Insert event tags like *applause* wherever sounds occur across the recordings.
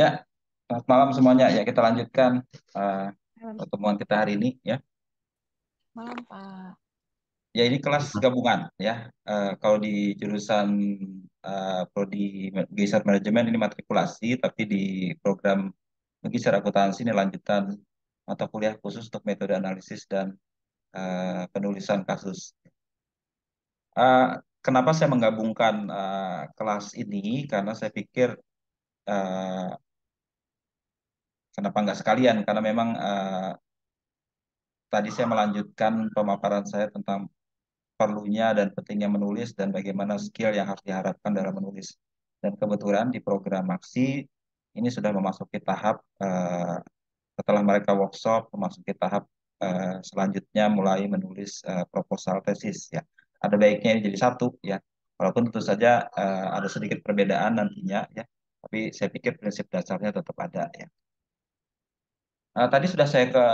Ya, selamat malam semuanya. Ya, kita lanjutkan uh, pertemuan kita hari ini ya. malam Pak. Ya, ini kelas gabungan ya. Uh, kalau di jurusan uh, prodi Magister Manajemen ini matrikulasi, tapi di program Magister Akuntansi ini lanjutan mata kuliah khusus untuk metode analisis dan uh, penulisan kasus. Uh, kenapa saya menggabungkan uh, kelas ini? Karena saya pikir uh, kenapa nggak sekalian? Karena memang uh, tadi saya melanjutkan pemaparan saya tentang perlunya dan pentingnya menulis dan bagaimana skill yang harus diharapkan dalam menulis. Dan kebetulan di program Maksi ini sudah memasuki tahap uh, setelah mereka workshop memasuki tahap uh, selanjutnya mulai menulis uh, proposal tesis ya. Ada baiknya ini jadi satu ya. Walaupun tentu saja uh, ada sedikit perbedaan nantinya ya. Tapi saya pikir prinsip dasarnya tetap ada ya. Uh, tadi sudah saya ke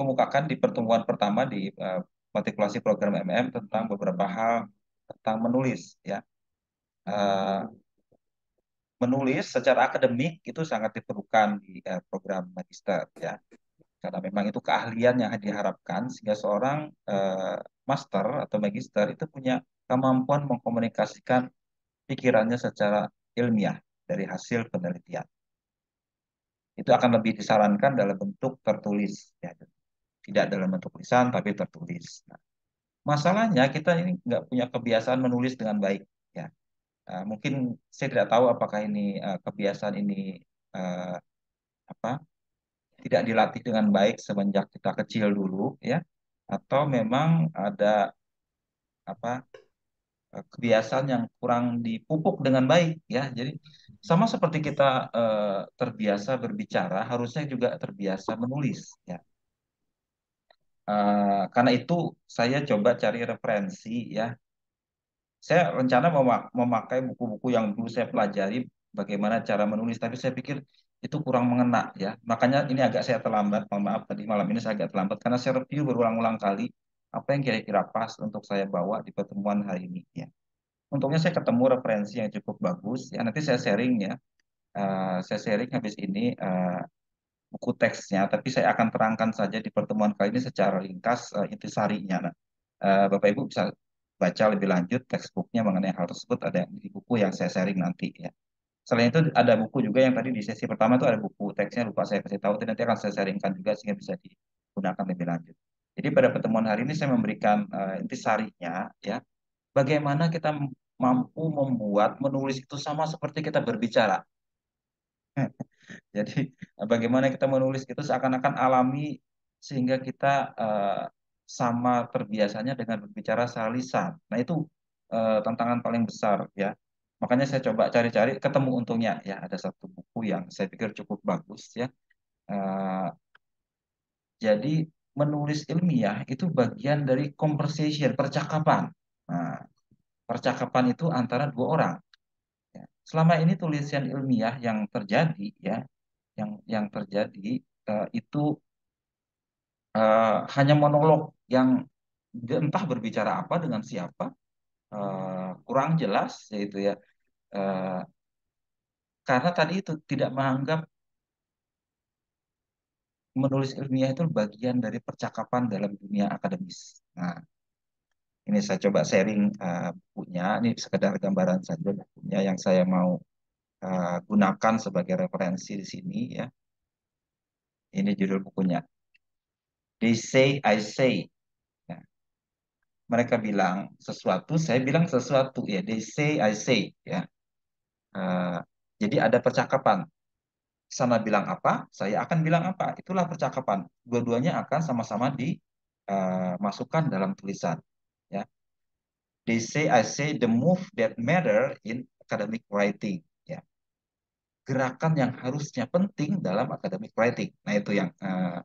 kemukakan di pertemuan pertama di uh, matrikulasi program MM tentang beberapa hal tentang menulis ya. Uh, menulis secara akademik itu sangat diperlukan di uh, program magister ya. Karena memang itu keahlian yang diharapkan sehingga seorang uh, master atau magister itu punya kemampuan mengkomunikasikan pikirannya secara ilmiah dari hasil penelitian. Itu akan lebih disarankan dalam bentuk tertulis ya tidak dalam bentuk tulisan tapi tertulis. Nah, masalahnya kita ini nggak punya kebiasaan menulis dengan baik. Ya, uh, mungkin saya tidak tahu apakah ini uh, kebiasaan ini uh, apa tidak dilatih dengan baik semenjak kita kecil dulu, ya, atau memang ada apa kebiasaan yang kurang dipupuk dengan baik ya jadi sama seperti kita uh, terbiasa berbicara harusnya juga terbiasa menulis ya Uh, karena itu saya coba cari referensi ya. Saya rencana memakai buku-buku yang dulu saya pelajari bagaimana cara menulis, tapi saya pikir itu kurang mengena ya. Makanya ini agak saya terlambat, mohon maaf tadi malam ini saya agak terlambat karena saya review berulang-ulang kali apa yang kira-kira pas untuk saya bawa di pertemuan hari ini ya. Untungnya saya ketemu referensi yang cukup bagus ya. Nanti saya sharing ya. Uh, saya sharing habis ini uh, buku teksnya, tapi saya akan terangkan saja di pertemuan kali ini secara ringkas uh, intisarinya. Nah, uh, Bapak Ibu bisa baca lebih lanjut textbooknya mengenai hal tersebut ada di buku yang saya sharing nanti ya. Selain itu ada buku juga yang tadi di sesi pertama itu ada buku teksnya lupa saya kasih tahu, nanti akan saya sharingkan juga sehingga bisa digunakan lebih lanjut. Jadi pada pertemuan hari ini saya memberikan uh, intisarinya ya, bagaimana kita mampu membuat menulis itu sama seperti kita berbicara. *laughs* Jadi bagaimana kita menulis itu seakan-akan alami sehingga kita uh, sama terbiasanya dengan berbicara secara lisan. Nah itu uh, tantangan paling besar ya. Makanya saya coba cari-cari, ketemu untungnya ya ada satu buku yang saya pikir cukup bagus ya. Uh, jadi menulis ilmiah itu bagian dari conversation, percakapan. Nah, percakapan itu antara dua orang. Ya. Selama ini tulisan ilmiah yang terjadi ya yang yang terjadi uh, itu uh, hanya monolog yang entah berbicara apa dengan siapa uh, kurang jelas yaitu ya uh, karena tadi itu tidak menganggap menulis ilmiah itu bagian dari percakapan dalam dunia akademis. Nah, ini saya coba sharing uh, bukunya. Ini sekedar gambaran saja bukunya yang saya mau uh, gunakan sebagai referensi di sini ya. Ini judul bukunya. They say, I say. Ya. Mereka bilang sesuatu, saya bilang sesuatu ya. They say, I say. Ya. Uh, jadi ada percakapan. Sana bilang apa, saya akan bilang apa. Itulah percakapan. Dua-duanya akan sama-sama dimasukkan dalam tulisan. Ya. They say, I say, the move that matter in academic writing gerakan yang harusnya penting dalam academic writing. Nah, itu yang uh,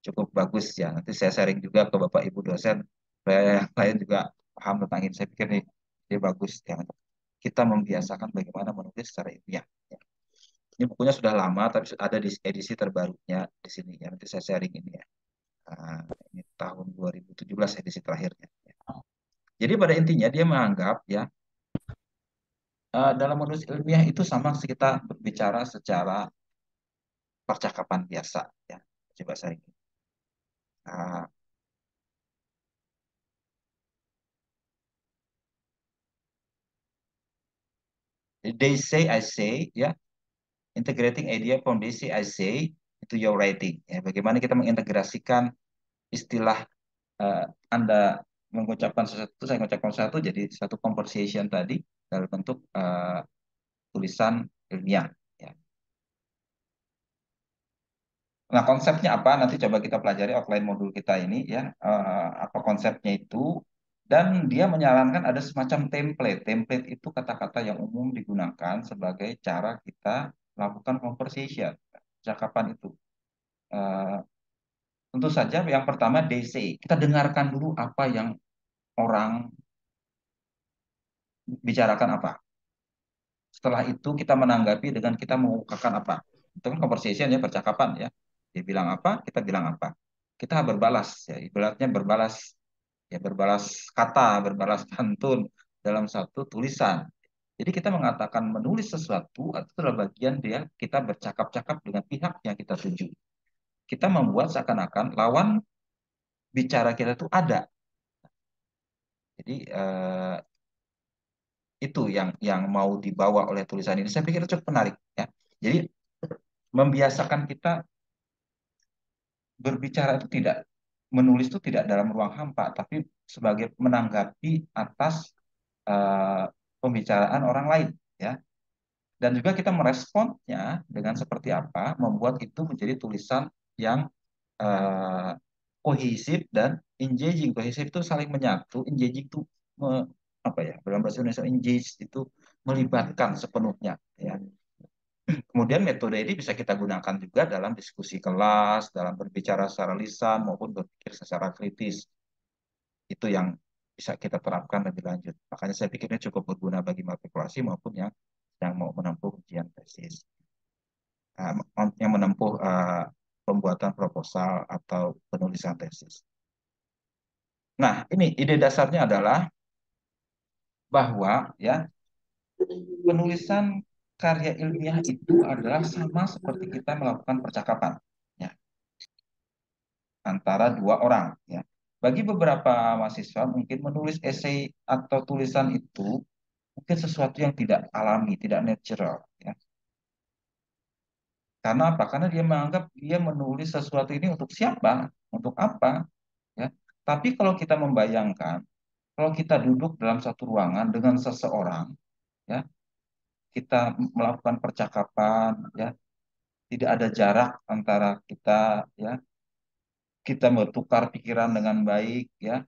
cukup bagus ya. Nanti saya sharing juga ke Bapak Ibu dosen supaya yang lain juga paham tentang ini. Saya pikir ini, ini bagus ya. Kita membiasakan bagaimana menulis secara ilmiah. Ya. Ini bukunya sudah lama, tapi ada di edisi terbarunya di sini ya. Nanti saya sharing ini ya. Uh, ini tahun 2017 edisi terakhirnya. Jadi pada intinya dia menganggap ya uh, dalam menulis ilmiah itu sama kita berbicara secara percakapan biasa ya coba saya ini uh, they say I say ya integrating idea from they say I say into your writing. Ya bagaimana kita mengintegrasikan istilah uh, Anda mengucapkan sesuatu saya mengucapkan sesuatu jadi satu conversation tadi dalam bentuk uh, tulisan ilmiah Nah, konsepnya apa? Nanti coba kita pelajari offline modul kita ini ya. Uh, apa konsepnya itu? Dan dia menyarankan ada semacam template. Template itu kata-kata yang umum digunakan sebagai cara kita melakukan conversation, percakapan itu. Uh, tentu saja yang pertama DC. Kita dengarkan dulu apa yang orang bicarakan apa. Setelah itu kita menanggapi dengan kita mengungkapkan apa. Itu kan conversation ya, percakapan ya dia bilang apa, kita bilang apa. Kita berbalas, ya ibaratnya berbalas, ya berbalas kata, berbalas pantun dalam satu tulisan. Jadi kita mengatakan menulis sesuatu itu adalah bagian dia kita bercakap-cakap dengan pihak yang kita tuju. Kita membuat seakan-akan lawan bicara kita itu ada. Jadi eh, itu yang yang mau dibawa oleh tulisan ini. Saya pikir cukup menarik ya. Jadi membiasakan kita berbicara itu tidak menulis itu tidak dalam ruang hampa, tapi sebagai menanggapi atas uh, pembicaraan orang lain, ya. Dan juga kita meresponnya dengan seperti apa, membuat itu menjadi tulisan yang uh, kohesif dan engaging. Kohesif itu saling menyatu, engaging itu me, apa ya? Dalam bahasa Indonesia engage itu melibatkan sepenuhnya, ya. Kemudian metode ini bisa kita gunakan juga dalam diskusi kelas, dalam berbicara secara lisan maupun berpikir secara kritis. Itu yang bisa kita terapkan lebih lanjut. Makanya saya pikirnya cukup berguna bagi matrikulasi maupun yang yang mau menempuh ujian tesis. Uh, yang menempuh uh, pembuatan proposal atau penulisan tesis. Nah, ini ide dasarnya adalah bahwa ya penulisan karya ilmiah itu adalah sama seperti kita melakukan percakapan ya antara dua orang ya bagi beberapa mahasiswa mungkin menulis esai atau tulisan itu mungkin sesuatu yang tidak alami tidak natural karena apa? Karena dia menganggap dia menulis sesuatu ini untuk siapa? Untuk apa? Ya. Tapi kalau kita membayangkan kalau kita duduk dalam satu ruangan dengan seseorang ya kita melakukan percakapan ya tidak ada jarak antara kita ya kita bertukar pikiran dengan baik ya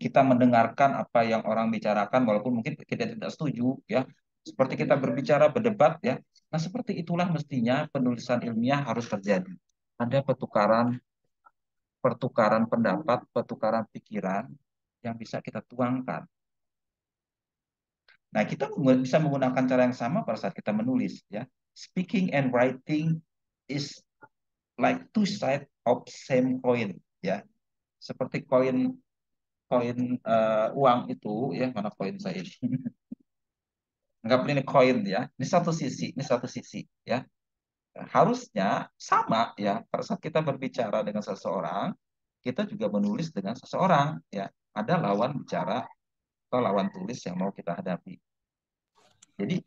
kita mendengarkan apa yang orang bicarakan walaupun mungkin kita tidak setuju ya. Seperti kita berbicara berdebat ya nah seperti itulah mestinya penulisan ilmiah harus terjadi ada pertukaran pertukaran pendapat pertukaran pikiran yang bisa kita tuangkan Nah, kita bisa menggunakan cara yang sama pada saat kita menulis ya. Speaking and writing is like two sides of same coin ya. Seperti koin koin uh, uang itu ya, mana koin saya ini? *laughs* Enggak ini koin ya. Ini satu sisi, ini satu sisi ya. Harusnya sama ya pada saat kita berbicara dengan seseorang, kita juga menulis dengan seseorang ya. Ada lawan bicara atau lawan tulis yang mau kita hadapi. Jadi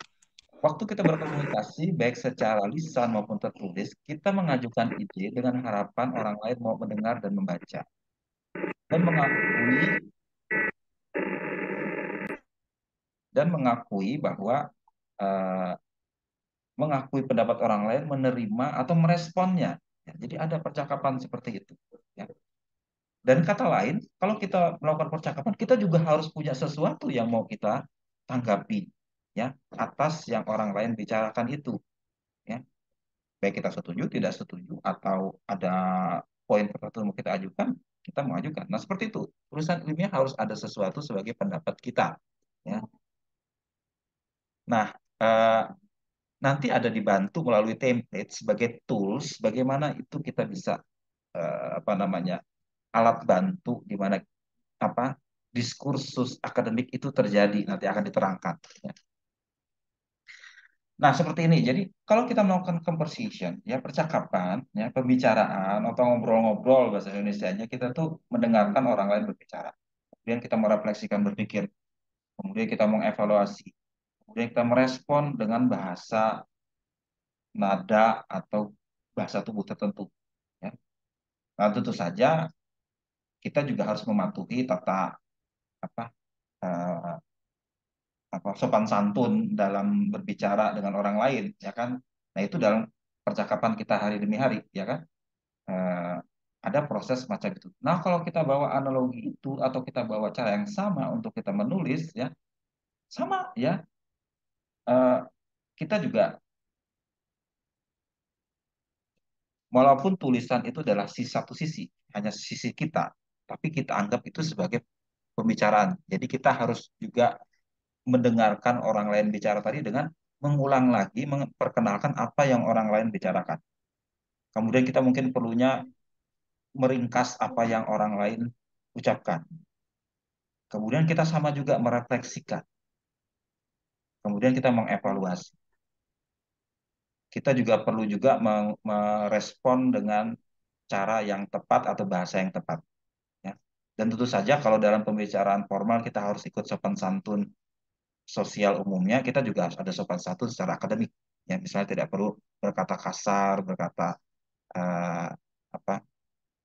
waktu kita berkomunikasi baik secara lisan maupun tertulis, kita mengajukan ide dengan harapan orang lain mau mendengar dan membaca dan mengakui dan mengakui bahwa uh, mengakui pendapat orang lain, menerima atau meresponnya. Ya, jadi ada percakapan seperti itu. Ya. Dan kata lain, kalau kita melakukan percakapan, kita juga harus punya sesuatu yang mau kita tanggapi ya atas yang orang lain bicarakan itu. Ya. Baik kita setuju, tidak setuju, atau ada poin tertentu yang kita ajukan, kita mengajukan. Nah seperti itu, tulisan ilmiah harus ada sesuatu sebagai pendapat kita. Ya. Nah, eh, nanti ada dibantu melalui template sebagai tools, bagaimana itu kita bisa eh, apa namanya alat bantu di mana apa diskursus akademik itu terjadi nanti akan diterangkan. Ya. Nah, seperti ini. Jadi, kalau kita melakukan conversation, ya percakapan, ya pembicaraan atau ngobrol-ngobrol bahasa Indonesia-nya, kita tuh mendengarkan orang lain berbicara. Kemudian kita merefleksikan berpikir. Kemudian kita mengevaluasi. Kemudian kita merespon dengan bahasa nada atau bahasa tubuh tertentu. Ya. Nah, tentu saja kita juga harus mematuhi tata apa uh, apa sopan santun dalam berbicara dengan orang lain ya kan nah itu dalam percakapan kita hari demi hari ya kan uh, ada proses macam itu nah kalau kita bawa analogi itu atau kita bawa cara yang sama untuk kita menulis ya sama ya uh, kita juga walaupun tulisan itu adalah si satu sisi hanya sisi kita tapi kita anggap itu sebagai pembicaraan. Jadi kita harus juga mendengarkan orang lain bicara tadi dengan mengulang lagi, memperkenalkan apa yang orang lain bicarakan. Kemudian kita mungkin perlunya meringkas apa yang orang lain ucapkan. Kemudian kita sama juga merefleksikan. Kemudian kita mengevaluasi. Kita juga perlu juga merespon dengan cara yang tepat atau bahasa yang tepat. Dan tentu saja kalau dalam pembicaraan formal kita harus ikut sopan santun sosial umumnya, kita juga harus ada sopan santun secara akademik. Ya, misalnya tidak perlu berkata kasar, berkata uh, apa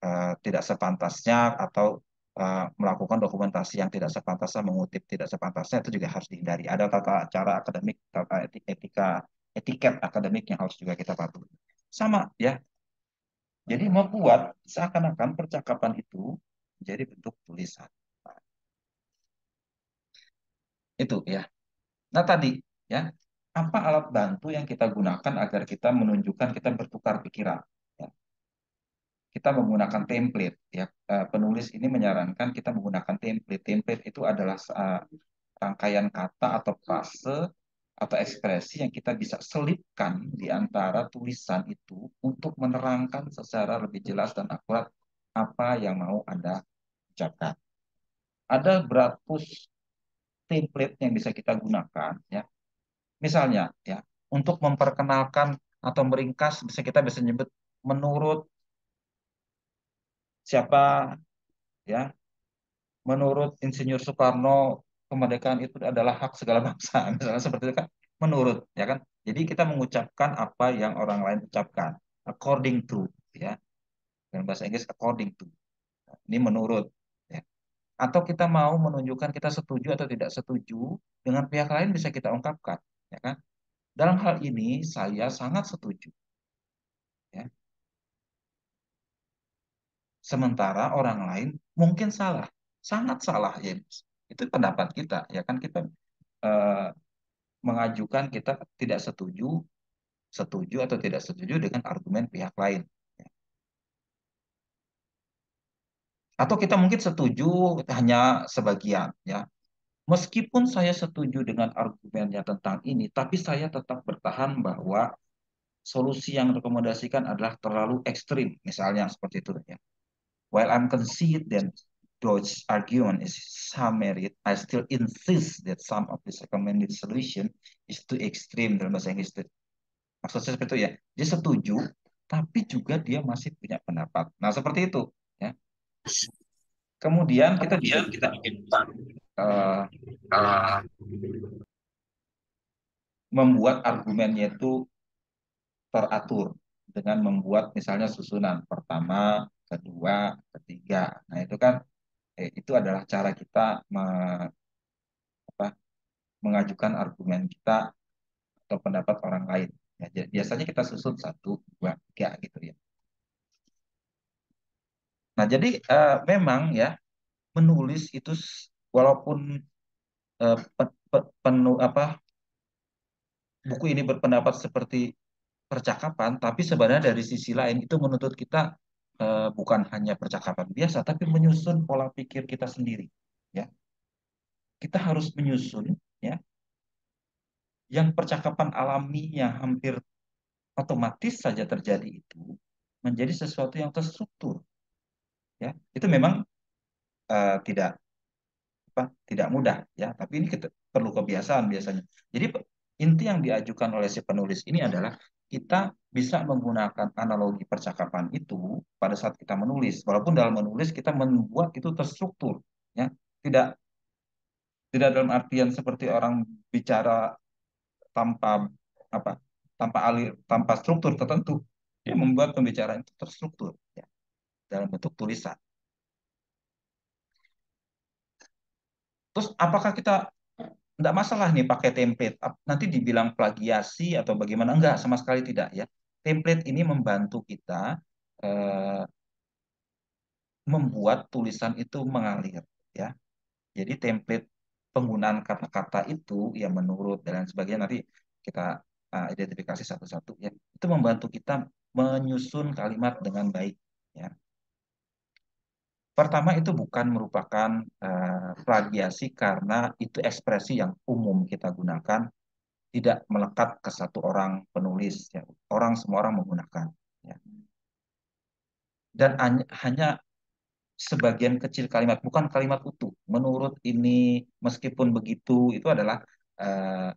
uh, tidak sepantasnya atau uh, melakukan dokumentasi yang tidak sepantasnya, mengutip tidak sepantasnya itu juga harus dihindari. Ada tata cara akademik, tata etika, etiket akademik yang harus juga kita patuhi. Sama ya. Jadi membuat seakan-akan percakapan itu jadi bentuk tulisan. Itu ya. Nah tadi ya, apa alat bantu yang kita gunakan agar kita menunjukkan kita bertukar pikiran? Kita menggunakan template ya. Eh, penulis ini menyarankan kita menggunakan template. Template itu adalah uh, rangkaian kata atau frase atau ekspresi yang kita bisa selipkan di antara tulisan itu untuk menerangkan secara lebih jelas dan akurat apa yang mau Anda ucapkan. Ada beratus template yang bisa kita gunakan ya. Misalnya ya, untuk memperkenalkan atau meringkas bisa kita bisa nyebut menurut siapa ya. Menurut Insinyur Soekarno kemerdekaan itu adalah hak segala bangsa *laughs* misalnya seperti itu kan menurut ya kan. Jadi kita mengucapkan apa yang orang lain ucapkan according to ya dalam bahasa Inggris according to. Ini menurut. Ya. Atau kita mau menunjukkan kita setuju atau tidak setuju dengan pihak lain bisa kita ungkapkan, ya kan? Dalam hal ini saya sangat setuju. Ya. Sementara orang lain mungkin salah, sangat salah ya. Itu pendapat kita, ya kan kita eh, mengajukan kita tidak setuju, setuju atau tidak setuju dengan argumen pihak lain. Atau kita mungkin setuju hanya sebagian ya. Meskipun saya setuju dengan argumennya tentang ini, tapi saya tetap bertahan bahwa solusi yang rekomendasikan adalah terlalu ekstrim, misalnya seperti itu ya. While I'm concede that Deutsch argument is some merit, I still insist that some of this recommended solution is too extreme dalam bahasa Inggris. Maksud saya seperti itu ya. Dia setuju, tapi juga dia masih punya pendapat. Nah seperti itu. Kemudian kita bisa kita bikin uh, uh, membuat argumennya itu teratur dengan membuat misalnya susunan pertama, kedua, ketiga. Nah itu kan eh, itu adalah cara kita me, apa, mengajukan argumen kita atau pendapat orang lain. Ya, biasanya kita susun satu, dua, tiga gitu ya. Nah, jadi uh, memang ya menulis itu walaupun uh, pe, pe, penuh apa buku ini berpendapat seperti percakapan, tapi sebenarnya dari sisi lain itu menuntut kita uh, bukan hanya percakapan biasa, tapi menyusun pola pikir kita sendiri. Ya, kita harus menyusun ya yang percakapan alami yang hampir otomatis saja terjadi itu menjadi sesuatu yang terstruktur ya. Itu memang uh, tidak apa tidak mudah ya. Tapi ini kita perlu kebiasaan biasanya. Jadi inti yang diajukan oleh si penulis ini adalah kita bisa menggunakan analogi percakapan itu pada saat kita menulis. Walaupun dalam menulis kita membuat itu terstruktur ya. Tidak tidak dalam artian seperti orang bicara tanpa apa tanpa alir tanpa struktur tertentu. Dia membuat pembicaraan itu terstruktur ya dalam bentuk tulisan. Terus apakah kita tidak masalah nih pakai template. Nanti dibilang plagiasi atau bagaimana enggak sama sekali tidak ya. Template ini membantu kita eh, membuat tulisan itu mengalir ya. Jadi template penggunaan kata-kata itu ya menurut dan sebagainya nanti kita uh, identifikasi satu-satu ya. Itu membantu kita menyusun kalimat dengan baik ya pertama itu bukan merupakan uh, plagiasi karena itu ekspresi yang umum kita gunakan tidak melekat ke satu orang penulis ya orang semua orang menggunakan ya. dan hanya sebagian kecil kalimat, bukan kalimat utuh. Menurut ini, meskipun begitu, itu adalah uh,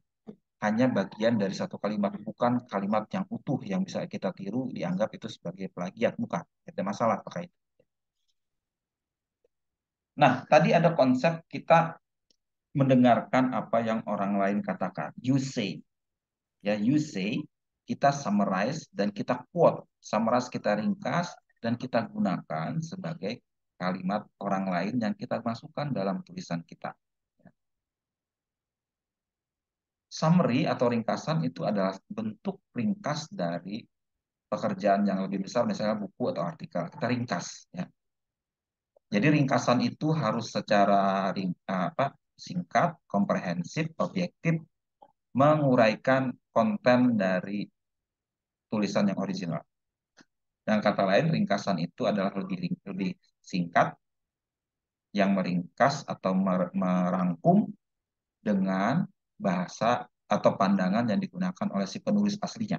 hanya bagian dari satu kalimat, bukan kalimat yang utuh yang bisa kita tiru, dianggap itu sebagai plagiat, bukan. Ada masalah pakai itu. Nah, tadi ada konsep kita mendengarkan apa yang orang lain katakan. You say. Ya, you say, kita summarize dan kita quote. Summarize kita ringkas dan kita gunakan sebagai kalimat orang lain yang kita masukkan dalam tulisan kita. Summary atau ringkasan itu adalah bentuk ringkas dari pekerjaan yang lebih besar, misalnya buku atau artikel. Kita ringkas. Ya. Jadi ringkasan itu harus secara ring, apa, singkat, komprehensif, objektif, menguraikan konten dari tulisan yang original. Dan kata lain, ringkasan itu adalah lebih lebih singkat yang meringkas atau merangkum dengan bahasa atau pandangan yang digunakan oleh si penulis aslinya.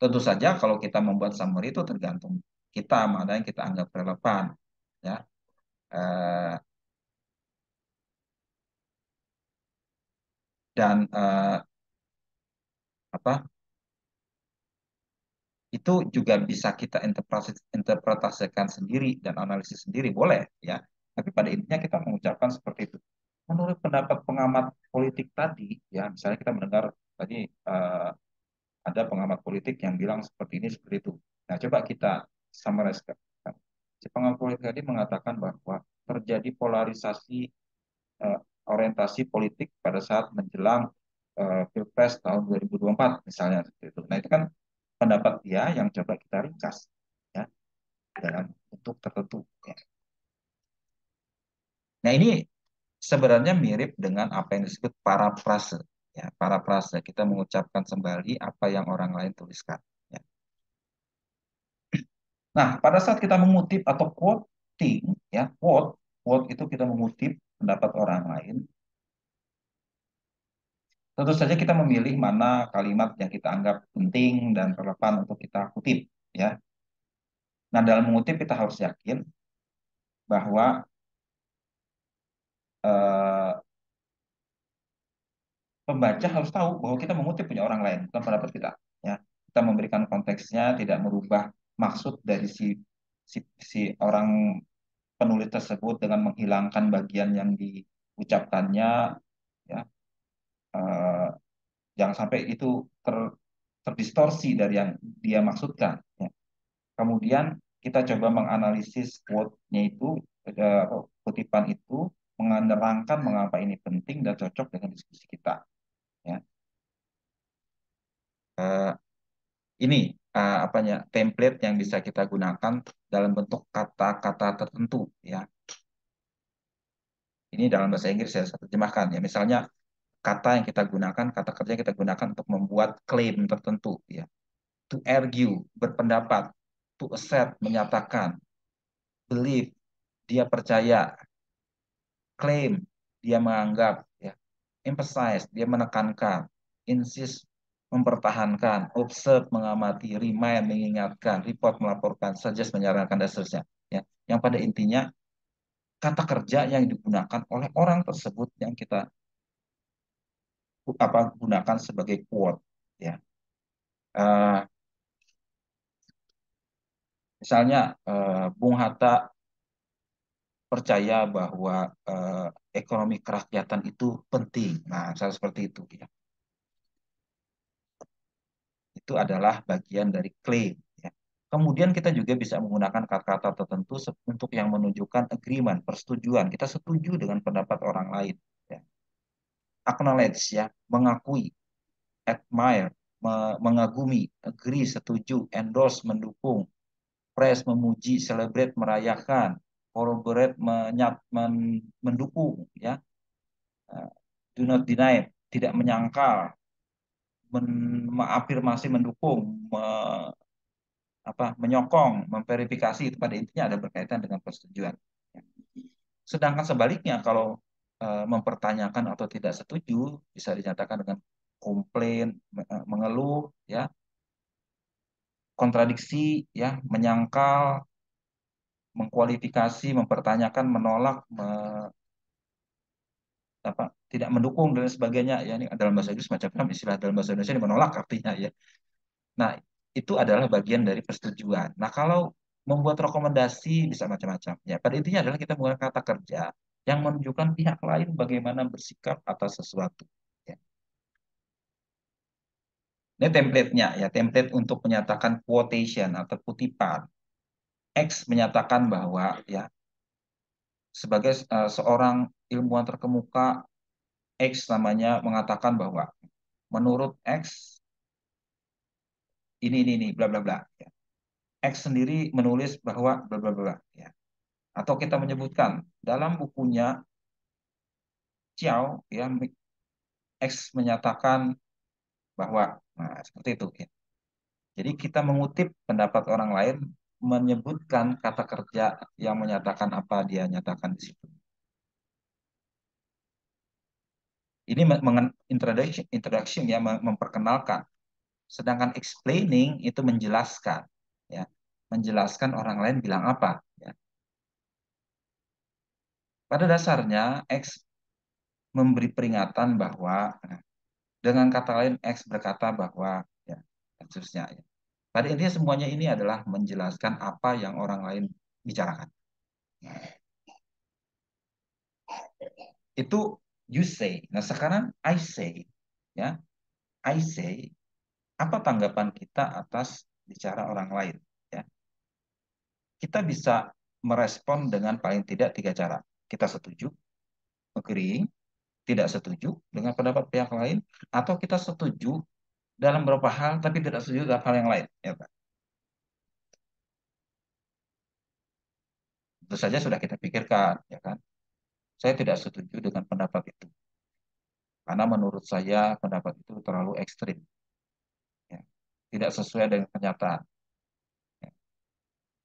Tentu saja kalau kita membuat summary itu tergantung kita mana yang kita anggap relevan, ya. Eh, dan eh, apa? Itu juga bisa kita interpretasikan sendiri dan analisis sendiri boleh ya. Tapi pada intinya kita mengucapkan seperti itu. Menurut pendapat pengamat politik tadi ya misalnya kita mendengar tadi uh, ada pengamat politik yang bilang seperti ini seperti itu. Nah coba kita summarize si pengamat tadi mengatakan bahwa terjadi polarisasi uh, orientasi politik pada saat menjelang uh, pilpres tahun 2024 misalnya seperti itu nah itu kan pendapat dia yang coba kita ringkas ya dalam bentuk tertentu. Ya. Nah ini sebenarnya mirip dengan apa yang disebut parafrase. Ya, parafrase kita mengucapkan kembali apa yang orang lain tuliskan. Nah, pada saat kita mengutip atau quoting, ya quote, quote itu kita mengutip pendapat orang lain, Tentu saja kita memilih mana kalimat yang kita anggap penting dan relevan untuk kita kutip, ya. Nah, dalam mengutip kita harus yakin bahwa eh, pembaca harus tahu bahwa kita mengutip punya orang lain, bukan pendapat kita, ya. Kita memberikan konteksnya, tidak merubah maksud dari si si, si orang penulis tersebut dengan menghilangkan bagian yang diucapkannya, ya uh, jangan sampai itu ter, terdistorsi dari yang dia maksudkan. Ya. Kemudian kita coba menganalisis quote-nya itu, uh, kutipan itu, menerangkan mengapa ini penting dan cocok dengan diskusi kita. Ya. Uh, ini uh, apanya template yang bisa kita gunakan dalam bentuk kata-kata tertentu ya. Ini dalam bahasa Inggris saya terjemahkan ya. Misalnya kata yang kita gunakan, kata kerja yang kita gunakan untuk membuat klaim tertentu, ya. To argue, berpendapat, to assert, menyatakan, believe, dia percaya, claim, dia menganggap, ya. Emphasize, dia menekankan, insist, mempertahankan, observe, mengamati, remind, mengingatkan, report, melaporkan, suggest, menyarankan, dan seterusnya. Ya. Yang pada intinya kata kerja yang digunakan oleh orang tersebut yang kita apa gunakan sebagai quote ya uh, misalnya uh, Bung Hatta percaya bahwa uh, ekonomi kerakyatan itu penting nah misalnya seperti itu ya itu adalah bagian dari klaim ya. Kemudian kita juga bisa menggunakan kata-kata tertentu untuk yang menunjukkan agreement, persetujuan. Kita setuju dengan pendapat orang lain. Ya. Acknowledge ya, mengakui, admire, mengagumi, agree, setuju, endorse, mendukung, praise, memuji, celebrate, merayakan, corroborate, menyat, men, mendukung, ya, uh, do not deny, tidak menyangkal, mengafirmasi, mendukung, me, apa, menyokong, memverifikasi itu pada intinya ada berkaitan dengan persetujuan. Sedangkan sebaliknya kalau uh, mempertanyakan atau tidak setuju bisa dinyatakan dengan komplain, mengeluh, ya, kontradiksi, ya, menyangkal, mengkualifikasi, mempertanyakan, menolak, me, apa, tidak mendukung dan sebagainya. Ya, ini dalam bahasa Inggris macam-macam istilah dalam bahasa Indonesia ini menolak artinya ya. Nah, itu adalah bagian dari persetujuan. Nah, kalau membuat rekomendasi bisa macam-macam. Ya, pada intinya adalah kita menggunakan kata kerja yang menunjukkan pihak lain bagaimana bersikap atas sesuatu. Ini template-nya ya, template untuk menyatakan quotation atau kutipan. X menyatakan bahwa ya sebagai uh, seorang ilmuwan terkemuka X namanya mengatakan bahwa menurut X ini ini ini bla bla bla ya. X sendiri menulis bahwa bla bla bla ya. Atau kita menyebutkan dalam bukunya Ciao ya X menyatakan bahwa nah seperti itu ya. Jadi kita mengutip pendapat orang lain menyebutkan kata kerja yang menyatakan apa dia nyatakan di situ. Ini introduction, introduction ya memperkenalkan Sedangkan explaining itu menjelaskan, ya, menjelaskan orang lain bilang apa. Ya. Pada dasarnya X memberi peringatan bahwa nah, dengan kata lain X berkata bahwa ya, seterusnya. Ya. Pada intinya semuanya ini adalah menjelaskan apa yang orang lain bicarakan. Itu you say. Nah sekarang I say, ya, I say apa tanggapan kita atas bicara orang lain ya? Kita bisa merespon dengan paling tidak tiga cara. Kita setuju agree tidak setuju dengan pendapat pihak lain atau kita setuju dalam beberapa hal tapi tidak setuju dalam hal yang lain ya Pak? Tentu saja sudah kita pikirkan ya kan saya tidak setuju dengan pendapat itu karena menurut saya pendapat itu terlalu ekstrim tidak sesuai dengan kenyataan. Ya.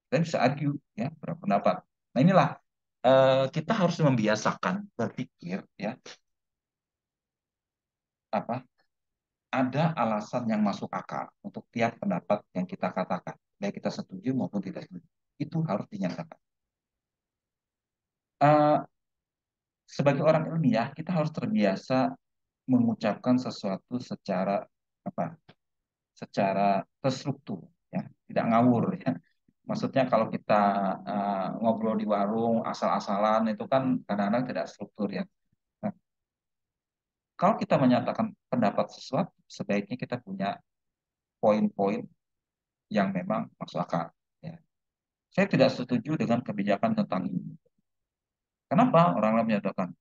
Kita bisa argue, ya, berpendapat. Nah inilah uh, kita harus membiasakan berpikir, ya, apa ada alasan yang masuk akal untuk tiap pendapat yang kita katakan, baik kita setuju maupun tidak setuju. Itu harus dinyatakan. Uh, sebagai orang ilmiah, kita harus terbiasa mengucapkan sesuatu secara apa secara terstruktur ya. Tidak ngawur ya. Maksudnya kalau kita uh, ngobrol di warung asal-asalan itu kan kadang-kadang tidak struktur ya. Nah, kalau kita menyatakan pendapat sesuatu sebaiknya kita punya poin-poin yang memang masuk akal ya. Saya tidak setuju dengan kebijakan tentang ini kenapa orang lain menyatakan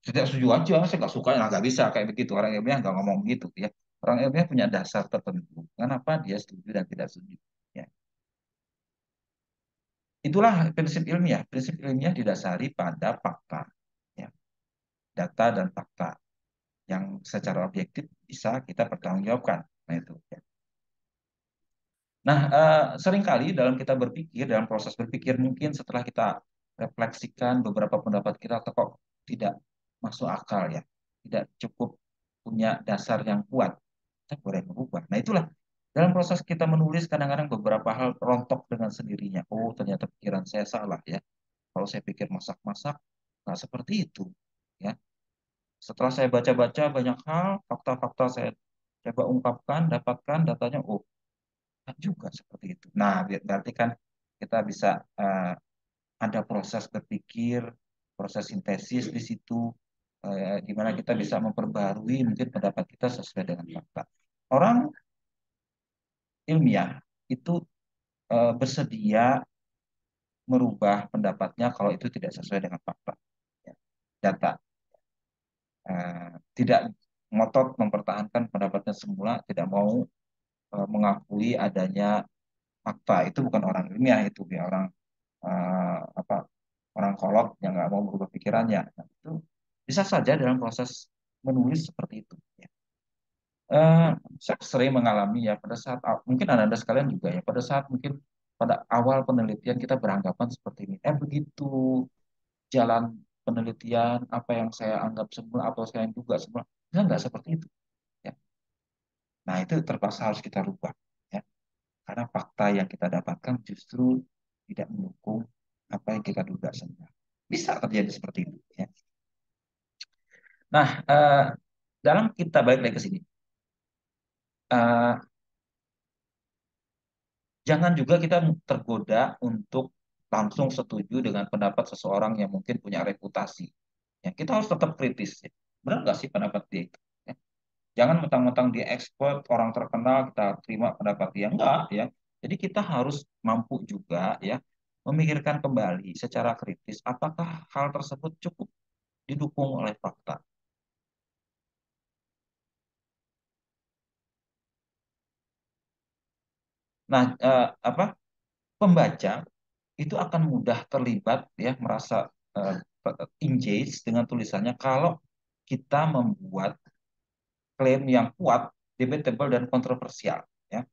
tidak setuju aja saya nggak suka ya nggak bisa kayak begitu orang ilmiah nggak ngomong begitu ya Orang ilmiah punya dasar tertentu. Kenapa dia setuju dan tidak setuju? Ya. Itulah prinsip ilmiah. Prinsip ilmiah didasari pada fakta, ya. data dan fakta yang secara objektif bisa kita pertanggungjawabkan. Nah itu. Ya. Nah, eh, sering kali dalam kita berpikir, dalam proses berpikir mungkin setelah kita refleksikan beberapa pendapat kita atau kok tidak masuk akal ya, tidak cukup punya dasar yang kuat kita boleh mengubah. Nah itulah dalam proses kita menulis kadang-kadang beberapa hal rontok dengan sendirinya. Oh ternyata pikiran saya salah ya. Kalau saya pikir masak-masak, nggak seperti itu. Ya, setelah saya baca-baca banyak hal, fakta-fakta saya coba ungkapkan, dapatkan datanya, oh, juga seperti itu. Nah, berarti kan kita bisa uh, ada proses berpikir, proses sintesis di situ, uh, di mana kita bisa memperbarui mungkin pendapat kita sesuai dengan fakta. Orang ilmiah itu uh, bersedia merubah pendapatnya kalau itu tidak sesuai dengan fakta, ya, data. Uh, tidak ngotot mempertahankan pendapatnya semula, tidak mau uh, mengakui adanya fakta. Itu bukan orang ilmiah, itu ya orang uh, apa orang kolot yang nggak mau berubah pikirannya. Nah, itu bisa saja dalam proses menulis seperti itu. Ya. Uh, saya sering mengalami ya pada saat mungkin anda-anda sekalian juga ya pada saat mungkin pada awal penelitian kita beranggapan seperti ini. Eh begitu jalan penelitian apa yang saya anggap semula atau saya juga semula, nggak seperti itu. Ya. Nah itu terpaksa harus kita rubah. Ya. Karena fakta yang kita dapatkan justru tidak mendukung apa yang kita duga semula. Bisa terjadi seperti itu. Ya. Nah, eh, dalam kita balik lagi ke sini, uh, jangan juga kita tergoda untuk langsung setuju dengan pendapat seseorang yang mungkin punya reputasi. Ya, kita harus tetap kritis. Ya. Benar nggak sih pendapat dia itu? Ya. Jangan mentang-mentang dia ekspor orang terkenal kita terima pendapat dia enggak ya. Jadi kita harus mampu juga ya memikirkan kembali secara kritis apakah hal tersebut cukup didukung oleh fakta. Nah, eh, apa pembaca itu akan mudah terlibat ya merasa eh, engage dengan tulisannya kalau kita membuat klaim yang kuat, debatable dan kontroversial ya.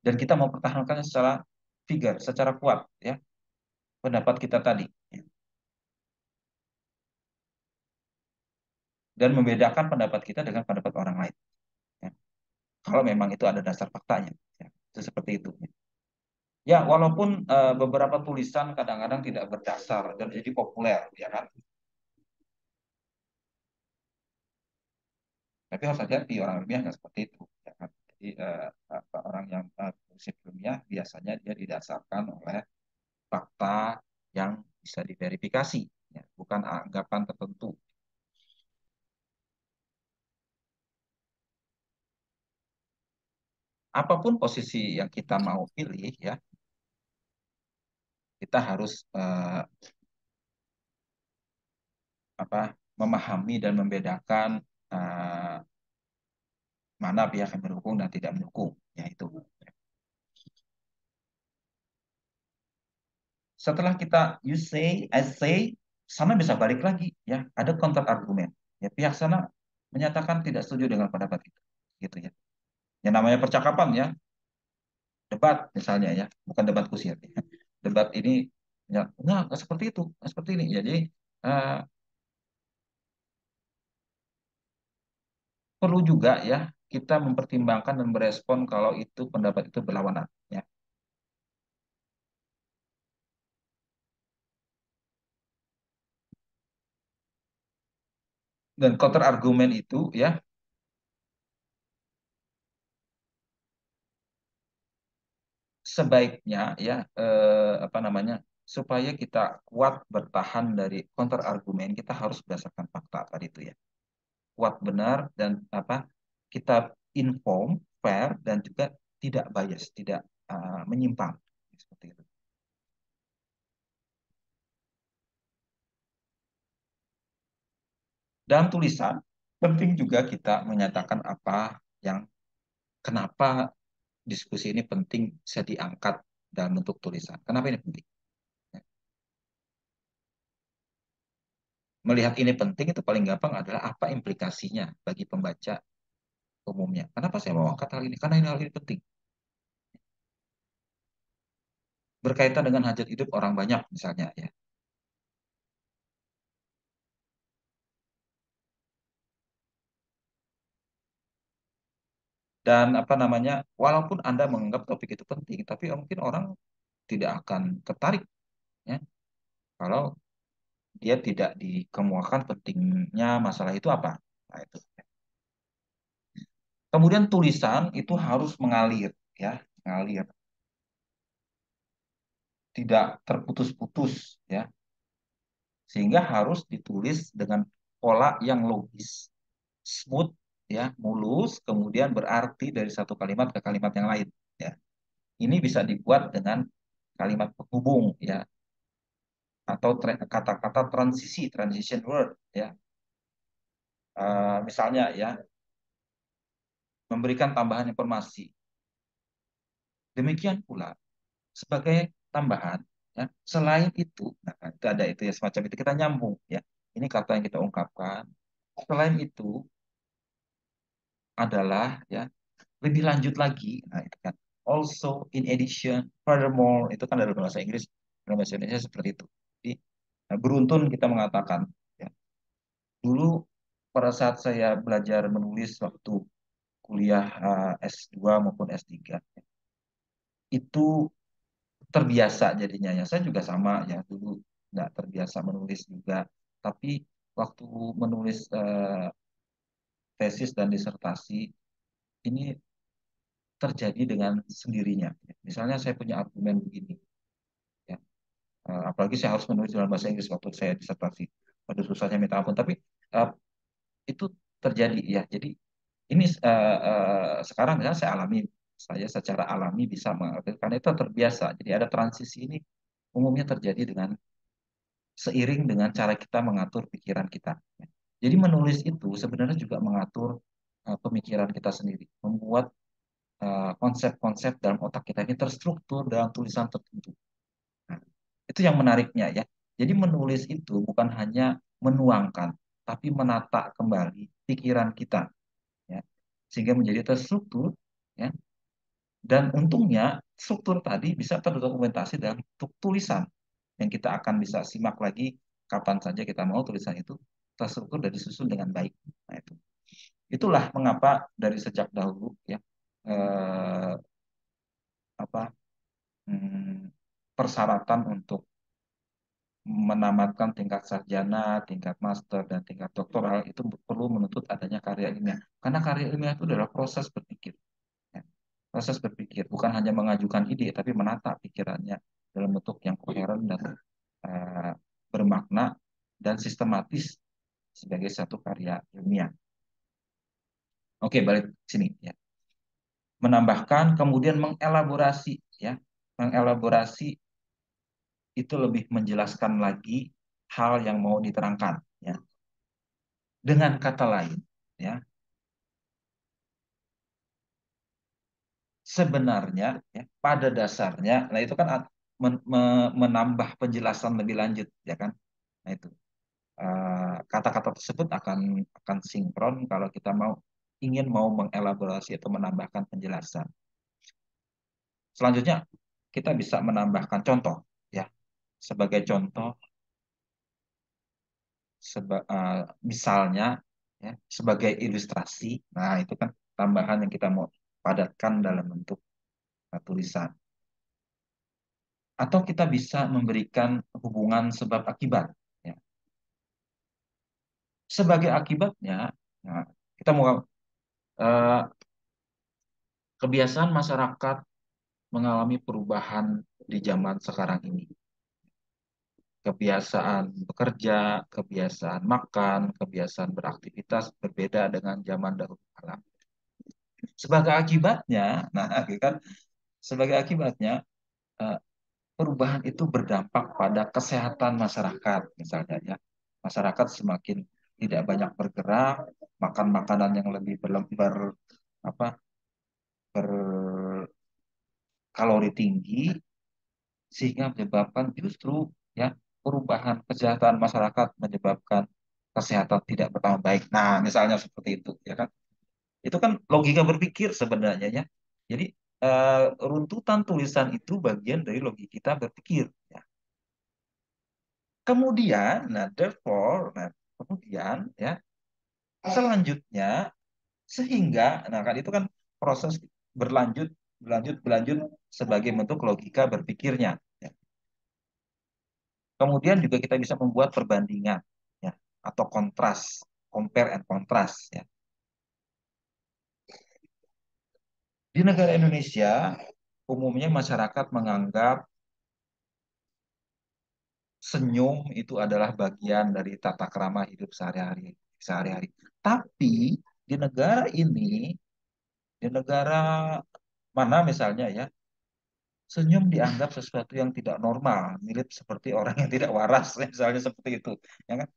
Dan kita mau pertahankannya secara figure, secara kuat ya. Pendapat kita tadi. Ya. Dan membedakan pendapat kita dengan pendapat orang lain. Ya. Kalau memang itu ada dasar faktanya. Ya. Itu seperti itu. Ya. Ya, walaupun uh, beberapa tulisan kadang-kadang tidak berdasar dan jadi populer, ya kan? Tapi harus hati-hati orang ilmiah nggak seperti itu. Jadi uh, orang yang uh, ilmiah biasanya dia didasarkan oleh fakta yang bisa diverifikasi, ya, bukan anggapan tertentu. Apa pun posisi yang kita mau pilih, ya, kita harus uh, apa memahami dan membedakan uh, mana pihak yang mendukung dan tidak mendukung ya itu setelah kita you say I say sana bisa balik lagi ya. Ada counter argumen. Ya pihak sana menyatakan tidak setuju dengan pendapat itu gitu ya. Yang namanya percakapan ya. Debat misalnya ya. Bukan debat kusir ya. Debat ini ya enggak seperti itu enggak seperti ini. Jadi uh, perlu juga ya kita mempertimbangkan dan merespon kalau itu pendapat itu berlawanan ya. Dan counter argumen itu ya sebaiknya ya eh, apa namanya supaya kita kuat bertahan dari counter argumen kita harus berdasarkan fakta tadi itu ya. Kuat benar dan apa kita inform fair dan juga tidak bias tidak uh, menyimpang seperti itu dalam tulisan penting juga kita menyatakan apa yang kenapa diskusi ini penting bisa diangkat dalam bentuk tulisan. Kenapa ini penting? Melihat ini penting itu paling gampang adalah apa implikasinya bagi pembaca umumnya. Kenapa saya mau angkat hal ini? Karena ini hal ini penting. Berkaitan dengan hajat hidup orang banyak misalnya ya. Dan apa namanya, walaupun Anda menganggap topik itu penting, tapi mungkin orang tidak akan tertarik ya kalau dia tidak dikemukakan pentingnya masalah itu apa nah itu kemudian tulisan itu harus mengalir ya mengalir. Tidak terputus-putus ya. Sehingga harus ditulis dengan pola yang logis. Smooth ya mulus kemudian berarti dari satu kalimat ke kalimat yang lain ya. Ini bisa dibuat dengan kalimat penghubung ya. Atau kata-kata transisi transition word ya. Uh, misalnya ya memberikan tambahan informasi. Demikian pula sebagai tambahan ya selain itu nah itu ada itu ya semacam itu kita nyambung ya. Ini kata yang kita ungkapkan. Selain itu adalah ya lebih lanjut lagi nah itu kan. Also in addition furthermore itu kan dalam bahasa Inggris dalam bahasa Indonesia seperti itu. Jadi nah, beruntun kita mengatakan ya. Dulu pada saat saya belajar menulis waktu kuliah eh, S2 maupun S3 ya, itu terbiasa jadinya. Ya saya juga sama. Ya dulu nggak terbiasa menulis juga. Tapi waktu menulis uh, tesis dan disertasi ini terjadi dengan sendirinya. Misalnya saya punya argumen begini ya. Uh, apalagi saya harus menulis dalam bahasa Inggris waktu saya disertasi. Pada susahnya minta ampun. Tapi uh, itu terjadi ya. Jadi ini uh, uh, sekarang misalnya saya alami saya secara alami bisa mengerti karena itu terbiasa. Jadi ada transisi ini umumnya terjadi dengan seiring dengan cara kita mengatur pikiran kita. Jadi menulis itu sebenarnya juga mengatur uh, pemikiran kita sendiri, membuat konsep-konsep uh, dalam otak kita ini terstruktur dalam tulisan tertentu. Nah, itu yang menariknya ya. Jadi menulis itu bukan hanya menuangkan, tapi menata kembali pikiran kita, ya, sehingga menjadi terstruktur, ya, dan untungnya struktur tadi bisa terdokumentasi dalam bentuk tulisan yang kita akan bisa simak lagi kapan saja kita mau tulisan itu terstruktur dan disusun dengan baik. Nah itu. Itulah mengapa dari sejak dahulu ya eh, apa hmm, persyaratan untuk menamatkan tingkat sarjana, tingkat master, dan tingkat doktoral itu perlu menuntut adanya karya ilmiah. Karena karya ilmiah itu adalah proses berpikir proses berpikir, bukan hanya mengajukan ide, tapi menata pikirannya dalam bentuk yang koheren dan uh, bermakna dan sistematis sebagai satu karya ilmiah. Oke, balik sini ya. Menambahkan, kemudian mengelaborasi ya, mengelaborasi itu lebih menjelaskan lagi hal yang mau diterangkan ya. Dengan kata lain, ya, sebenarnya ya, pada dasarnya, nah itu kan men, me, menambah penjelasan lebih lanjut, ya kan? Nah itu eh, kata-kata tersebut akan akan sinkron kalau kita mau ingin mau mengelaborasi atau menambahkan penjelasan. Selanjutnya kita bisa menambahkan contoh. Sebagai contoh, seba, uh, misalnya, ya, sebagai ilustrasi, nah itu kan tambahan yang kita mau padatkan dalam bentuk tulisan. Atau kita bisa memberikan hubungan sebab akibat. Ya. Sebagai akibatnya, nah, kita mau uh, kebiasaan masyarakat mengalami perubahan di zaman sekarang ini. Kebiasaan bekerja, kebiasaan makan, kebiasaan beraktivitas berbeda dengan zaman dahulu kala. Sebagai akibatnya, nah kan sebagai akibatnya eh, perubahan itu berdampak pada kesehatan masyarakat misalnya ya. Masyarakat semakin tidak banyak bergerak, makan makanan yang lebih berlembar apa berkalori tinggi sehingga menyebabkan justru ya perubahan kesehatan masyarakat menyebabkan kesehatan tidak bertambah baik. Nah, misalnya seperti itu ya kan. Itu kan logika berpikir sebenarnya ya. Jadi uh, runtutan tulisan itu bagian dari logika kita berpikir. Ya. Kemudian, nah therefore, nah kemudian ya selanjutnya sehingga, nah kan itu kan proses berlanjut, berlanjut, berlanjut sebagai bentuk logika berpikirnya. Kemudian juga kita bisa membuat perbandingan ya atau kontras, compare and contrast ya. Di negara Indonesia umumnya masyarakat menganggap senyum itu adalah bagian dari tata krama hidup sehari-hari sehari-hari. Tapi di negara ini, di negara mana misalnya ya, senyum dianggap sesuatu yang tidak normal, mirip seperti orang yang tidak waras, *laughs* misalnya seperti itu, ya kan?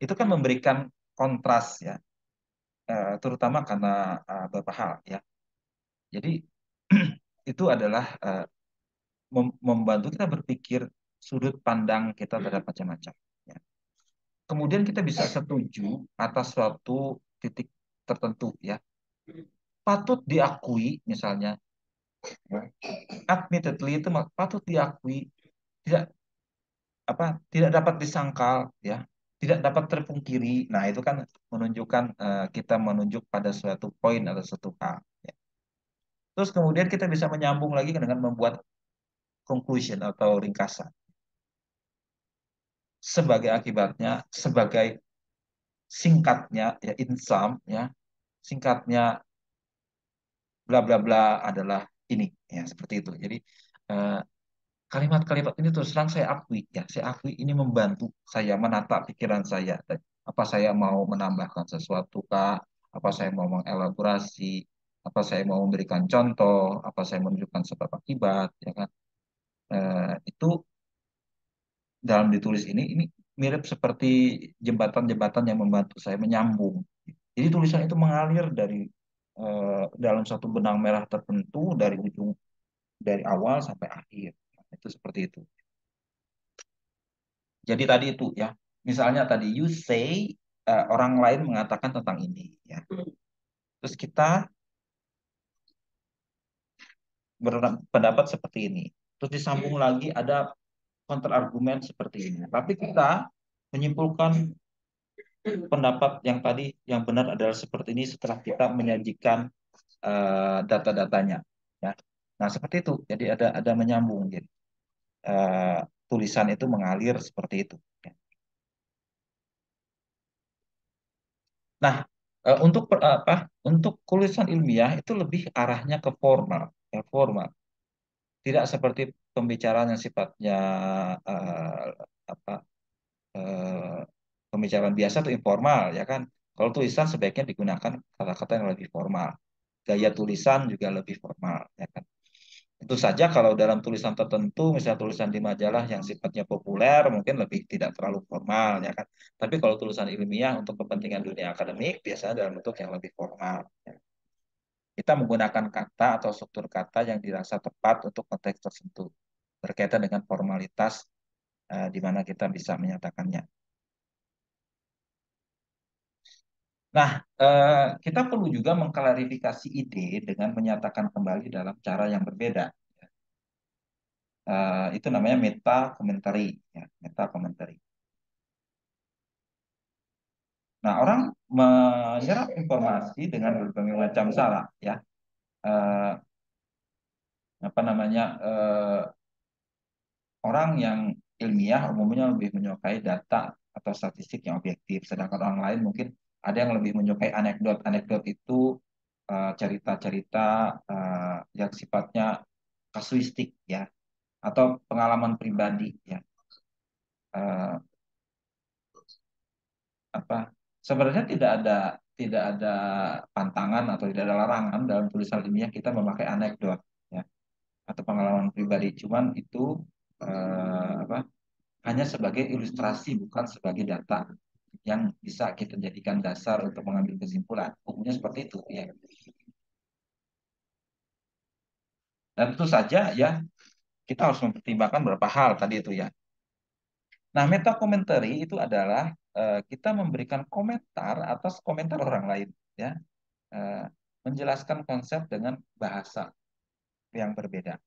Itu kan memberikan kontras ya, eh, terutama karena eh, beberapa hal ya. Jadi *clears throat* itu adalah eh, membantu kita berpikir sudut pandang kita terhadap macam-macam. Ya. Kemudian kita bisa setuju atas suatu titik tertentu ya. Patut diakui misalnya, admittedly itu patut diakui tidak apa tidak dapat disangkal ya. Tidak dapat terpungkiri. Nah itu kan menunjukkan uh, kita menunjuk pada suatu poin atau suatu hal ya. terus kemudian kita bisa menyambung lagi dengan membuat conclusion atau ringkasan. Sebagai akibatnya sebagai singkatnya ya insam ya. Singkatnya bla bla bla adalah ini ya seperti itu. Jadi uh, kalimat-kalimat ini terus terang saya akui ya saya akui ini membantu saya menata pikiran saya. Apa saya mau menambahkan sesuatu kah apa saya mau mengelaborasi? Apa saya mau memberikan contoh? Apa saya menunjukkan sebab akibat ya kan? Eh, itu dalam ditulis ini ini mirip seperti jembatan-jembatan yang membantu saya menyambung. Jadi tulisan itu mengalir dari eh, dalam satu benang merah tertentu dari ujung dari awal sampai akhir itu seperti itu. Jadi tadi itu ya, misalnya tadi you say uh, orang lain mengatakan tentang ini ya. Terus kita berpendapat seperti ini. Terus disambung lagi ada counter argumen seperti ini. Tapi kita menyimpulkan pendapat yang tadi yang benar adalah seperti ini setelah kita menyajikan uh, data-datanya ya. Nah, seperti itu. Jadi ada ada menyambung gitu uh, tulisan itu mengalir seperti itu. Nah, uh, untuk apa? Untuk tulisan ilmiah itu lebih arahnya ke formal, ya formal. Tidak seperti pembicaraan yang sifatnya uh, apa? Uh, pembicaraan biasa atau informal, ya kan? Kalau tulisan sebaiknya digunakan kata-kata yang lebih formal. Gaya tulisan juga lebih formal, ya kan? Tentu saja kalau dalam tulisan tertentu, misalnya tulisan di majalah yang sifatnya populer, mungkin lebih tidak terlalu formal, ya kan. Tapi kalau tulisan ilmiah untuk kepentingan dunia akademik, biasanya dalam bentuk yang lebih formal. Ya. Kita menggunakan kata atau struktur kata yang dirasa tepat untuk konteks tertentu, berkaitan dengan formalitas eh, di mana kita bisa menyatakannya. Nah, eh, kita perlu juga mengklarifikasi ide dengan menyatakan kembali dalam cara yang berbeda. Eh, itu namanya meta komentari, ya, meta komentari. Nah, orang menyerap informasi dengan berbagai macam cara, ya. Eh, apa namanya? Orang yang ilmiah umumnya lebih menyukai data atau statistik yang objektif, sedangkan orang lain mungkin ada yang lebih menyukai anekdot. Anekdot itu eh, cerita-cerita uh, uh, yang sifatnya kasuistik ya atau pengalaman pribadi ya. Uh, apa sebenarnya tidak ada tidak ada pantangan atau tidak ada larangan dalam tulisan ilmiah kita memakai anekdot ya atau pengalaman pribadi cuman itu uh, apa hanya sebagai ilustrasi bukan sebagai data yang bisa kita jadikan dasar untuk mengambil kesimpulan. Umumnya seperti itu ya. Dan tentu saja ya kita harus mempertimbangkan beberapa hal tadi itu ya. Nah, meta commentary itu adalah uh, kita memberikan komentar atas komentar orang lain ya. Uh, menjelaskan konsep dengan bahasa yang berbeda.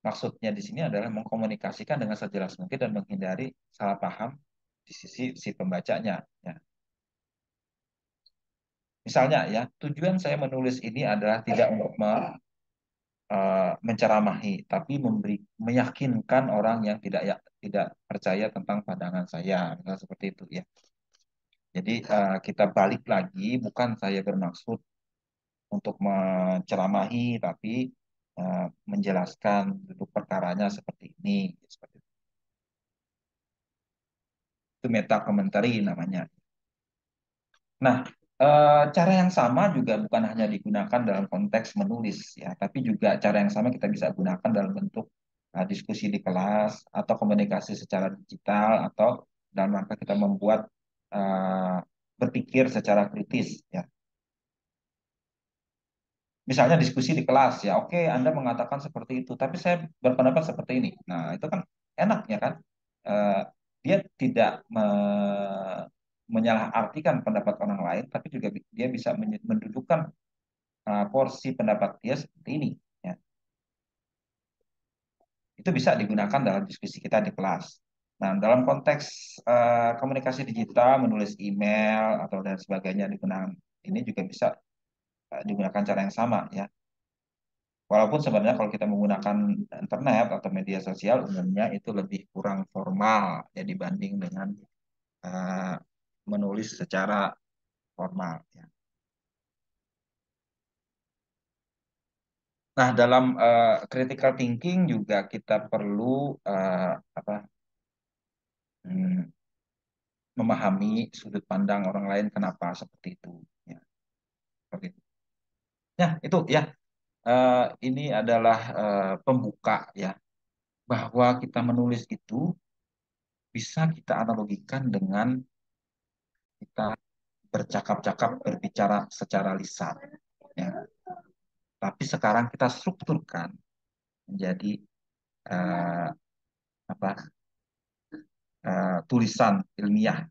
Maksudnya di sini adalah mengkomunikasikan dengan sejelas mungkin dan menghindari salah paham di sisi si pembacanya. Ya. Misalnya ya, tujuan saya menulis ini adalah tidak untuk me, uh, menceramahi, tapi memberi meyakinkan orang yang tidak ya, tidak percaya tentang pandangan saya, misalnya seperti itu ya. Jadi uh, kita balik lagi, bukan saya bermaksud untuk menceramahi, tapi uh, menjelaskan duduk perkaranya seperti ini, seperti itu. Meta commentary namanya. Nah, Eh, cara yang sama juga bukan hanya digunakan dalam konteks menulis ya, tapi juga cara yang sama kita bisa gunakan dalam bentuk uh, diskusi di kelas atau komunikasi secara digital atau dalam rangka kita membuat uh, berpikir secara kritis ya. Misalnya diskusi di kelas ya, oke Anda mengatakan seperti itu, tapi saya berpendapat seperti ini. Nah itu kan enak ya kan, dia tidak me menyalahartikan pendapat orang lain, tapi juga dia bisa mendudukan uh, porsi pendapat dia seperti ini. Ya. Itu bisa digunakan dalam diskusi kita di kelas. Nah, dalam konteks uh, komunikasi digital, menulis email atau dan sebagainya digunakan ini juga bisa uh, digunakan cara yang sama ya. Walaupun sebenarnya kalau kita menggunakan internet atau media sosial umumnya itu lebih kurang formal ya dibanding dengan uh, menulis secara formal. Ya. Nah, dalam uh, critical thinking juga kita perlu uh, apa hmm, memahami sudut pandang orang lain kenapa seperti itu. Ya, seperti itu. Ya, itu ya. Uh, ini adalah uh, pembuka ya bahwa kita menulis itu bisa kita analogikan dengan kita bercakap-cakap berbicara secara lisan ya. tapi sekarang kita strukturkan menjadi uh, apa uh, tulisan ilmiah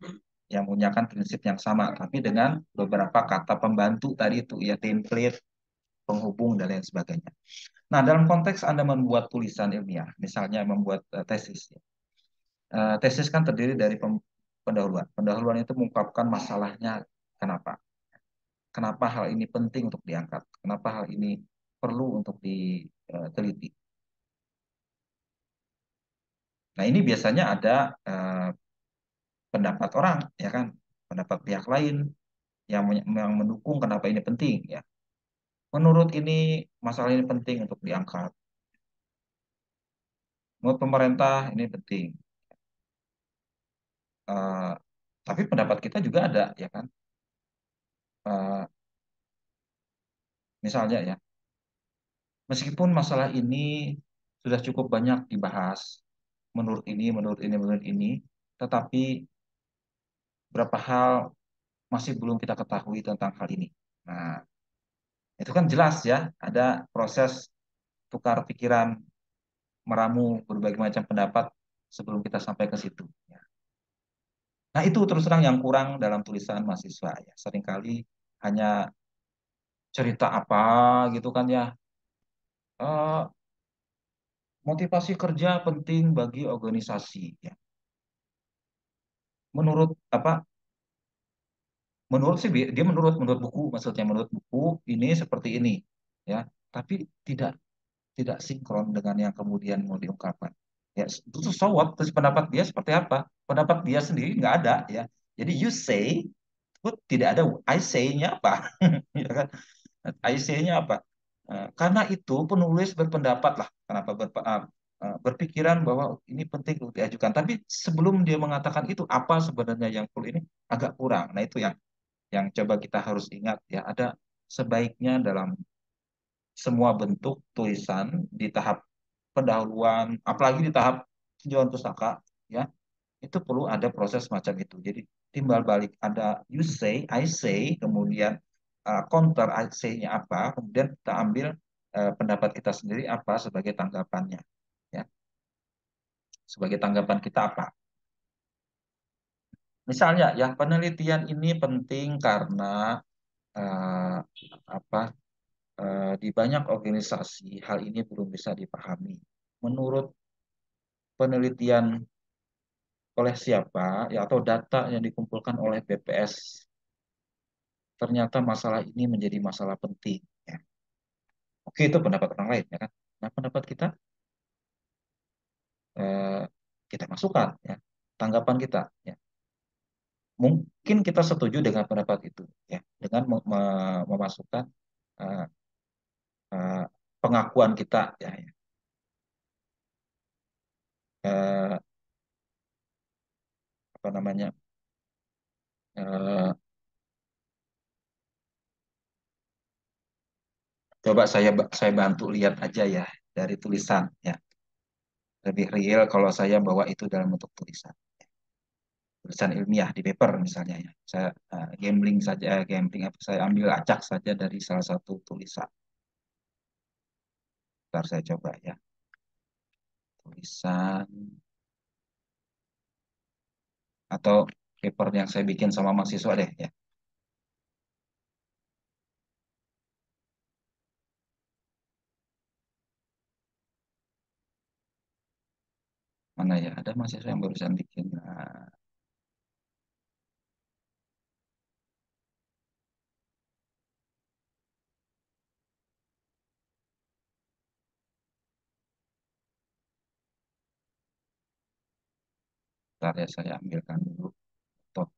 yang menggunakan prinsip yang sama tapi dengan beberapa kata pembantu tadi itu ya template penghubung dan lain sebagainya. Nah, dalam konteks Anda membuat tulisan ilmiah, misalnya membuat uh, tesis, uh, tesis kan terdiri dari pendahuluan. Pendahuluan itu mengungkapkan masalahnya kenapa. Kenapa hal ini penting untuk diangkat? Kenapa hal ini perlu untuk diteliti? Nah ini biasanya ada eh, pendapat orang, ya kan, pendapat pihak lain yang, yang mendukung kenapa ini penting, ya. Menurut ini masalah ini penting untuk diangkat. Menurut pemerintah ini penting. Uh, tapi pendapat kita juga ada, ya kan? Uh, misalnya ya, meskipun masalah ini sudah cukup banyak dibahas, menurut ini, menurut ini, menurut ini, tetapi berapa hal masih belum kita ketahui tentang hal ini. Nah, itu kan jelas ya, ada proses tukar pikiran, meramu berbagai macam pendapat sebelum kita sampai ke situ. Ya. Nah itu terus terang yang kurang dalam tulisan mahasiswa ya. Seringkali hanya cerita apa gitu kan ya. Uh, motivasi kerja penting bagi organisasi ya. Menurut apa? Menurut sih dia menurut menurut buku maksudnya menurut buku ini seperti ini ya. Tapi tidak tidak sinkron dengan yang kemudian mau diungkapkan. Ya, itu so what? Terus pendapat dia seperti apa? Pendapat dia sendiri nggak ada ya. Jadi you say, itu tidak ada I say-nya apa? *laughs* ya kan? I say-nya apa? Eh, karena itu penulis berpendapat lah, kenapa berp uh, berpikiran bahwa ini penting untuk diajukan. Tapi sebelum dia mengatakan itu, apa sebenarnya yang perlu ini agak kurang. Nah itu yang yang coba kita harus ingat ya. Ada sebaiknya dalam semua bentuk tulisan di tahap pendahuluan, apalagi di tahap tinjauan pustaka, ya itu perlu ada proses macam itu. Jadi timbal balik ada you say, I say, kemudian uh, counter I say-nya apa, kemudian kita ambil uh, pendapat kita sendiri apa sebagai tanggapannya, ya. Sebagai tanggapan kita apa? Misalnya, ya penelitian ini penting karena uh, apa Eh, di banyak organisasi hal ini belum bisa dipahami. Menurut penelitian oleh siapa ya atau data yang dikumpulkan oleh BPS ternyata masalah ini menjadi masalah penting ya. Oke, itu pendapat orang lain, ya kan? Nah, pendapat kita eh, kita masukkan, ya, tanggapan kita, ya. Mungkin kita setuju dengan pendapat itu, ya, dengan memasukkan uh, uh, pengakuan kita, ya, ya. Uh, apa namanya? Uh, coba saya saya bantu lihat aja ya dari tulisan, ya lebih real kalau saya bawa itu dalam bentuk tulisan tulisan ilmiah di paper misalnya ya. Saya uh, gambling saja gambling apa saya ambil acak saja dari salah satu tulisan. Ntar saya coba ya. Tulisan. Atau paper yang saya bikin sama mahasiswa deh ya. Mana ya? Ada mahasiswa yang barusan bikin nah, Bentar ya saya ambilkan dulu foto.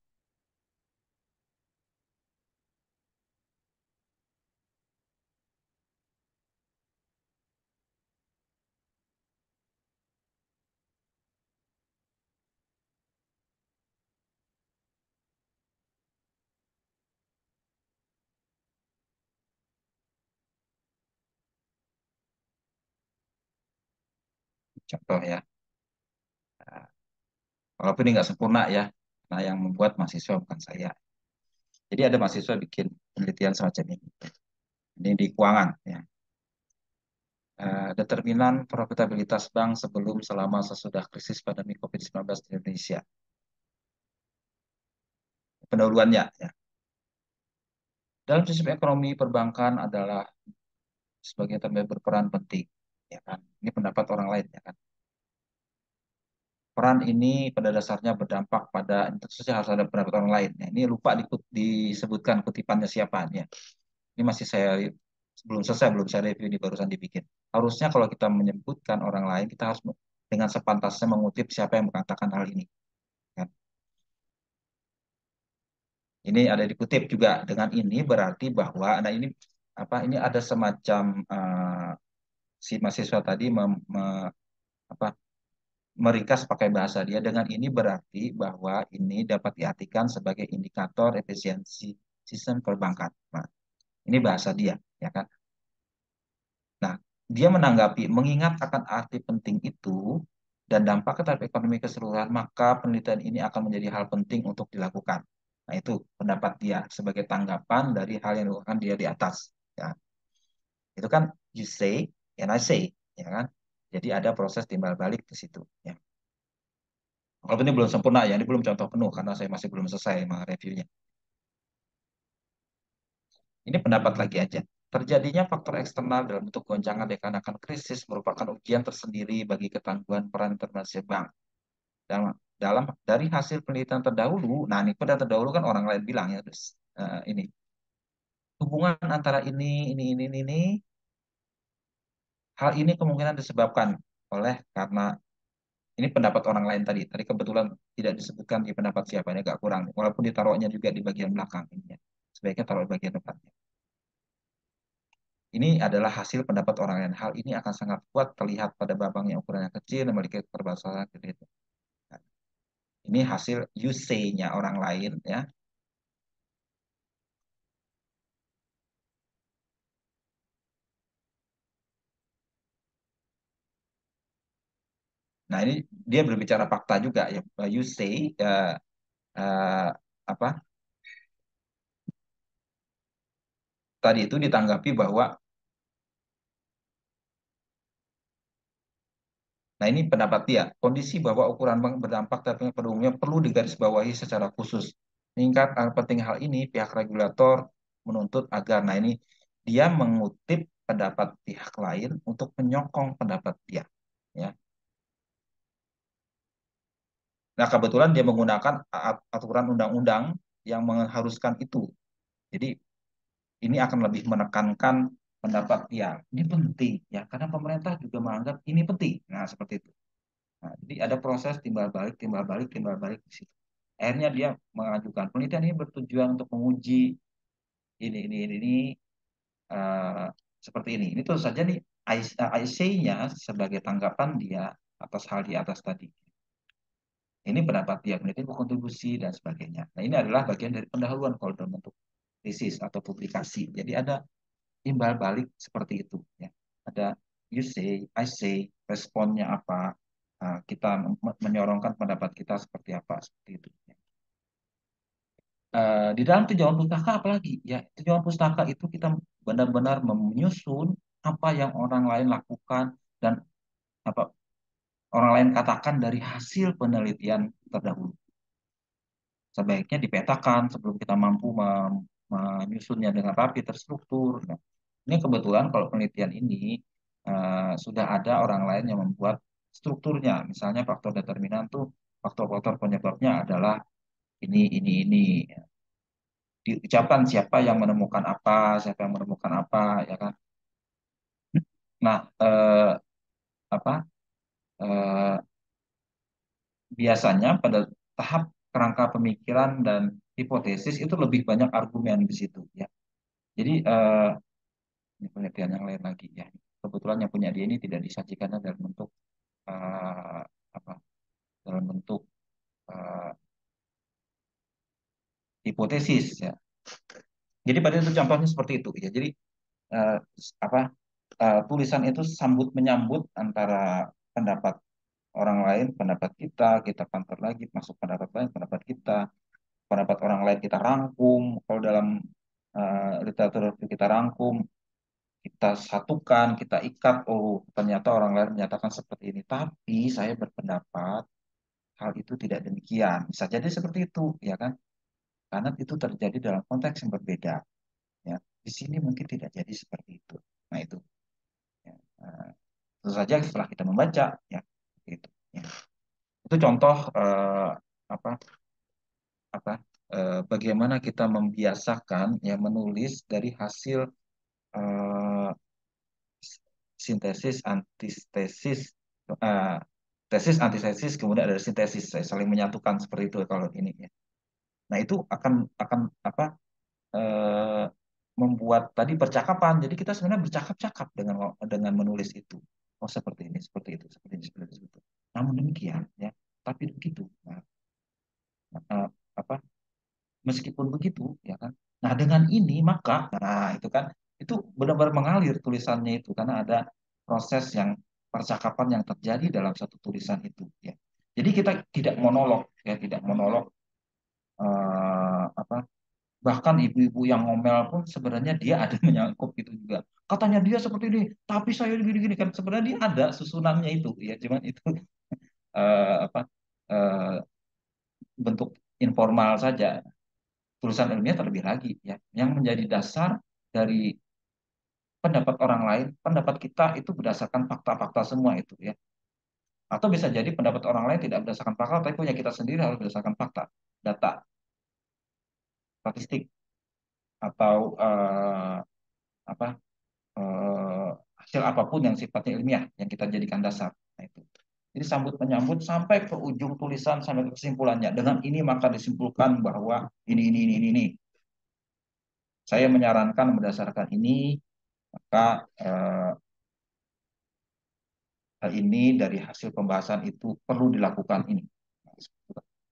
Contoh ya. Walaupun ini nggak sempurna ya, nah yang membuat mahasiswa bukan saya. Jadi ada mahasiswa bikin penelitian semacam ini. Ini di keuangan ya. Uh, determinan profitabilitas bank sebelum, selama, sesudah krisis pandemi COVID-19 di Indonesia. Pendahuluannya ya. Dalam sistem ekonomi perbankan adalah sebagai terbaik berperan penting, ya kan? Ini pendapat orang lain, ya kan? Peran ini pada dasarnya berdampak pada saja harus ada pendapat orang lain. Ya, ini lupa dikut, disebutkan kutipannya siapa ya. Ini masih saya belum selesai, belum saya review ini barusan dibikin. Harusnya kalau kita menyebutkan orang lain, kita harus dengan sepantasnya mengutip siapa yang mengatakan hal ini. Ya. Ini ada dikutip juga. Dengan ini berarti bahwa, nah ini apa? Ini ada semacam uh, si mahasiswa tadi mem, me, apa, meringkas pakai bahasa dia dengan ini berarti bahwa ini dapat diartikan sebagai indikator efisiensi sistem perbankan. Nah, ini bahasa dia, ya kan? Nah, dia menanggapi mengingat akan arti penting itu dan dampak terhadap ekonomi keseluruhan, maka penelitian ini akan menjadi hal penting untuk dilakukan. Nah, itu pendapat dia sebagai tanggapan dari hal yang dilakukan dia di atas, ya. Itu kan you say and I say, ya kan? Jadi ada proses timbal balik di situ. Ya. Kalau ini belum sempurna ya, ini belum contoh penuh karena saya masih belum selesai reviewnya. Ini pendapat lagi aja. Terjadinya faktor eksternal dalam bentuk goncangan dikarenakan krisis merupakan ujian tersendiri bagi ketangguhan peran internasional bank. Dalam, dalam dari hasil penelitian terdahulu, nah ini pada terdahulu kan orang lain bilang ya, terus uh, ini hubungan antara ini, ini, ini, ini Hal ini kemungkinan disebabkan oleh karena ini pendapat orang lain tadi. Tadi kebetulan tidak disebutkan di pendapat siapa ini agak kurang. Walaupun ditaruhnya juga di bagian belakang ini. Sebaiknya taruh di bagian depannya. Ini adalah hasil pendapat orang lain. Hal ini akan sangat kuat terlihat pada babang yang ukurannya kecil dan memiliki keterbatasan. Nah, ini hasil you say-nya orang lain ya. Nah ini dia berbicara fakta juga ya. You say uh, uh, apa? Tadi itu ditanggapi bahwa Nah ini pendapat dia, kondisi bahwa ukuran bank berdampak tapi pada perlu digarisbawahi secara khusus. Meningkat penting hal ini, pihak regulator menuntut agar, nah ini dia mengutip pendapat pihak lain untuk menyokong pendapat dia. Ya, Nah, kebetulan dia menggunakan aturan undang-undang yang mengharuskan itu. Jadi, ini akan lebih menekankan pendapat ya ini penting ya karena pemerintah juga menganggap ini penting. Nah seperti itu. Nah, jadi ada proses timbal balik, timbal balik, timbal balik di situ. Akhirnya dia mengajukan penelitian ini bertujuan untuk menguji ini ini ini, ini uh, seperti ini. Ini tentu saja nih IC-nya sebagai tanggapan dia atas hal di atas tadi. Ini pendapat dia, penelitian berkontribusi dan sebagainya. Nah ini adalah bagian dari pendahuluan kalau dalam bentuk tesis atau publikasi. Jadi ada timbal balik seperti itu. Ya. Ada you say, I say, responnya apa, nah, kita menyorongkan pendapat kita seperti apa, seperti itu. Ya. Uh, di dalam tinjauan pustaka apalagi ya tinjauan pustaka itu kita benar-benar menyusun apa yang orang lain lakukan dan apa orang lain katakan dari hasil penelitian terdahulu sebaiknya dipetakan sebelum kita mampu menyusunnya dengan rapi terstruktur nah, ini kebetulan kalau penelitian ini uh, sudah ada orang lain yang membuat strukturnya. Misalnya faktor determinan tuh faktor-faktor penyebabnya adalah ini, ini, ini. Diucapkan siapa yang menemukan apa, siapa yang menemukan apa, ya kan? Nah, eh, apa? Eh, biasanya pada tahap kerangka pemikiran dan hipotesis itu lebih banyak argumen di situ, ya. Jadi eh, ini penelitian yang lain lagi ya. Kebetulan yang punya dia ini tidak disajikan dalam bentuk uh, apa dalam bentuk uh, hipotesis ya. Jadi pada itu contohnya seperti itu ya. Jadi uh, apa uh, tulisan itu sambut menyambut antara pendapat orang lain pendapat kita kita kantor lagi masuk pendapat lain pendapat kita pendapat orang lain kita rangkum kalau dalam uh, literatur kita rangkum kita satukan, kita ikat, oh ternyata orang lain menyatakan seperti ini. Tapi saya berpendapat hal itu tidak demikian. Bisa jadi seperti itu, ya kan? Karena itu terjadi dalam konteks yang berbeda. Ya, di sini mungkin tidak jadi seperti itu. Nah itu. Ya, uh, tentu saja setelah kita membaca, ya itu. Ya. Itu contoh uh, apa apa uh, bagaimana kita membiasakan ya menulis dari hasil uh, sintesis, antitesis, uh, tesis, antitesis, kemudian ada sintesis, saya saling menyatukan seperti itu kalau ini ya. Nah itu akan akan apa uh, membuat tadi percakapan. Jadi kita sebenarnya bercakap-cakap dengan dengan menulis itu. Oh seperti ini, seperti itu, seperti ini, seperti itu. Namun demikian ya, tapi begitu. Nah, uh, apa meskipun begitu ya kan. Nah dengan ini maka, nah itu kan itu benar-benar mengalir tulisannya itu karena ada proses yang percakapan yang terjadi dalam satu tulisan itu ya. Jadi kita tidak monolog ya, tidak monolog uh, apa bahkan ibu-ibu yang ngomel pun sebenarnya dia ada *laughs* menyangkut itu juga. Katanya dia seperti ini, tapi saya gini-gini kan sebenarnya dia ada susunannya itu ya, cuman itu uh, *laughs* apa uh, bentuk informal saja. Tulisan ilmiah terlebih lagi ya, yang menjadi dasar dari pendapat orang lain, pendapat kita itu berdasarkan fakta-fakta semua itu ya. Atau bisa jadi pendapat orang lain tidak berdasarkan fakta, tapi punya kita sendiri harus berdasarkan fakta, data, statistik, atau uh, apa uh, hasil apa pun yang sifatnya ilmiah yang kita jadikan dasar. Nah, itu. Jadi sambut menyambut sampai ke ujung tulisan sampai ke kesimpulannya. Dengan ini maka disimpulkan bahwa ini ini ini ini. Saya menyarankan berdasarkan ini maka hal ini dari hasil pembahasan itu perlu dilakukan ini. Nah,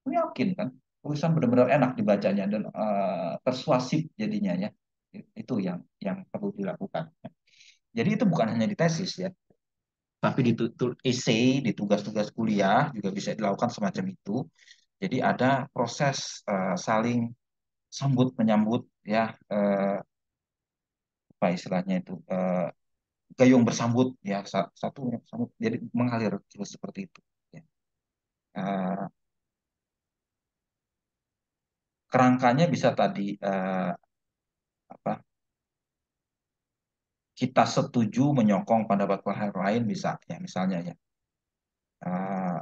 yakin kan, tulisan benar-benar enak dibacanya dan uh, persuasif jadinya ya. Itu yang yang perlu dilakukan. Jadi itu bukan hanya di tesis ya, tapi di essay, di tugas-tugas kuliah juga bisa dilakukan semacam itu. Jadi ada proses uh, saling sambut menyambut ya uh, apa istilahnya itu uh, gayung bersambut ya satu bersambut jadi mengalir seperti itu ya. uh, kerangkanya bisa tadi uh, apa kita setuju menyokong pendapat pihak lain bisa ya misalnya ya uh,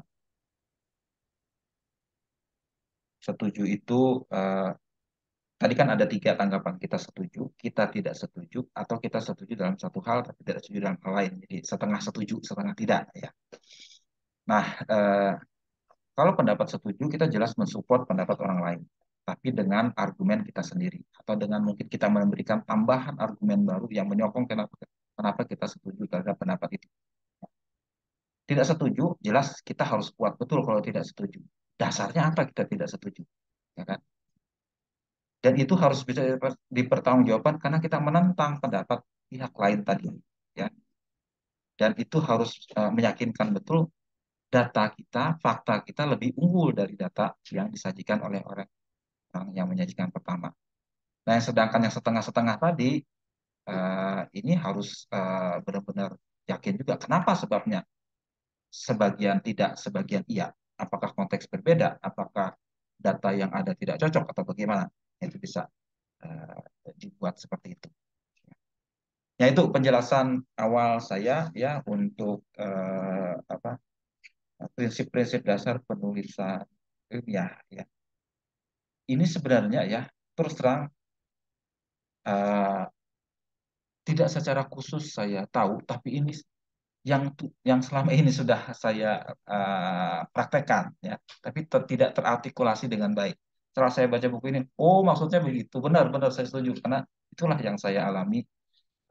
setuju itu uh, tadi kan ada tiga tanggapan kita setuju, kita tidak setuju, atau kita setuju dalam satu hal tapi tidak setuju dalam hal lain. Jadi setengah setuju, setengah tidak ya. Nah, eh, kalau pendapat setuju kita jelas mensupport pendapat orang lain, tapi dengan argumen kita sendiri atau dengan mungkin kita memberikan tambahan argumen baru yang menyokong kenapa kenapa kita setuju terhadap pendapat itu. Tidak setuju, jelas kita harus kuat betul kalau tidak setuju. Dasarnya apa kita tidak setuju? Ya kan? Dan itu harus bisa dipertanggungjawabkan karena kita menentang pendapat pihak lain tadi. Ya. Dan itu harus uh, meyakinkan betul data kita, fakta kita lebih unggul dari data yang disajikan oleh orang yang menyajikan pertama. Nah, sedangkan yang setengah-setengah tadi, uh, ini harus uh, benar-benar yakin juga. Kenapa sebabnya? Sebagian tidak, sebagian iya. Apakah konteks berbeda? Apakah data yang ada tidak cocok atau bagaimana? itu bisa uh, dibuat seperti itu. Ya itu penjelasan awal saya ya untuk uh, apa prinsip-prinsip dasar penulisan ilmiah ya. Ini sebenarnya ya terus terang uh, tidak secara khusus saya tahu, tapi ini yang yang selama ini sudah saya uh, praktekkan ya, tapi ter, tidak terartikulasi dengan baik setelah saya baca buku ini, oh maksudnya begitu, benar-benar saya setuju karena itulah yang saya alami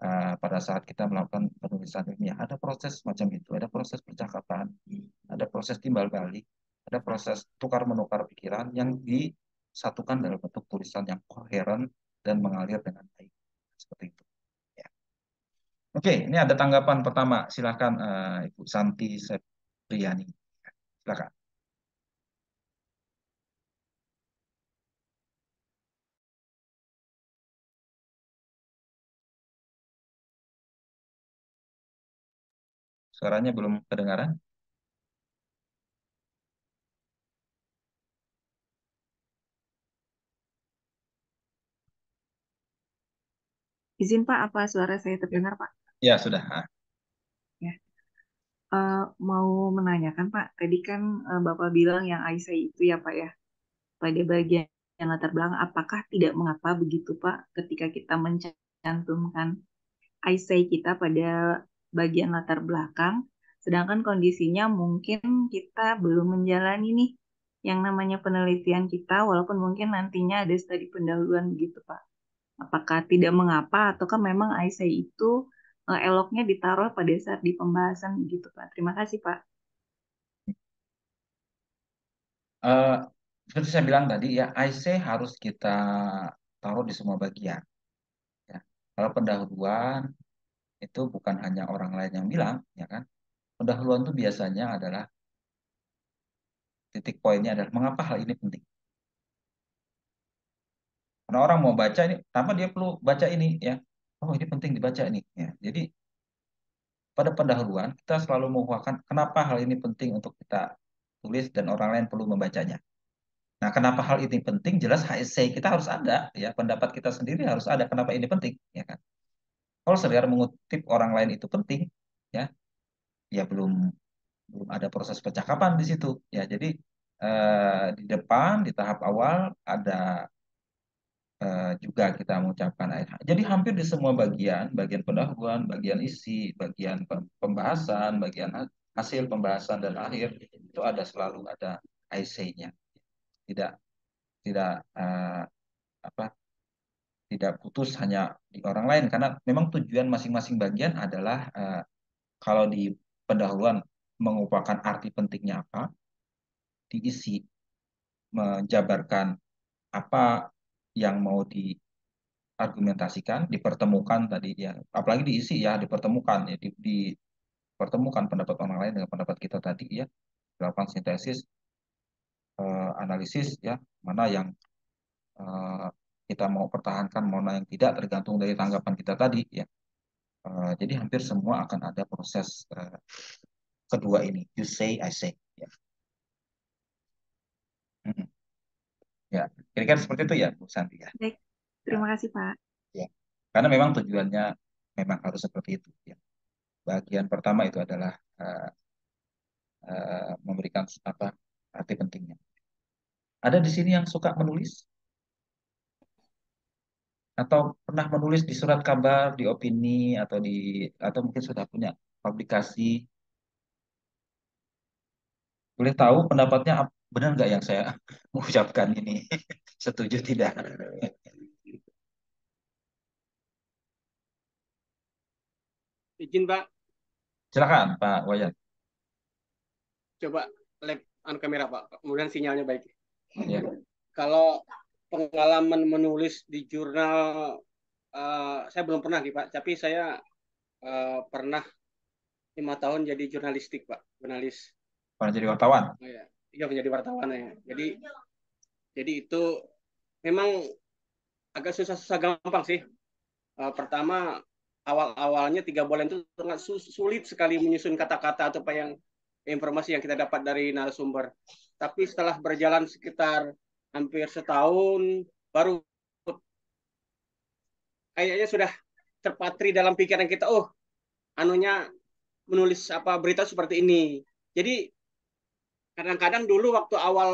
uh, pada saat kita melakukan penulisan ilmiah. Ada proses macam itu, ada proses percakapan, ada proses timbal balik, ada proses tukar menukar pikiran yang disatukan dalam bentuk tulisan yang koheren dan mengalir dengan baik. Seperti itu. Ya. Oke, ini ada tanggapan pertama. Silakan uh, Ibu Santi Sepriani. Silakan. Suaranya belum kedengaran? Izin Pak, apa suara saya terdengar Pak? Ya, sudah. Ya. Uh, mau menanyakan Pak, tadi kan uh, Bapak bilang yang I say itu ya Pak ya, pada bagian yang latar belakang, apakah tidak mengapa begitu Pak ketika kita mencantumkan I say kita pada bagian latar belakang, sedangkan kondisinya mungkin kita belum menjalani nih yang namanya penelitian kita, walaupun mungkin nantinya ada studi pendahuluan begitu Pak. Apakah tidak mengapa, ataukah memang IC itu uh, eloknya ditaruh pada saat di pembahasan begitu Pak? Terima kasih Pak. Uh, seperti saya bilang tadi ya, IC harus kita taruh di semua bagian. Ya. Kalau pendahuluan itu bukan hanya orang lain yang bilang, ya kan? Pendahuluan itu biasanya adalah titik poinnya adalah mengapa hal ini penting. Karena orang mau baca ini, tanpa dia perlu baca ini, ya. Oh ini penting dibaca ini. Ya. Jadi pada pendahuluan kita selalu menguatkan kenapa hal ini penting untuk kita tulis dan orang lain perlu membacanya. Nah, kenapa hal ini penting? Jelas HSC kita harus ada, ya. Pendapat kita sendiri harus ada. Kenapa ini penting, ya kan? Kalau sekedar mengutip orang lain itu penting, ya, ya belum belum ada proses percakapan di situ, ya. Jadi eh, di depan di tahap awal ada eh, juga kita mengucapkan ayat. Jadi hampir di semua bagian, bagian pendahuluan, bagian isi, bagian pembahasan, bagian hasil pembahasan dan akhir itu ada selalu ada IC-nya. Tidak tidak uh, apa tidak putus hanya di orang lain karena memang tujuan masing-masing bagian adalah uh, kalau di pendahuluan mengupakan arti pentingnya apa, diisi menjabarkan apa yang mau diargumentasikan, dipertemukan tadi ya, apalagi diisi ya, dipertemukan ya, di, dipertemukan pendapat orang lain dengan pendapat kita tadi ya, dilakukan sintesis, uh, analisis ya, mana yang uh, kita mau pertahankan, mana yang tidak tergantung dari tanggapan kita tadi ya. Uh, jadi hampir semua akan ada proses uh, kedua ini, you say, I say. Ya. Hmm. Ya, kira-kira seperti itu ya, Bu Santi ya. Baik, terima kasih Pak. Ya, karena memang tujuannya memang harus seperti itu. Ya. Bagian pertama itu adalah uh, uh, memberikan apa arti pentingnya. Ada di sini yang suka menulis? atau pernah menulis di surat kabar, di opini atau di atau mungkin sudah punya publikasi. Boleh tahu pendapatnya ap- benar nggak yang saya *laughs* mengucapkan ini? *laughs* Setuju tidak? Izin Pak, Silakan Pak Wayan. coba lab anu kamera Pak, kemudian sinyalnya baik. Ya. Kalau pengalaman menulis di jurnal, eh, saya belum pernah nih Pak, tapi saya eh, pernah lima tahun jadi jurnalistik Pak, jurnalis. Pernah jadi wartawan? Oh, ya. Iya menjadi wartawan ya. Jadi jadi itu memang agak susah-susah gampang sih. Eh, pertama awal-awalnya tiga bulan itu sangat sulit sekali menyusun kata-kata atau apa yang informasi yang kita dapat dari narasumber. Tapi setelah berjalan sekitar hampir setahun, baru kayaknya sudah terpatri dalam pikiran kita. Oh, anunya menulis apa berita seperti ini. Jadi kadang-kadang dulu waktu awal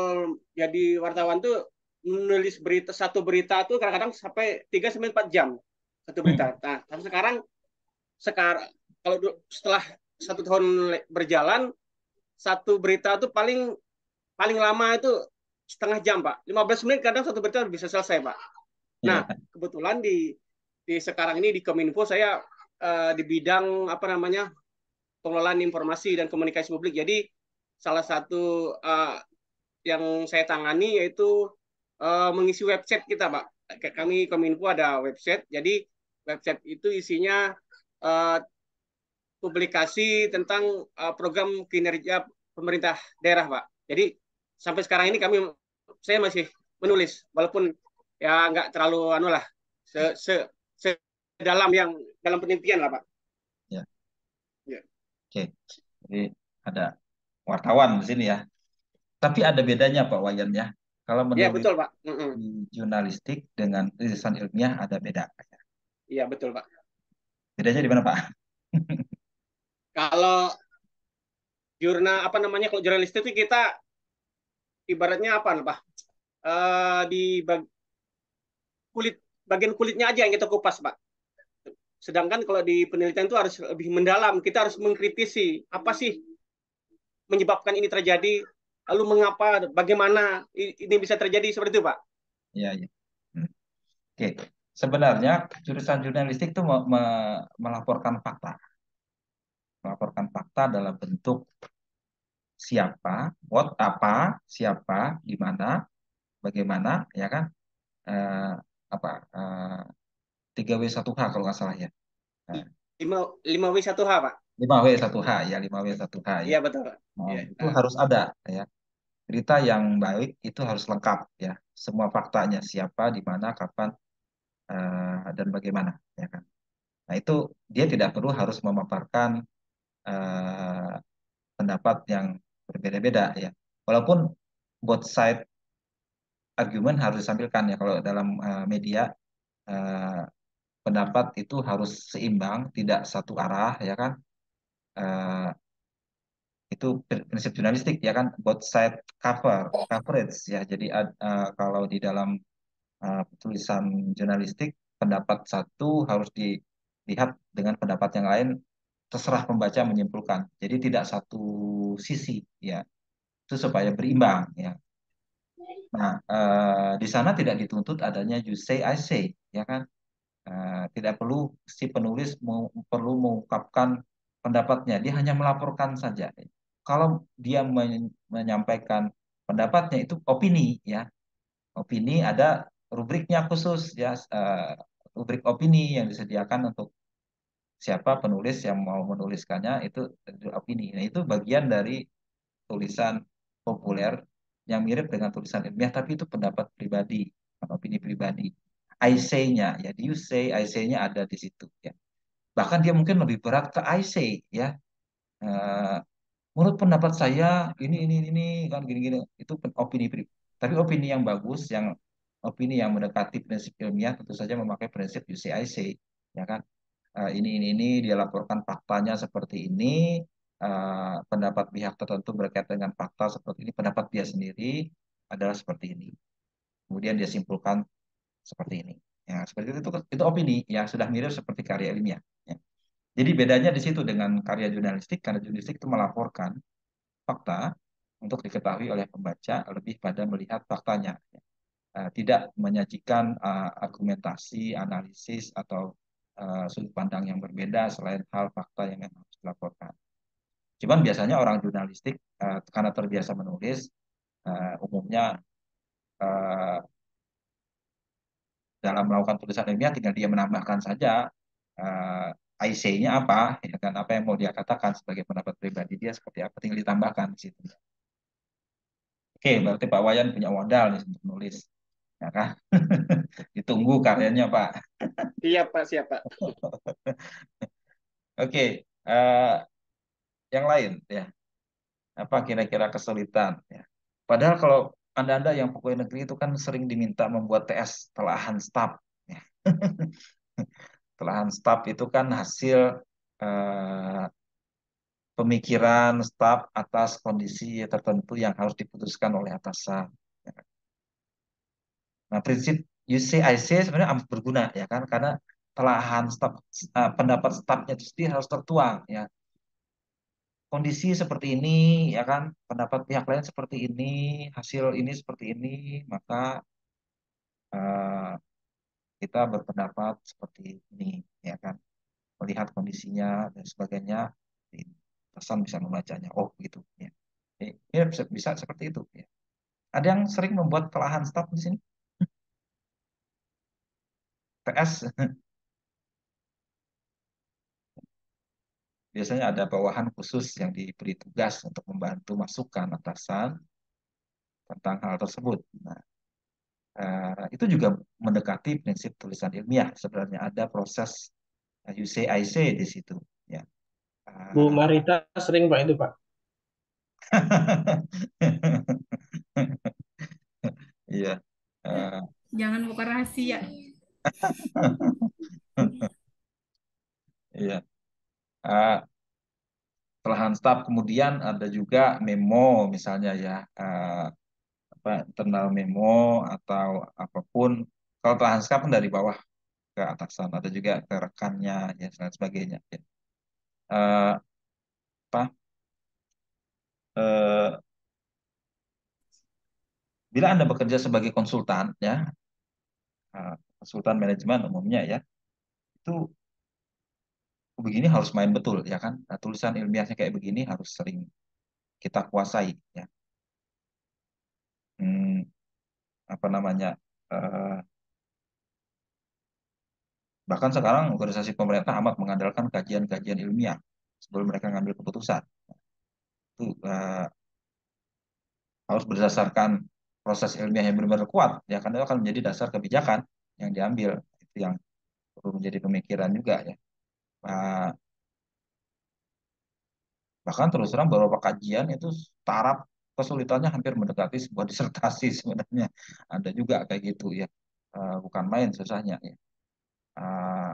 jadi wartawan tuh menulis berita satu berita tuh kadang-kadang sampai 3 sampai 4 jam satu berita. Nah, tapi sekarang sekarang kalau setelah satu tahun berjalan satu berita tuh paling paling lama itu setengah jam, Pak. 15 menit kadang satu berita bisa selesai, Pak. Nah, Ya. kebetulan di di sekarang ini di Kominfo saya eh, di bidang apa namanya pengelolaan informasi dan komunikasi publik. Jadi salah satu eh, yang saya tangani yaitu eh, mengisi website kita, Pak. Kami Kominfo ada website. Jadi website itu isinya eh, publikasi tentang eh, program kinerja pemerintah daerah, Pak. Jadi sampai sekarang ini kami saya masih menulis walaupun ya nggak terlalu anu lah se, se, se dalam yang dalam penelitian lah, Pak. Ya. Ya. Oke. Jadi ada wartawan di sini ya. Tapi ada bedanya Pak Wayan ya. Kalau Ya, menulis betul, Pak. Jurnalistik dengan tulisan ilmiah ada beda. Iya, betul, Pak. Bedanya di mana Pak? *laughs* Kalau jurnal apa namanya kalau jurnalistik itu kita ibaratnya apa Pak? Eh, di bag- kulit bagian kulitnya aja yang kita kupas, Pak. Sedangkan kalau di penelitian itu harus lebih mendalam, kita harus mengkritisi apa sih menyebabkan ini terjadi, lalu mengapa, bagaimana ini bisa terjadi seperti itu, Pak. Iya, iya. Hmm. Oke. Sebenarnya jurusan jurnalistik itu me- me- melaporkan fakta. Melaporkan fakta dalam bentuk siapa, what apa, siapa, di mana, bagaimana, ya kan? Eh, apa? Eh, 3W1H kalau nggak salah ya. Eh, 5 5W1H, Pak. 5W1H ya, 5W1H ya. Iya, betul. Nah, Iya. itu harus ada ya. Berita yang baik itu harus lengkap ya. Semua faktanya siapa, di mana, kapan, eh, dan bagaimana ya kan. Nah, itu dia tidak perlu harus memaparkan eh, pendapat yang berbeda-beda ya. Walaupun both side argument harus disampaikan ya kalau dalam eh, media eh, pendapat itu harus seimbang, tidak satu arah ya kan. Eh, itu pr- prinsip jurnalistik ya kan both side cover coverage ya. Jadi ad- eh, kalau di dalam eh, tulisan jurnalistik pendapat satu harus dilihat dengan pendapat yang lain terserah pembaca menyimpulkan. Jadi tidak satu sisi ya. Itu supaya berimbang ya. Nah eh, di sana tidak dituntut adanya you say I say ya kan? Eh, tidak perlu si penulis mau, perlu mengungkapkan pendapatnya, dia hanya melaporkan saja. Kalau dia men- menyampaikan pendapatnya itu opini ya, opini ada rubriknya khusus ya, eh, rubrik opini yang disediakan untuk siapa penulis yang mau menuliskannya itu opini. Nah itu bagian dari tulisan populer yang mirip dengan tulisan ilmiah, tapi itu pendapat pribadi, opini pribadi. I say-nya, ya, you say, I say-nya ada di situ ya. Bahkan dia mungkin lebih berat ke I say ya. Eh, menurut pendapat saya ini ini ini kan gini-gini itu pen- opini. Tapi opini yang bagus, yang opini yang mendekati prinsip ilmiah tentu saja memakai prinsip say ya kan. Eh, ini ini ini dia laporkan faktanya seperti ini. eh, pendapat pihak tertentu berkaitan dengan fakta seperti ini, pendapat dia sendiri adalah seperti ini. Kemudian dia simpulkan seperti ini. Ya, seperti itu, itu opini yang sudah mirip seperti karya ilmiah. Jadi bedanya di situ dengan karya jurnalistik, karena jurnalistik itu melaporkan fakta untuk diketahui oleh pembaca lebih pada melihat faktanya. Ya. Uh, tidak menyajikan uh, argumentasi, analisis, atau uh, sudut pandang yang berbeda selain hal fakta yang harus dilaporkan. Cuman biasanya orang jurnalistik karena terbiasa menulis, umumnya dalam melakukan tulisan ilmiah tinggal dia menambahkan saja IC-nya apa, ya kan apa yang mau dia katakan sebagai pendapat pribadi dia seperti apa, tinggal ditambahkan di situ. Oke, berarti Pak Wayan punya modal nih untuk nulis, ya kan? *laughs* Ditunggu karyanya Pak. Iya Pak, siap Pak. *laughs* Oke, uh, yang lain ya, apa kira-kira kesulitan ya? Padahal kalau anda-anda yang pegawai negeri itu kan sering diminta membuat TS telahan staf. Ya. *laughs* telahan staf itu kan hasil eh, pemikiran staf atas kondisi tertentu yang harus diputuskan oleh atasan. Ya. Nah, prinsip say sebenarnya amat berguna ya kan karena telahan staf uh, pendapat stafnya itu sendiri harus tertuang ya kondisi seperti ini, ya kan, pendapat pihak lain seperti ini, hasil ini seperti ini, maka uh, kita berpendapat seperti ini, ya kan, melihat kondisinya dan sebagainya, pesan bisa membacanya. Oh, gitu. Ya. Ini bisa, bisa seperti itu. Ya. Ada yang sering membuat kelahan staf di sini? PS *laughs* biasanya ada bawahan khusus yang diberi tugas untuk membantu masukan atasan tentang hal tersebut. Nah, uh, itu juga mendekati prinsip tulisan ilmiah. Sebenarnya ada proses uh, you say I say di situ. Ya. Uh, Bu Marita sering pak itu pak. *laughs* Iya. uh, Jangan buka rahasia. *laughs* Iya uh, telahan staf kemudian ada juga memo misalnya ya uh, apa internal memo atau apa pun kalau staf kan dari bawah ke atasan ada juga ke rekannya ya dan sebagainya ya. uh, apa? Uh, bila anda bekerja sebagai konsultan ya uh, konsultan manajemen umumnya ya itu begini harus main betul ya kan? Nah, tulisan ilmiahnya kayak begini harus sering kita kuasai ya hmm, apa namanya uh, bahkan sekarang organisasi pemerintah amat mengandalkan kajian-kajian ilmiah sebelum mereka ngambil keputusan. Itu uh, harus berdasarkan proses ilmiah yang benar-benar kuat ya karena itu akan menjadi dasar kebijakan yang diambil. Itu yang perlu menjadi pemikiran juga ya. Nah, bahkan terus terang beberapa kajian itu taraf kesulitannya hampir mendekati sebuah *laughs* disertasi sebenarnya. Ada juga kayak gitu ya. Uh, bukan main susahnya ya. Uh,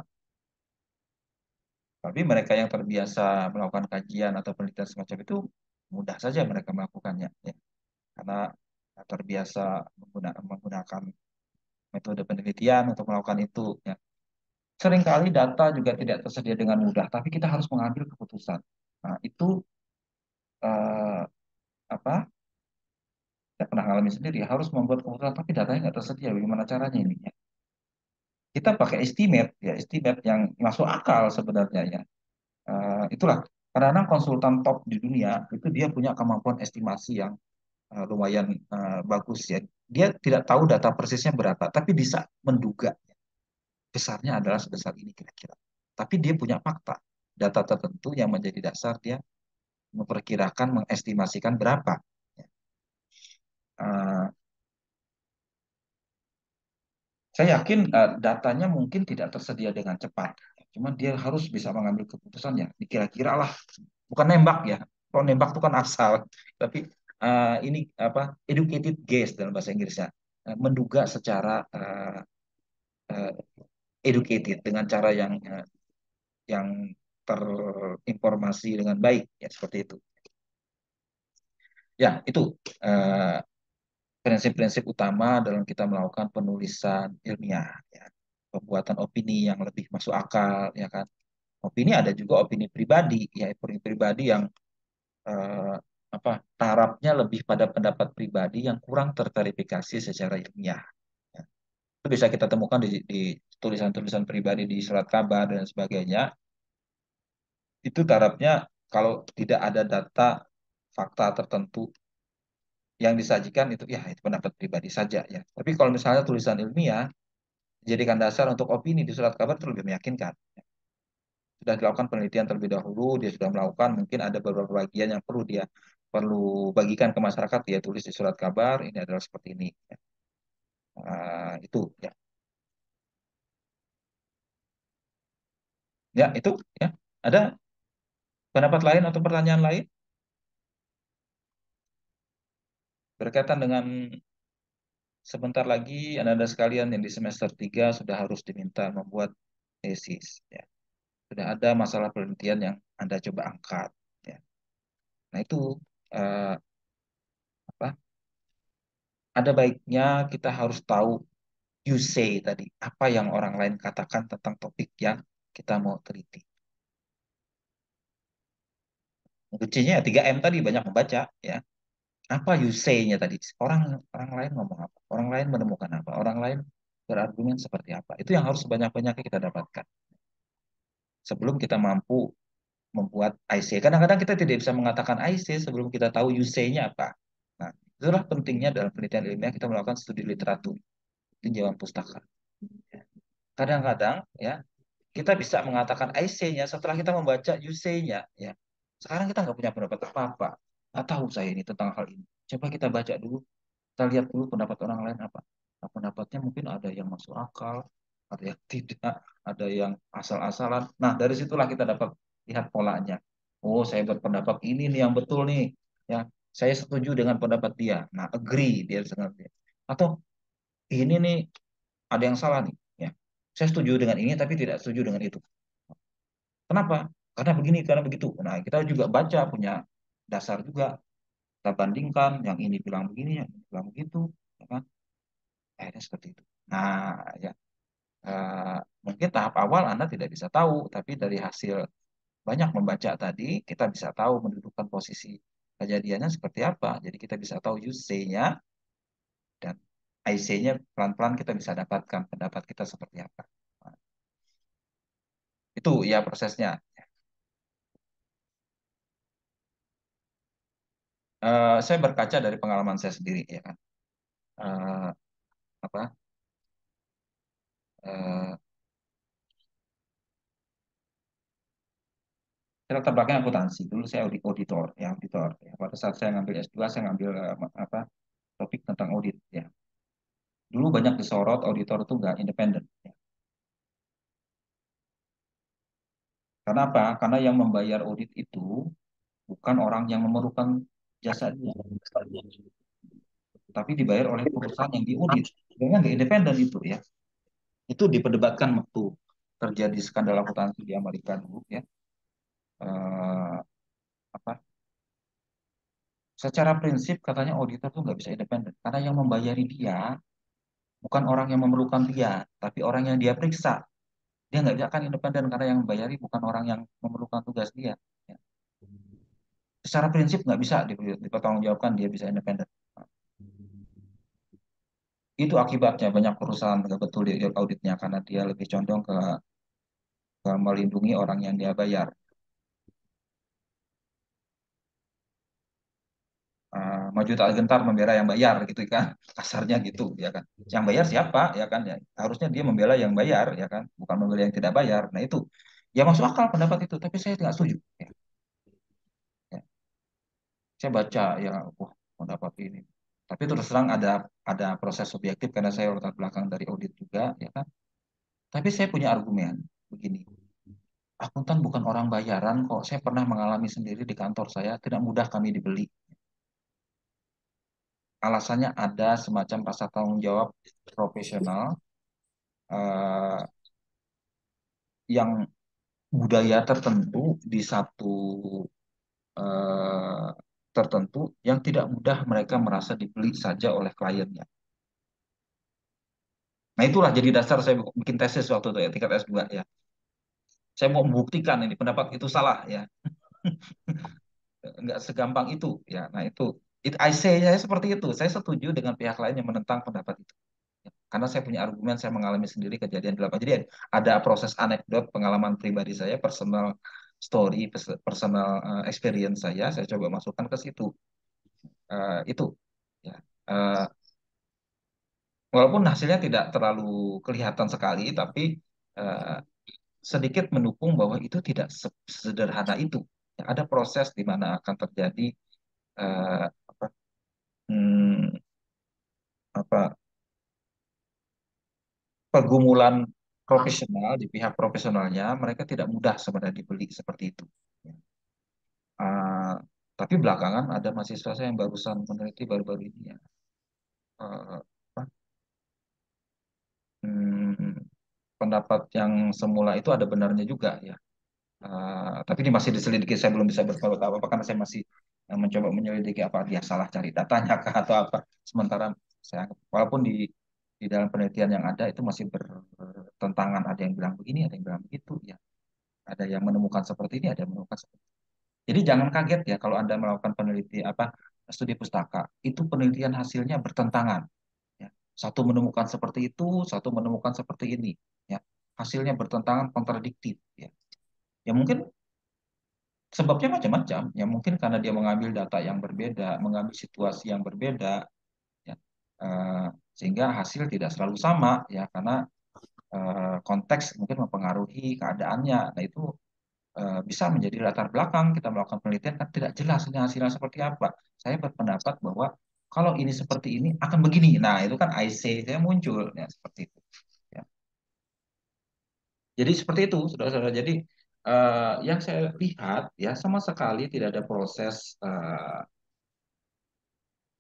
tapi mereka yang terbiasa melakukan kajian atau penelitian semacam itu mudah saja mereka melakukannya ya. Karena terbiasa menggunakan, menggunakan metode penelitian untuk melakukan itu ya sering kali data juga tidak tersedia dengan mudah, tapi kita harus mengambil keputusan. Nah, itu uh, apa? Alami sendiri, harus membuat keputusan, tapi datanya nggak tersedia. Bagaimana caranya ini? Ya? Kita pakai estimate, ya estimate yang masuk akal sebenarnya ya. Uh, itulah karena konsultan top di dunia itu dia punya kemampuan estimasi yang uh, lumayan uh, bagus ya. Dia tidak tahu data persisnya berapa, tapi bisa menduga besarnya adalah sebesar ini kira-kira. Tapi dia punya fakta, data tertentu yang menjadi dasar dia memperkirakan, mengestimasikan berapa. Uh, saya yakin uh, datanya mungkin tidak tersedia dengan cepat, cuman dia harus bisa mengambil keputusan ya, kira-kira lah, bukan nembak ya. Kalau nembak itu kan asal, tapi uh, ini apa educated guess dalam bahasa Inggrisnya, uh, menduga secara uh, uh, educated dengan cara yang eh, yang terinformasi dengan baik. Ya seperti itu. Ya, itu prinsip-prinsip utama dalam kita melakukan penulisan ilmiah ya. pembuatan opini yang lebih masuk akal, ya kan. Opini ada juga opini pribadi, ya opini pribadi yang eh, apa tarafnya lebih pada pendapat pribadi yang kurang terverifikasi secara ilmiah. Ya. Itu bisa kita temukan di, di tulisan-tulisan pribadi di surat kabar dan sebagainya. Itu tarafnya kalau tidak ada data fakta tertentu yang disajikan itu ya itu pendapat pribadi saja ya. Tapi kalau misalnya tulisan ilmiah dijadikan dasar untuk opini di surat kabar itu lebih meyakinkan. Sudah dilakukan penelitian terlebih dahulu, dia sudah melakukan mungkin ada beberapa bagian yang perlu dia perlu bagikan ke masyarakat dia tulis di surat kabar ini adalah seperti ini. Ya. Uh, itu ya. Ya itu ya. Ada pendapat lain atau pertanyaan lain? Berkaitan dengan sebentar lagi Anda sekalian yang di semester 3 sudah harus diminta membuat tesis. Ya. Sudah ada masalah penelitian yang Anda coba angkat. Ya. Nah itu uh, apa? Ada baiknya kita harus tahu you say tadi apa yang orang lain katakan tentang topik yang kita mau teliti. Kuncinya 3M tadi banyak membaca ya apa you say-nya tadi? Orang orang lain ngomong apa? Orang lain menemukan apa? Orang lain berargumen seperti apa? Itu yang harus sebanyak-banyaknya kita dapatkan. Sebelum kita mampu membuat IC kadang-kadang kita tidak bisa mengatakan IC sebelum kita tahu you say-nya apa. Nah itulah pentingnya dalam penelitian ilmiah kita melakukan studi literatur tinjauan pustaka. Kadang-kadang ya kita bisa mengatakan IC-nya setelah kita membaca you say-nya ya. Sekarang kita nggak punya pendapat apa-apa Nggak tahu saya ini tentang hal ini. Coba kita baca dulu, kita lihat dulu pendapat orang lain apa. Nah, pendapatnya mungkin ada yang masuk akal, ada yang tidak, ada yang asal-asalan. Nah, dari situlah kita dapat lihat polanya. Oh, saya berpendapat ini nih yang betul nih. Ya, saya setuju dengan pendapat dia. Nah, agree dia dengan dia. Atau ini nih ada yang salah nih. Ya, saya setuju dengan ini tapi tidak setuju dengan itu. Kenapa? Karena begini, karena begitu. Nah, kita juga baca punya dasar juga. Kita bandingkan yang ini bilang begini yang ini bilang begitu ya kan? Akhirnya seperti itu. Nah ya. Uh, mungkin tahap awal anda tidak bisa tahu tapi dari hasil banyak membaca tadi kita bisa tahu mendudukkan posisi kejadiannya seperti apa. Jadi kita bisa tahu use nya dan IC-nya pelan-pelan kita bisa dapatkan pendapat kita seperti apa. Nah, itu ya prosesnya uh, saya berkaca dari pengalaman saya sendiri ya kan. Uh, apa? Uh, saya latar akuntansi. Dulu saya auditor ya auditor ya. pada saat saya ngambil S2 saya ngambil apa topik tentang audit ya. Dulu banyak disorot auditor itu nggak independen ya. karena apa? Karena yang membayar audit itu bukan orang yang memerlukan jasanya tapi dibayar oleh perusahaan yang diaudit. Dengan nggak independen itu ya. Itu diperdebatkan waktu terjadi skandal akuntansi di Amerika dulu ya. Uh, apa? Secara prinsip katanya auditor tuh nggak bisa independen. Karena yang membayari dia bukan orang yang memerlukan dia tapi orang yang dia periksa. Dia nggak akan independen karena yang membayari bukan orang yang memerlukan tugas dia secara prinsip nggak bisa dipertanggungjawabkan dia bisa independen. Itu akibatnya banyak perusahaan nggak betul di auditnya karena dia lebih condong ke, ke melindungi orang yang dia bayar. Uh, maju tak gentar membela yang bayar gitu kan. *laughs* Kasarnya gitu ya kan. Yang bayar siapa ya kan. Ya harusnya dia membela yang bayar ya kan. Bukan membela yang tidak bayar. Nah itu. Ya masuk akal pendapat itu tapi saya tidak setuju. Ya saya baca ya wah mendapat ini. Tapi terus terang ada ada proses subjektif karena saya latar belakang dari audit juga ya kan? Tapi saya punya argumen begini. Akuntan bukan orang bayaran kok. Saya pernah mengalami sendiri di kantor saya tidak mudah kami dibeli. Alasannya ada semacam rasa tanggung jawab profesional uh, yang budaya tertentu di satu uh, tertentu yang tidak mudah mereka merasa dibeli saja oleh kliennya. Nah itulah jadi dasar saya bikin tesis waktu itu ya tingkat S2 ya. Saya mau membuktikan ini pendapat itu salah ya. *laughs* Nggak segampang itu ya. Nah itu it, I say saya seperti itu. Saya setuju dengan pihak lain yang menentang pendapat itu. Ya, Karena saya punya argumen, saya mengalami sendiri kejadian di lapangan. Jadi ada proses anekdot pengalaman pribadi saya, personal story, personal uh, experience saya, saya coba masukkan ke situ. Uh, itu ya. Uh, walaupun hasilnya tidak terlalu kelihatan sekali, tapi uh, sedikit mendukung bahwa itu tidak sederhana itu. Ya, ada proses di mana akan terjadi uh, apa, hmm, apa pergumulan profesional di pihak profesionalnya, mereka tidak mudah sebenarnya dibeli seperti itu. Uh, tapi belakangan ada mahasiswa saya yang barusan meneliti baru-baru ini ya. Uh, Hmm, pendapat yang semula itu ada benarnya juga ya. Uh, tapi ini masih diselidiki, saya belum bisa berbuat apa-apa karena saya masih uh, mencoba menyelidiki apa dia salah cari datanya kah atau apa. Sementara saya walaupun di di dalam penelitian yang ada itu masih bertentangan, ada yang bilang begini, ada yang bilang begitu ya. Ada yang menemukan seperti ini, ada yang menemukan seperti ini. Jadi jangan kaget ya kalau Anda melakukan penelitian apa studi pustaka, itu penelitian hasilnya bertentangan satu menemukan seperti itu, satu menemukan seperti ini. Ya, hasilnya bertentangan, kontradiktif. Ya, ya mungkin sebabnya macam-macam. Ya mungkin karena dia mengambil data yang berbeda, mengambil situasi yang berbeda, ya, uh, sehingga hasil tidak selalu sama. Ya, karena uh, konteks mungkin mempengaruhi keadaannya. Nah itu uh, bisa menjadi latar belakang kita melakukan penelitian kan tidak jelas ini hasilnya seperti apa. Saya berpendapat bahwa kalau ini seperti ini akan begini. Nah, itu kan I say saya muncul ya seperti itu. Ya. Jadi seperti itu, saudara-saudara. Jadi uh, yang saya lihat ya sama sekali tidak ada proses. Uh,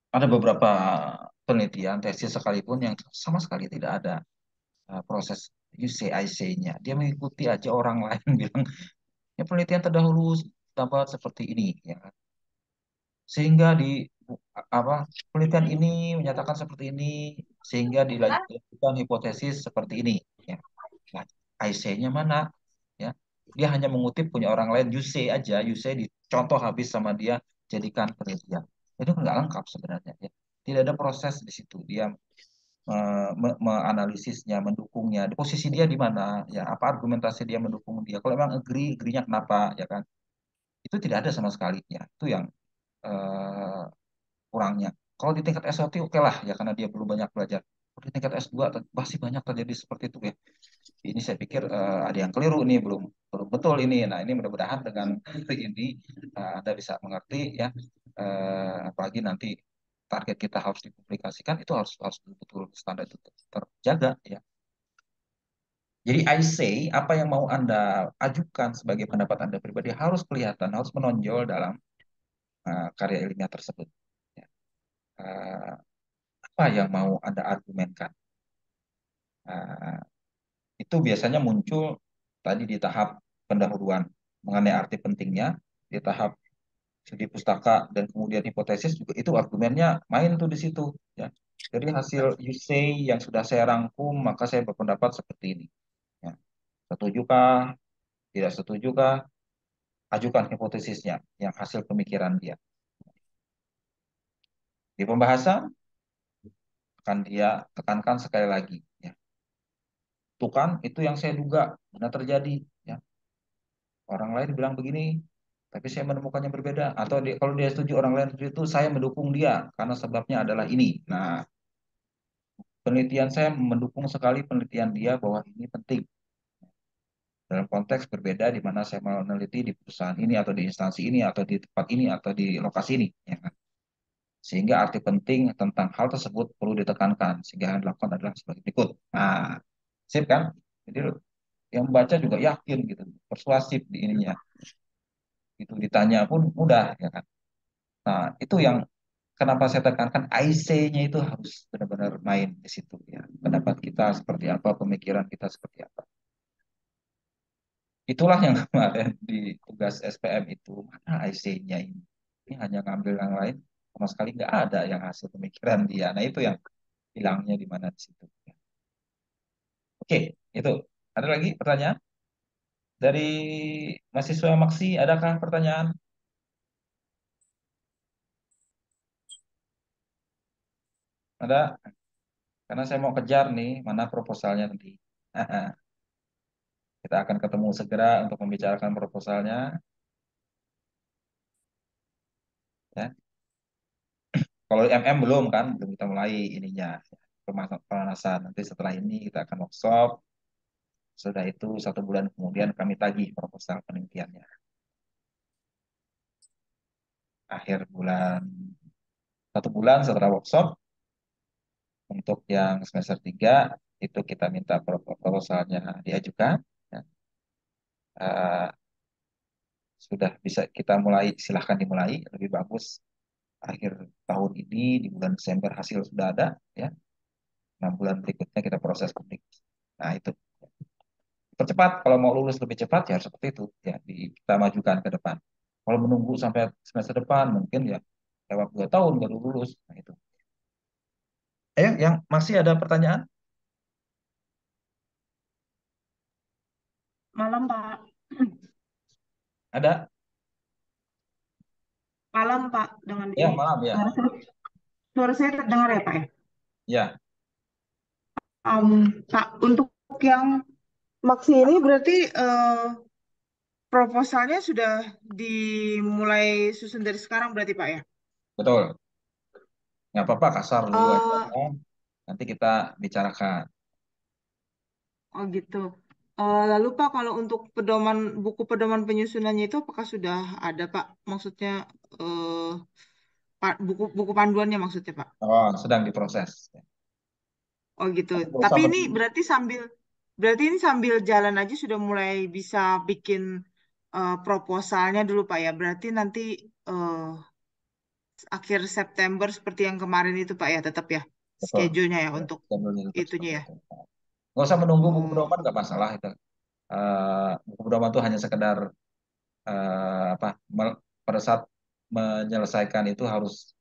ada beberapa penelitian tesis sekalipun yang sama sekali tidak ada uh, proses say-nya. Dia mengikuti aja orang *laughs* lain bilang ya penelitian terdahulu dapat seperti ini ya. Sehingga di apa penelitian ini menyatakan seperti ini sehingga dilanjutkan hipotesis seperti ini ya. Nah, IC-nya mana ya? Dia hanya mengutip punya orang lain say aja. Say dicontoh habis sama dia jadikan penelitian. Itu nggak lengkap sebenarnya ya tidak ada proses di situ dia menganalisisnya mendukungnya di posisi dia di mana ya apa argumentasi dia mendukung dia kalau memang agree agree-nya kenapa ya kan itu tidak ada sama sekali ya itu yang uh, kurangnya. Kalau di tingkat S1 oke okay lah ya karena dia belum banyak belajar. Kalau di tingkat S2 masih banyak terjadi seperti itu ya. Ini saya pikir uh, ada yang keliru nih belum belum betul ini. Nah ini mudah-mudahan dengan *laughs* ini uh, Anda bisa mengerti ya. Uh, apalagi nanti target kita harus dipublikasikan itu harus harus betul-betul standar itu terjaga ya. Jadi I say apa yang mau Anda ajukan sebagai pendapat Anda pribadi harus kelihatan, harus menonjol dalam uh, karya ilmiah tersebut uh, apa yang mau Anda argumenkan. Uh, itu biasanya muncul tadi di tahap pendahuluan mengenai arti pentingnya, di tahap studi pustaka dan kemudian hipotesis juga itu argumennya main tuh di situ ya. Jadi hasil say yang sudah saya rangkum maka saya berpendapat seperti ini. Ya. Setujukah? Tidak setujukah? Ajukan hipotesisnya yang hasil pemikiran dia. Di pembahasan akan dia tekankan sekali lagi ya. Itu kan itu yang saya duga benar terjadi ya. Orang lain bilang begini, tapi saya menemukannya berbeda atau dia, kalau dia setuju orang lain setuju itu saya mendukung dia karena sebabnya adalah ini. Nah, penelitian saya mendukung sekali penelitian dia bahwa ini penting dalam konteks berbeda di mana saya meneliti di perusahaan ini atau di instansi ini atau di tempat ini atau di lokasi ini ya kan sehingga arti penting tentang hal tersebut perlu ditekankan sehingga yang dilakukan adalah sebagai berikut. Nah, sip kan? Jadi yang membaca juga yakin gitu, persuasif di ininya. Itu ditanya pun mudah ya kan. Nah, itu yang kenapa saya tekankan IC-nya itu harus benar-benar main di situ ya. Pendapat kita seperti apa, pemikiran kita seperti apa. Itulah yang *laughs* kemarin di tugas SPM itu, mana IC-nya ini? Ini hanya ngambil yang lain, sama sekali nggak ada yang hasil pemikiran dia. Nah itu yang hilangnya di mana di situ. Oke, itu. Ada lagi pertanyaan? Dari mahasiswa Maksi, adakah pertanyaan? Ada? Karena saya mau kejar nih, mana proposalnya nanti. *laughs* Kita akan ketemu segera untuk membicarakan proposalnya. Ya. Kalau MM belum kan, belum kita mulai ininya pemanasan. Nanti setelah ini kita akan workshop. Sudah itu satu bulan kemudian kami tagih proposal penelitiannya. Akhir bulan satu bulan setelah workshop untuk yang semester 3 itu kita minta proposalnya diajukan. Ya. Uh, sudah bisa kita mulai silahkan dimulai lebih bagus akhir tahun ini di bulan Desember hasil sudah ada ya enam bulan berikutnya kita proses publik nah itu percepat. Kalau mau lulus lebih cepat ya seperti itu. Ya di, kita majukan ke depan. Kalau menunggu sampai semester depan mungkin ya lewat dua tahun baru lulus. Nah itu. Eh yang masih ada pertanyaan? Malam pak. Ada? Malam pak dengan ya malam ya. *laughs* Suara saya terdengar ya pak ya? Ya. Um, pak untuk yang maksi ini berarti uh, proposalnya sudah dimulai susun dari sekarang berarti Pak ya? Betul. Nggak apa-apa kasar dulu uh, aja. Nanti kita bicarakan. Oh gitu. Uh, lalu Pak, kalau untuk pedoman buku pedoman penyusunannya itu apakah sudah ada Pak? Maksudnya uh, buku buku panduannya maksudnya Pak? Oh, sedang diproses. Oh gitu. Tapi ini berarti sambil berarti ini sambil jalan aja sudah mulai bisa bikin uh, proposalnya dulu Pak ya. Berarti nanti uh, akhir September seperti yang kemarin itu Pak ya, tetap ya schedule-nya ya untuk itunya ya. Nggak usah menunggu buku pedoman nggak masalah itu. Uh, buku pedoman itu hanya sekedar uh, apa pada saat menyelesaikan itu harus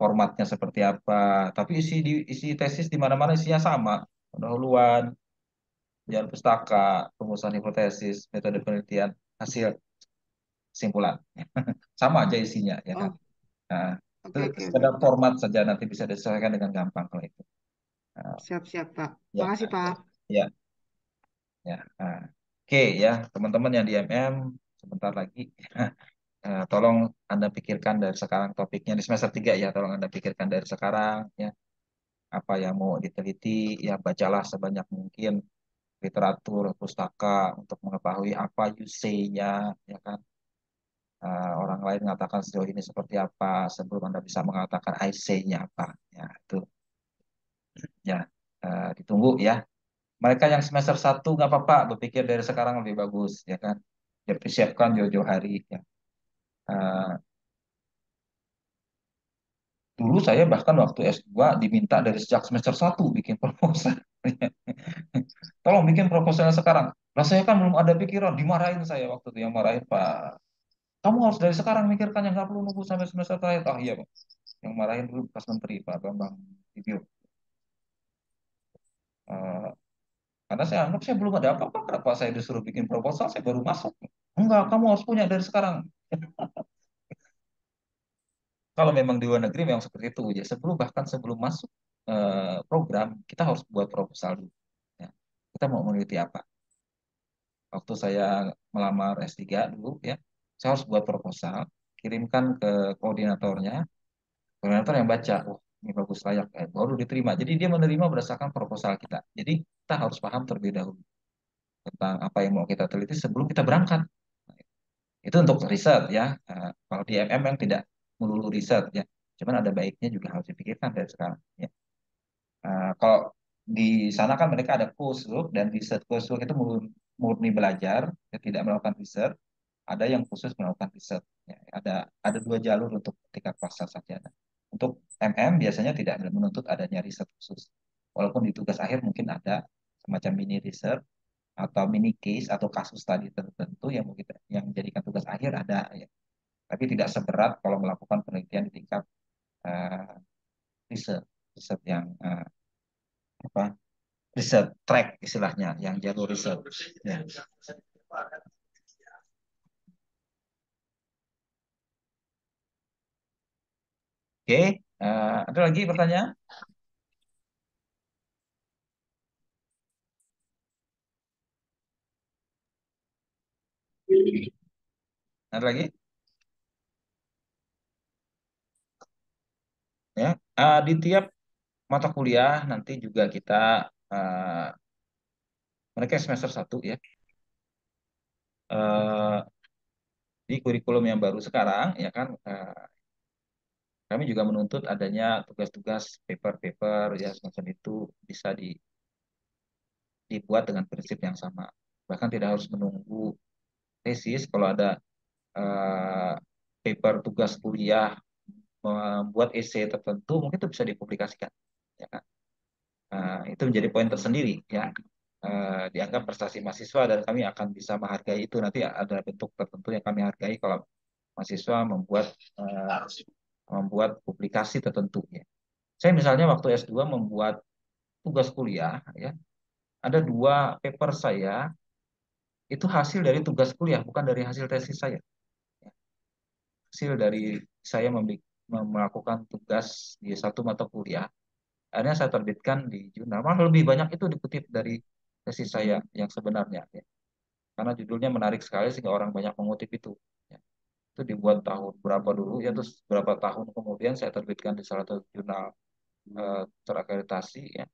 formatnya seperti apa. Tapi isi di isi tesis di mana-mana isinya sama. Pendahuluan, jalan pustaka, rumusan hipotesis, metode penelitian, hasil kesimpulan. *laughs* sama aja isinya ya kan. Oh. Nah, okay, itu okay, sekedar okay. format saja nanti bisa disesuaikan dengan gampang kalau itu. Nah, Siap-siap Pak. Ya, Makasih Pak. Ya. Ya. Nah. Oke okay, ya, teman-teman yang di MM sebentar lagi uh, *laughs* tolong Anda pikirkan dari sekarang topiknya di semester 3 ya, tolong Anda pikirkan dari sekarang ya. Apa yang mau diteliti, ya bacalah sebanyak mungkin literatur, pustaka untuk mengetahui apa UC-nya, ya kan. Uh, orang lain mengatakan sejauh ini seperti apa sebelum Anda bisa mengatakan IC-nya apa. Ya, itu. Ya, uh, ditunggu ya. Mereka yang semester 1 nggak apa-apa, berpikir dari sekarang lebih bagus, ya kan. Dipersiapkan jauh-jauh hari, ya. Uh, dulu saya bahkan waktu S2 diminta dari sejak semester 1 bikin proposal. *laughs* Tolong bikin proposalnya sekarang. Lah saya kan belum ada pikiran, dimarahin saya waktu itu yang marahin Pak. Kamu harus dari sekarang mikirkan yang nggak perlu nunggu sampai semester terakhir. Ah iya Pak. Yang marahin dulu pas menteri Pak Bambang Video. Uh, karena saya anggap saya belum ada apa-apa. Kenapa saya disuruh bikin proposal, saya baru masuk. Enggak, kamu harus punya dari sekarang. *laughs* Kalau memang di luar negeri memang seperti itu. Ya, sebelum bahkan sebelum masuk uh, program, kita harus buat proposal dulu. Ya. Kita mau meneliti apa? Waktu saya melamar S3 dulu, ya, saya harus buat proposal, kirimkan ke koordinatornya, koordinator yang baca, oh ini bagus layak, eh, baru diterima. Jadi dia menerima berdasarkan proposal kita. Jadi kita harus paham terlebih dahulu tentang apa yang mau kita teliti sebelum kita berangkat. Itu untuk riset ya. Nah, kalau di MM yang tidak melulu riset ya. Cuman ada baiknya juga harus dipikirkan dari sekarang ya. Uh, kalau di sana kan mereka ada coursework dan riset coursework itu murni belajar, ya, tidak melakukan riset. Ada yang khusus melakukan riset. Ya. Ada ada dua jalur untuk tingkat pasar saja. Untuk MM biasanya tidak menuntut adanya riset khusus. Walaupun di tugas akhir mungkin ada semacam mini riset atau mini case atau kasus tadi tertentu yang kita yang menjadikan tugas akhir ada ya. Tapi tidak seberat kalau melakukan penelitian di tingkat uh, riset riset yang uh, apa riset track istilahnya, yang jalur riset. Ya. Oke, uh, ada lagi pertanyaan? Ada lagi? Ya, uh, di tiap mata kuliah nanti juga kita uh, mereka semester satu ya. Uh, di kurikulum yang baru sekarang ya kan uh, kami juga menuntut adanya tugas-tugas paper-paper ya semacam itu bisa di dibuat dengan prinsip yang sama. Bahkan tidak harus menunggu tesis kalau ada uh, paper tugas kuliah membuat essay tertentu mungkin itu bisa dipublikasikan ya kan? Uh, itu menjadi poin tersendiri ya uh, dianggap prestasi mahasiswa dan kami akan bisa menghargai itu. Nanti ada bentuk tertentu yang kami hargai kalau mahasiswa membuat uh, membuat publikasi tertentu ya. Saya misalnya waktu S2 membuat tugas kuliah ya ada dua paper saya itu hasil dari tugas kuliah bukan dari hasil tesis saya ya. hasil dari saya melakukan tugas di satu mata kuliah akhirnya saya terbitkan di jurnal. Malah lebih banyak itu dikutip dari tesis saya yang sebenarnya ya. karena judulnya menarik sekali sehingga orang banyak mengutip itu ya. itu dibuat tahun berapa dulu ya terus berapa tahun kemudian saya terbitkan di salah satu jurnal uh, terakreditasi ya.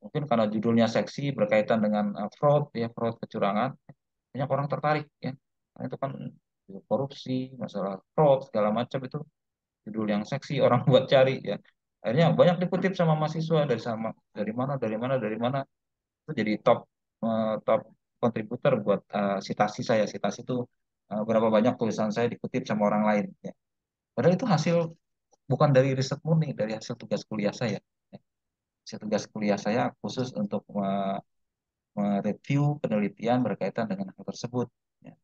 Mungkin karena judulnya seksi berkaitan dengan uh, fraud ya fraud kecurangan banyak orang tertarik ya. Karena itu kan korupsi masalah fraud segala macam itu judul yang seksi orang buat cari ya. Akhirnya banyak dikutip sama mahasiswa dari sama dari mana dari mana dari mana. Itu jadi top uh, top kontributor buat uh, sitasi saya. Sitasi itu uh, berapa banyak tulisan saya dikutip sama orang lain ya. Padahal itu hasil bukan dari riset murni dari hasil tugas kuliah saya ya. hasil tugas kuliah saya khusus untuk uh, mereview penelitian berkaitan dengan hal tersebut ya.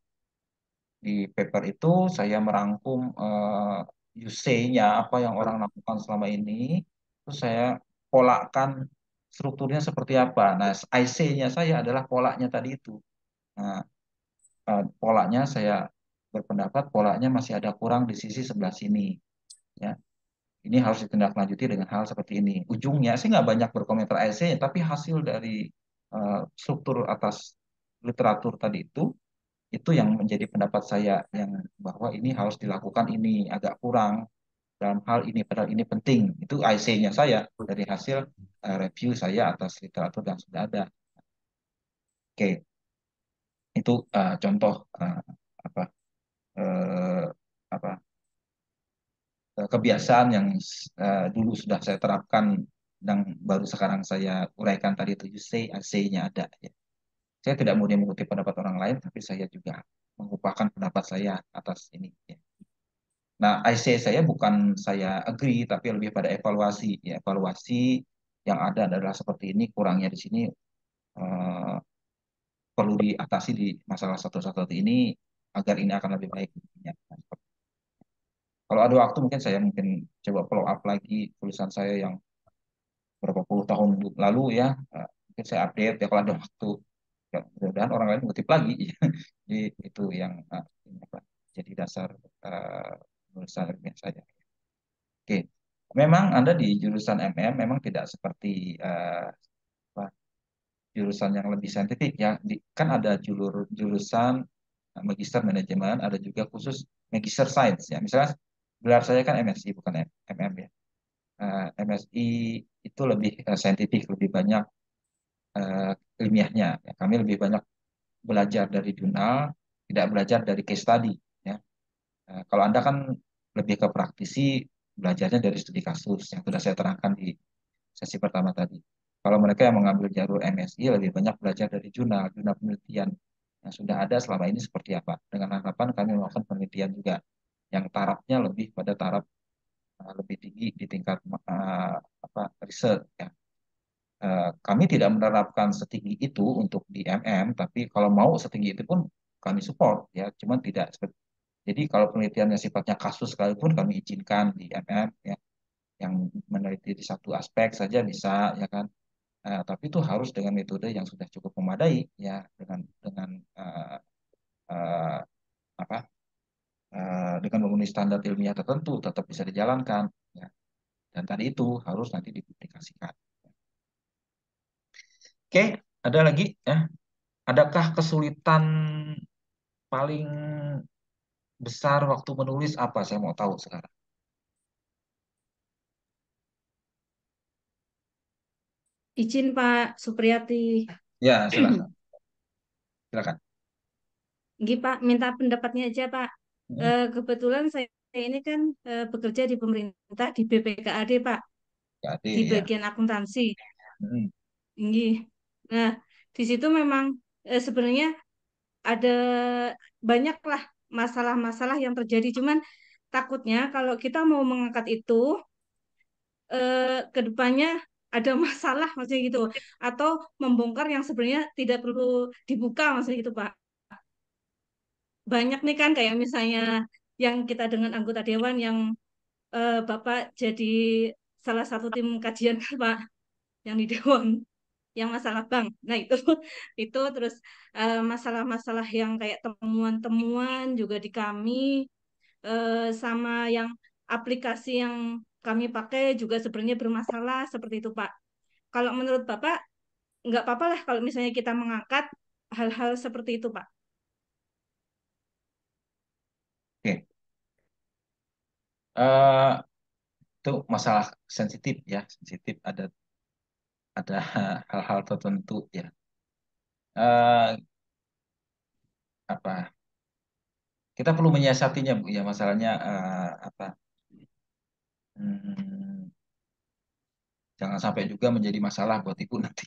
di paper itu saya merangkum uh, say-nya apa yang orang lakukan selama ini terus saya polakan strukturnya seperti apa. Nah I say-nya saya adalah polanya tadi itu. Nah uh, polanya saya berpendapat polanya masih ada kurang di sisi sebelah sini ya. Ini harus ditindaklanjuti dengan hal seperti ini. Ujungnya sih nggak banyak berkomentar essay tapi hasil dari uh, struktur atas literatur tadi itu itu yang menjadi pendapat saya yang bahwa ini harus dilakukan ini agak kurang dalam hal ini padahal ini penting. Itu IC-nya saya dari hasil uh, review saya atas literatur yang sudah ada. Oke. Itu uh, contoh uh, apa uh, apa kebiasaan yang uh, dulu sudah saya terapkan dan baru sekarang saya uraikan tadi itu you say IC-nya ada ya saya tidak mau mengutip pendapat orang lain, tapi saya juga mengupakan pendapat saya atas ini. Ya. Nah, IC saya bukan saya agree, tapi lebih pada evaluasi. Ya, evaluasi yang ada adalah seperti ini, kurangnya di sini uh, perlu diatasi di masalah satu-satu ini agar ini akan lebih baik. Ya. Kalau ada waktu mungkin saya mungkin coba follow up lagi tulisan saya yang berapa puluh tahun lalu ya, mungkin saya update ya kalau ada waktu mudah-mudahan orang lain mengutip lagi. *laughs* Jadi itu yang uh, apa, jadi dasar uh, penulisan ilmiah saya. Oke memang anda di jurusan MM memang tidak seperti uh, apa, jurusan yang lebih saintifik ya. Di, kan ada julur jurusan magister manajemen ada juga khusus magister science ya. Misalnya gelar saya kan MSI bukan MM ya. Uh, MSI itu lebih uh, saintifik lebih banyak uh, ilmiahnya. Ya, kami lebih banyak belajar dari jurnal, tidak belajar dari case study. Ya. Uh, kalau Anda kan lebih ke praktisi, belajarnya dari studi kasus yang sudah saya terangkan di sesi pertama tadi. Kalau mereka yang mengambil jalur MSI lebih banyak belajar dari jurnal, jurnal penelitian yang sudah ada selama ini seperti apa. Dengan harapan kami melakukan penelitian juga yang tarafnya lebih pada taraf uh, lebih tinggi di tingkat uh, apa riset ya Eh, kami tidak menerapkan setinggi itu untuk di MM, tapi kalau mau setinggi itu pun kami support ya, cuman tidak seperti jadi kalau penelitiannya sifatnya kasus sekalipun kami izinkan di MM ya, yang meneliti di satu aspek saja bisa ya kan. Uh, tapi itu harus dengan metode yang sudah cukup memadai ya dengan dengan uh, uh, apa uh, dengan memenuhi standar ilmiah tertentu tetap bisa dijalankan ya. dan tadi itu harus nanti dipublikasikan. Oke, ada lagi ya. Adakah kesulitan paling besar waktu menulis apa? Saya mau tahu sekarang. Izin Pak Supriyati. Ya, silakan. *clears throat* Silakan. Gih Pak, minta pendapatnya aja Pak. Hmm. Eh, kebetulan saya ini kan eh, bekerja di pemerintah di BPKAD Pak, KAD, di ya. bagian akuntansi. Hmm. Gih. Nah, di situ memang eh, sebenarnya ada banyak lah masalah-masalah yang terjadi. Cuman takutnya kalau kita mau mengangkat itu eh, ke depannya ada *laughs* masalah maksudnya gitu atau membongkar yang sebenarnya tidak perlu dibuka maksudnya gitu Pak. Banyak nih kan kayak misalnya yang kita dengan anggota dewan yang eh, Bapak jadi salah satu tim kajian *laughs* Pak yang di dewan yang masalah bank. Nah, itu *laughs* itu terus eh, masalah-masalah yang kayak temuan-temuan juga di kami eh, sama yang aplikasi yang kami pakai juga sebenarnya bermasalah seperti itu, Pak. Kalau menurut Bapak, nggak apa-apa lah kalau misalnya kita mengangkat hal-hal seperti itu, Pak. Uh, itu masalah sensitif ya, sensitif ada ada *laughs* hal-hal tertentu ya. Uh, apa? Kita perlu menyiasatinya Bu ya masalahnya uh, apa? Hmm, jangan sampai juga menjadi masalah buat Ibu *laughs* nanti.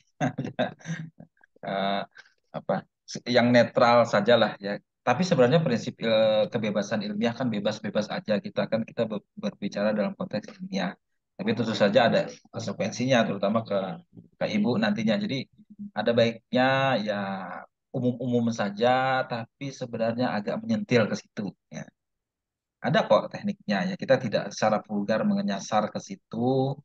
uh, apa? Yang netral sajalah ya. Tapi sebenarnya prinsip kebebasan ilmiah kan bebas-bebas aja kita kan kita berbicara dalam konteks ilmiah. Tapi tentu saja ada konsekuensinya, terutama ke ke ibu nantinya. Jadi ada baiknya ya umum-umum saja, tapi sebenarnya agak menyentil ke situ. Ya. Ada kok tekniknya ya. Kita tidak secara vulgar menyasar ke situ,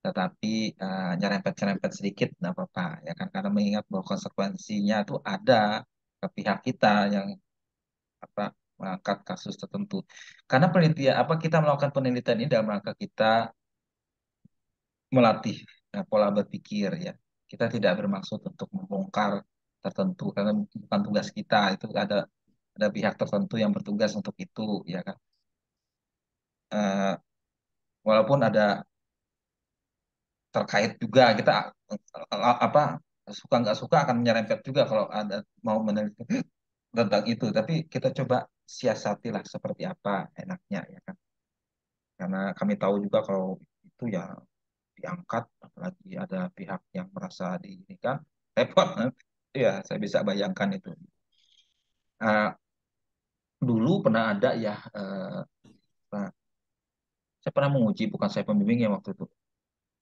tetapi uh, nyerempet-nyerempet sedikit, nggak apa-apa ya kan. Karena mengingat bahwa konsekuensinya itu ada ke pihak kita yang apa mengangkat kasus tertentu. Karena penelitian apa kita melakukan penelitian ini dalam rangka kita melatih ya, pola berpikir ya. Kita tidak bermaksud untuk membongkar tertentu karena bukan tugas kita itu ada ada pihak tertentu yang bertugas untuk itu ya kan. Uh, walaupun ada terkait juga kita apa suka nggak suka akan menyerempet juga kalau ada mau meneliti *laughs* tentang itu tapi kita coba siasatilah seperti apa enaknya ya kan karena kami tahu juga kalau itu ya diangkat apalagi ada pihak yang merasa di ini kan *laughs* repot. Ya saya bisa bayangkan itu. Uh, dulu pernah ada ya uh, saya pernah menguji bukan saya pembimbingnya waktu itu.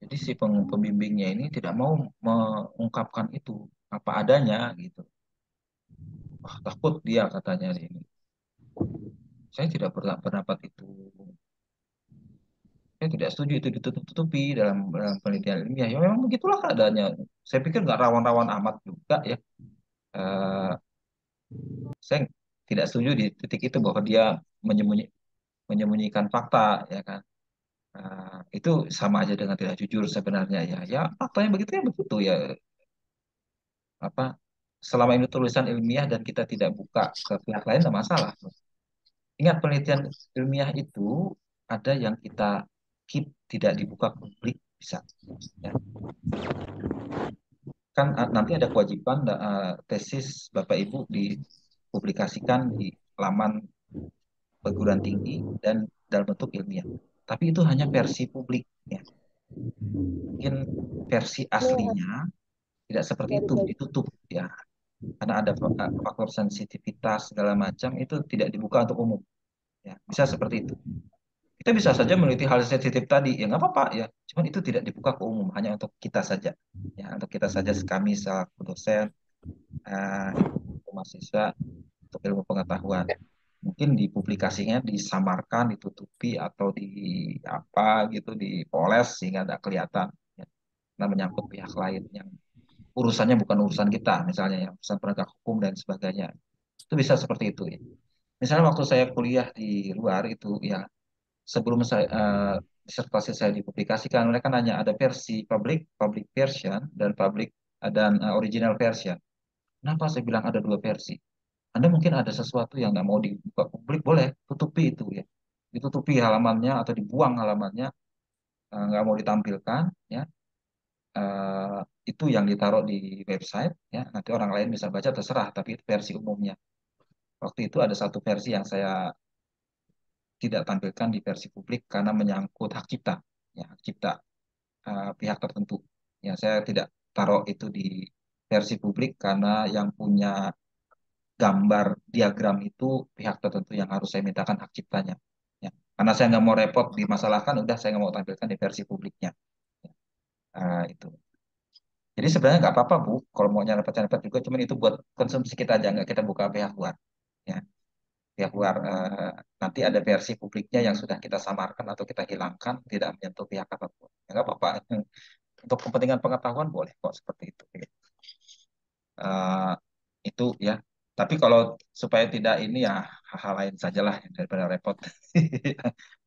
Jadi si pembimbingnya ini tidak mau mengungkapkan itu apa adanya gitu. Wah, takut dia katanya ini. Saya tidak pernah pendapat itu saya tidak setuju itu ditutup-tutupi dalam, dalam penelitian ilmiah. Ya memang begitulah keadaannya. Saya pikir nggak rawan-rawan amat juga ya. Uh, saya tidak setuju di titik itu bahwa dia menyembunyi, menyembunyikan fakta ya kan. Uh, itu sama aja dengan tidak jujur sebenarnya ya. Ya faktanya begitu ya begitu ya. Apa selama ini tulisan ilmiah dan kita tidak buka ke pihak lain tidak masalah. Ingat penelitian ilmiah itu ada yang kita keep tidak dibuka publik bisa. Ya. Kan nanti ada kewajiban uh, tesis Bapak Ibu dipublikasikan di laman perguruan tinggi dan dalam bentuk ilmiah. Tapi itu hanya versi publik. Ya. Mungkin versi aslinya tidak seperti itu, ditutup ya. Karena ada faktor sensitivitas segala macam itu tidak dibuka untuk umum. Ya, bisa seperti itu kita bisa saja meneliti hal sensitif tadi ya nggak apa-apa ya cuman itu tidak dibuka ke umum hanya untuk kita saja ya untuk kita saja kami selaku dosen uh, mahasiswa untuk ilmu pengetahuan mungkin di publikasinya disamarkan ditutupi atau di apa gitu dipoles sehingga tidak kelihatan ya. karena menyangkut pihak lain yang urusannya bukan urusan kita, misalnya ya, urusan penegak hukum dan sebagainya. Itu bisa seperti itu ya. Misalnya waktu saya kuliah di luar itu ya sebelum saya uh, disertasi saya dipublikasikan, mereka nanya ada versi public, public version dan public dan uh, original version. Kenapa saya bilang ada dua versi? Anda mungkin ada sesuatu yang nggak mau dibuka publik, boleh tutupi itu ya, ditutupi halamannya atau dibuang halamannya, uh, nggak mau ditampilkan ya. Uh, itu yang ditaruh di website ya nanti orang lain bisa baca terserah tapi versi umumnya waktu itu ada satu versi yang saya tidak tampilkan di versi publik karena menyangkut hak cipta ya hak cipta uh, pihak tertentu ya saya tidak taruh itu di versi publik karena yang punya gambar diagram itu pihak tertentu yang harus saya mintakan hak ciptanya ya karena saya nggak mau repot dimasalahkan udah saya nggak mau tampilkan di versi publiknya ya. uh, itu jadi sebenarnya nggak apa-apa Bu, kalau mau nyerempet-nyerempet juga, cuman itu buat konsumsi kita aja, nggak kita buka pihak luar. Ya. Pihak luar, eh, nanti ada versi publiknya yang sudah kita samarkan atau kita hilangkan, tidak menyentuh pihak apa pun. Ya nggak apa-apa. *laughs* Untuk kepentingan pengetahuan boleh kok seperti itu. Uh, itu ya. Tapi kalau supaya tidak ini ya hal-hal lain sajalah daripada repot. *laughs*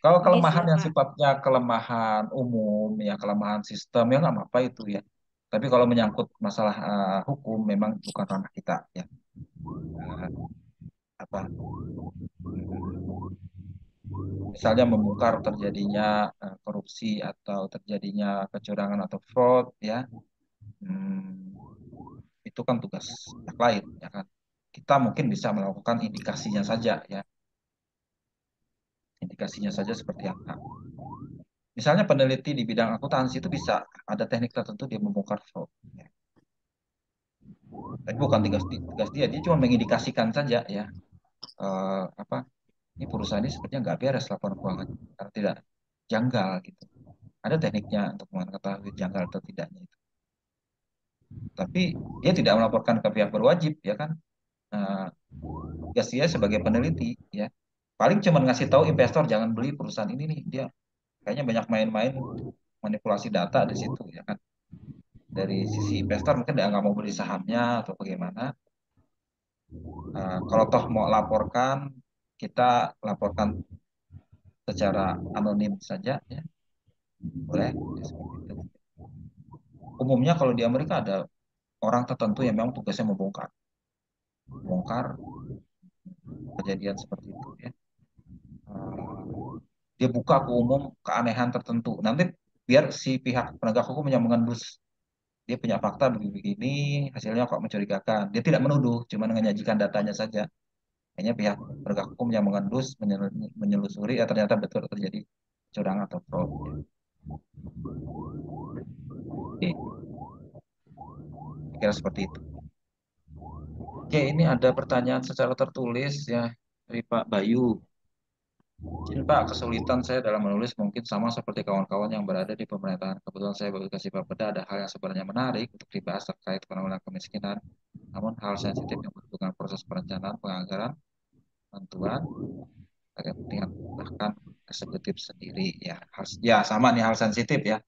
Kalau kelemahan yang sifatnya kelemahan umum, ya kelemahan sistem, ya nggak apa-apa itu ya. Tapi kalau menyangkut masalah uh, hukum memang bukan ranah kita ya. Uh, apa? Misalnya membongkar terjadinya uh, korupsi atau terjadinya kecurangan atau fraud ya. Hmm, itu kan tugas yang lain ya kan. Kita mungkin bisa melakukan indikasinya saja ya. Indikasinya saja seperti apa. Misalnya peneliti di bidang akuntansi itu bisa ada teknik tertentu dia membongkar fraud. Ya. Tapi bukan tugas, tugas dia, dia cuma mengindikasikan saja ya uh, apa ini perusahaan ini sepertinya nggak beres laporan keuangan karena tidak janggal gitu. Ada tekniknya untuk mengetahui janggal atau tidaknya itu. Tapi dia tidak melaporkan ke pihak berwajib ya kan. Uh, tugas dia sebagai peneliti ya paling cuma ngasih tahu investor jangan beli perusahaan ini nih dia kayaknya banyak main-main manipulasi data di situ ya kan dari sisi investor mungkin dia nggak mau beli sahamnya atau bagaimana uh, kalau toh mau laporkan kita laporkan secara anonim saja ya. Boleh? Ya, umumnya kalau di Amerika ada orang tertentu yang memang tugasnya membongkar. Membongkar kejadian seperti itu ya. Uh, dia buka ke umum keanehan tertentu. Nanti biar si pihak penegak hukum yang mengendus dia punya fakta begini, hasilnya kok mencurigakan. Dia tidak menuduh, cuma menyajikan datanya saja. Hanya pihak penegak hukum yang mengendus, menyelusuri, ya ternyata betul terjadi curang atau fraud. Oke. Kira seperti itu. Oke, ini ada pertanyaan secara tertulis ya dari Pak Bayu. Pak, kesulitan saya dalam menulis mungkin sama seperti kawan-kawan yang berada di pemerintahan. Kebetulan saya bagi kasih Bapeda ada hal yang sebenarnya menarik untuk dibahas terkait penanggulangan kemiskinan. Namun hal sensitif yang berhubungan proses perencanaan, penganggaran, bantuan, kepentingan bahkan eksekutif sendiri. Ya, harus, ya sama nih hal sensitif ya.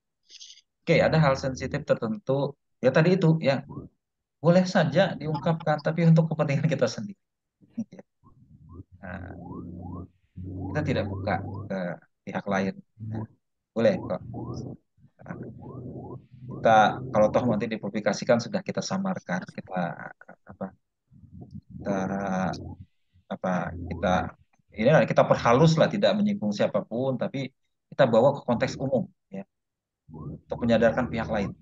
Oke, ada hal sensitif tertentu. Ya tadi itu ya boleh saja diungkapkan, tapi untuk kepentingan kita sendiri. Nah, kita tidak buka ke pihak lain. Boleh kok. Kita kalau toh nanti dipublikasikan sudah kita samarkan, kita apa? Kita apa? Kita ini kita perhalus lah tidak menyinggung siapa pun, tapi kita bawa ke konteks umum ya untuk menyadarkan pihak lain.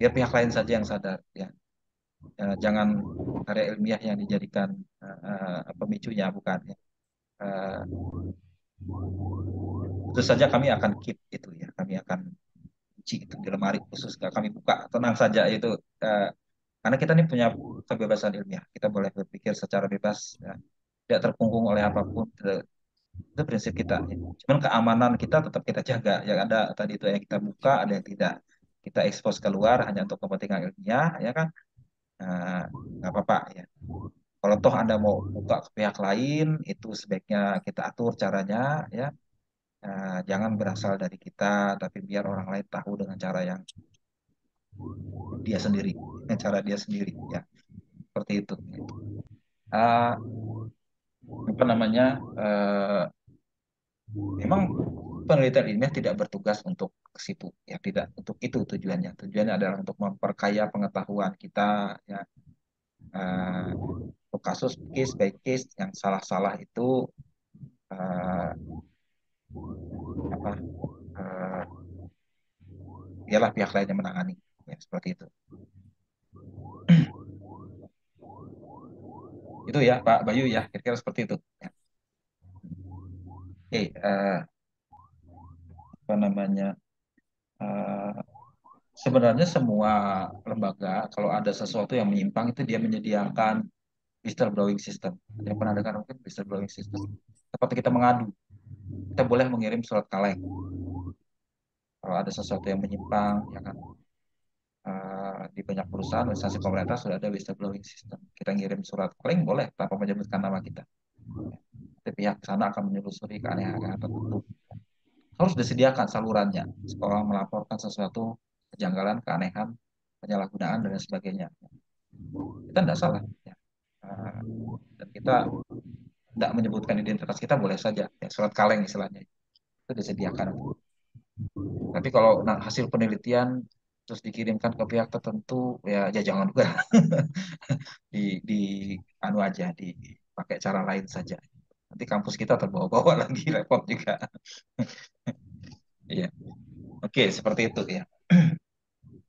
Biar pihak lain saja yang sadar ya. ya jangan karya ilmiah yang dijadikan uh, pemicunya bukan ya uh, tentu saja kami akan keep itu ya. Kami akan kunci itu di lemari khusus. Kami buka. Tenang saja itu uh, karena kita ini punya kebebasan ilmiah. Kita boleh berpikir secara bebas ya. tidak terkungkung oleh apa pun. Itu, itu prinsip kita ya. cuman keamanan kita tetap kita jaga. Yang ada tadi itu yang kita buka ada yang tidak. Kita ekspos keluar hanya untuk kepentingan ilmiah ya kan? Nah, nggak apa-apa ya kalau toh Anda mau buka ke pihak lain, itu sebaiknya kita atur caranya, ya. uh, jangan berasal dari kita, tapi biar orang lain tahu dengan cara yang dia sendiri, dengan cara dia sendiri, ya seperti itu. Uh, apa namanya? Uh, memang penelitian ilmiah tidak bertugas untuk ke situ ya tidak untuk itu tujuannya tujuannya adalah untuk memperkaya pengetahuan kita ya uh, untuk kasus case by case yang salah-salah itu uh, apa uh, ialah pihak lain yang menangani. Ya seperti itu. *clears throat* Itu ya Pak Bayu ya kira-kira seperti itu. Ya. Oke, uh, apa namanya uh, sebenarnya semua lembaga kalau ada sesuatu yang menyimpang itu dia menyediakan whistleblowing system. Yang pernah dengar mungkin whistleblowing system. Seperti kita mengadu, kita boleh mengirim surat kaleng. Kalau ada sesuatu yang menyimpang, ya kan uh, di banyak perusahaan, instansi pemerintah sudah ada whistleblowing system. Kita ngirim surat kaleng boleh tanpa menyebutkan nama kita. Tapi pihak sana akan menelusuri keanehan tertentu harus disediakan salurannya sekolah melaporkan sesuatu kejanggalan, keanehan, penyalahgunaan dan sebagainya. Kita tidak salah. Ya. Dan kita tidak menyebutkan identitas kita boleh saja, ya, surat kaleng istilahnya. Itu disediakan. Tapi kalau nah, hasil penelitian terus dikirimkan ke pihak tertentu, ya, ya jangan juga. *laughs* Di, di anu aja, dipakai cara lain saja. Nanti kampus kita terbawa-bawa *laughs* lagi repot juga. Iya. Oke seperti itu ya.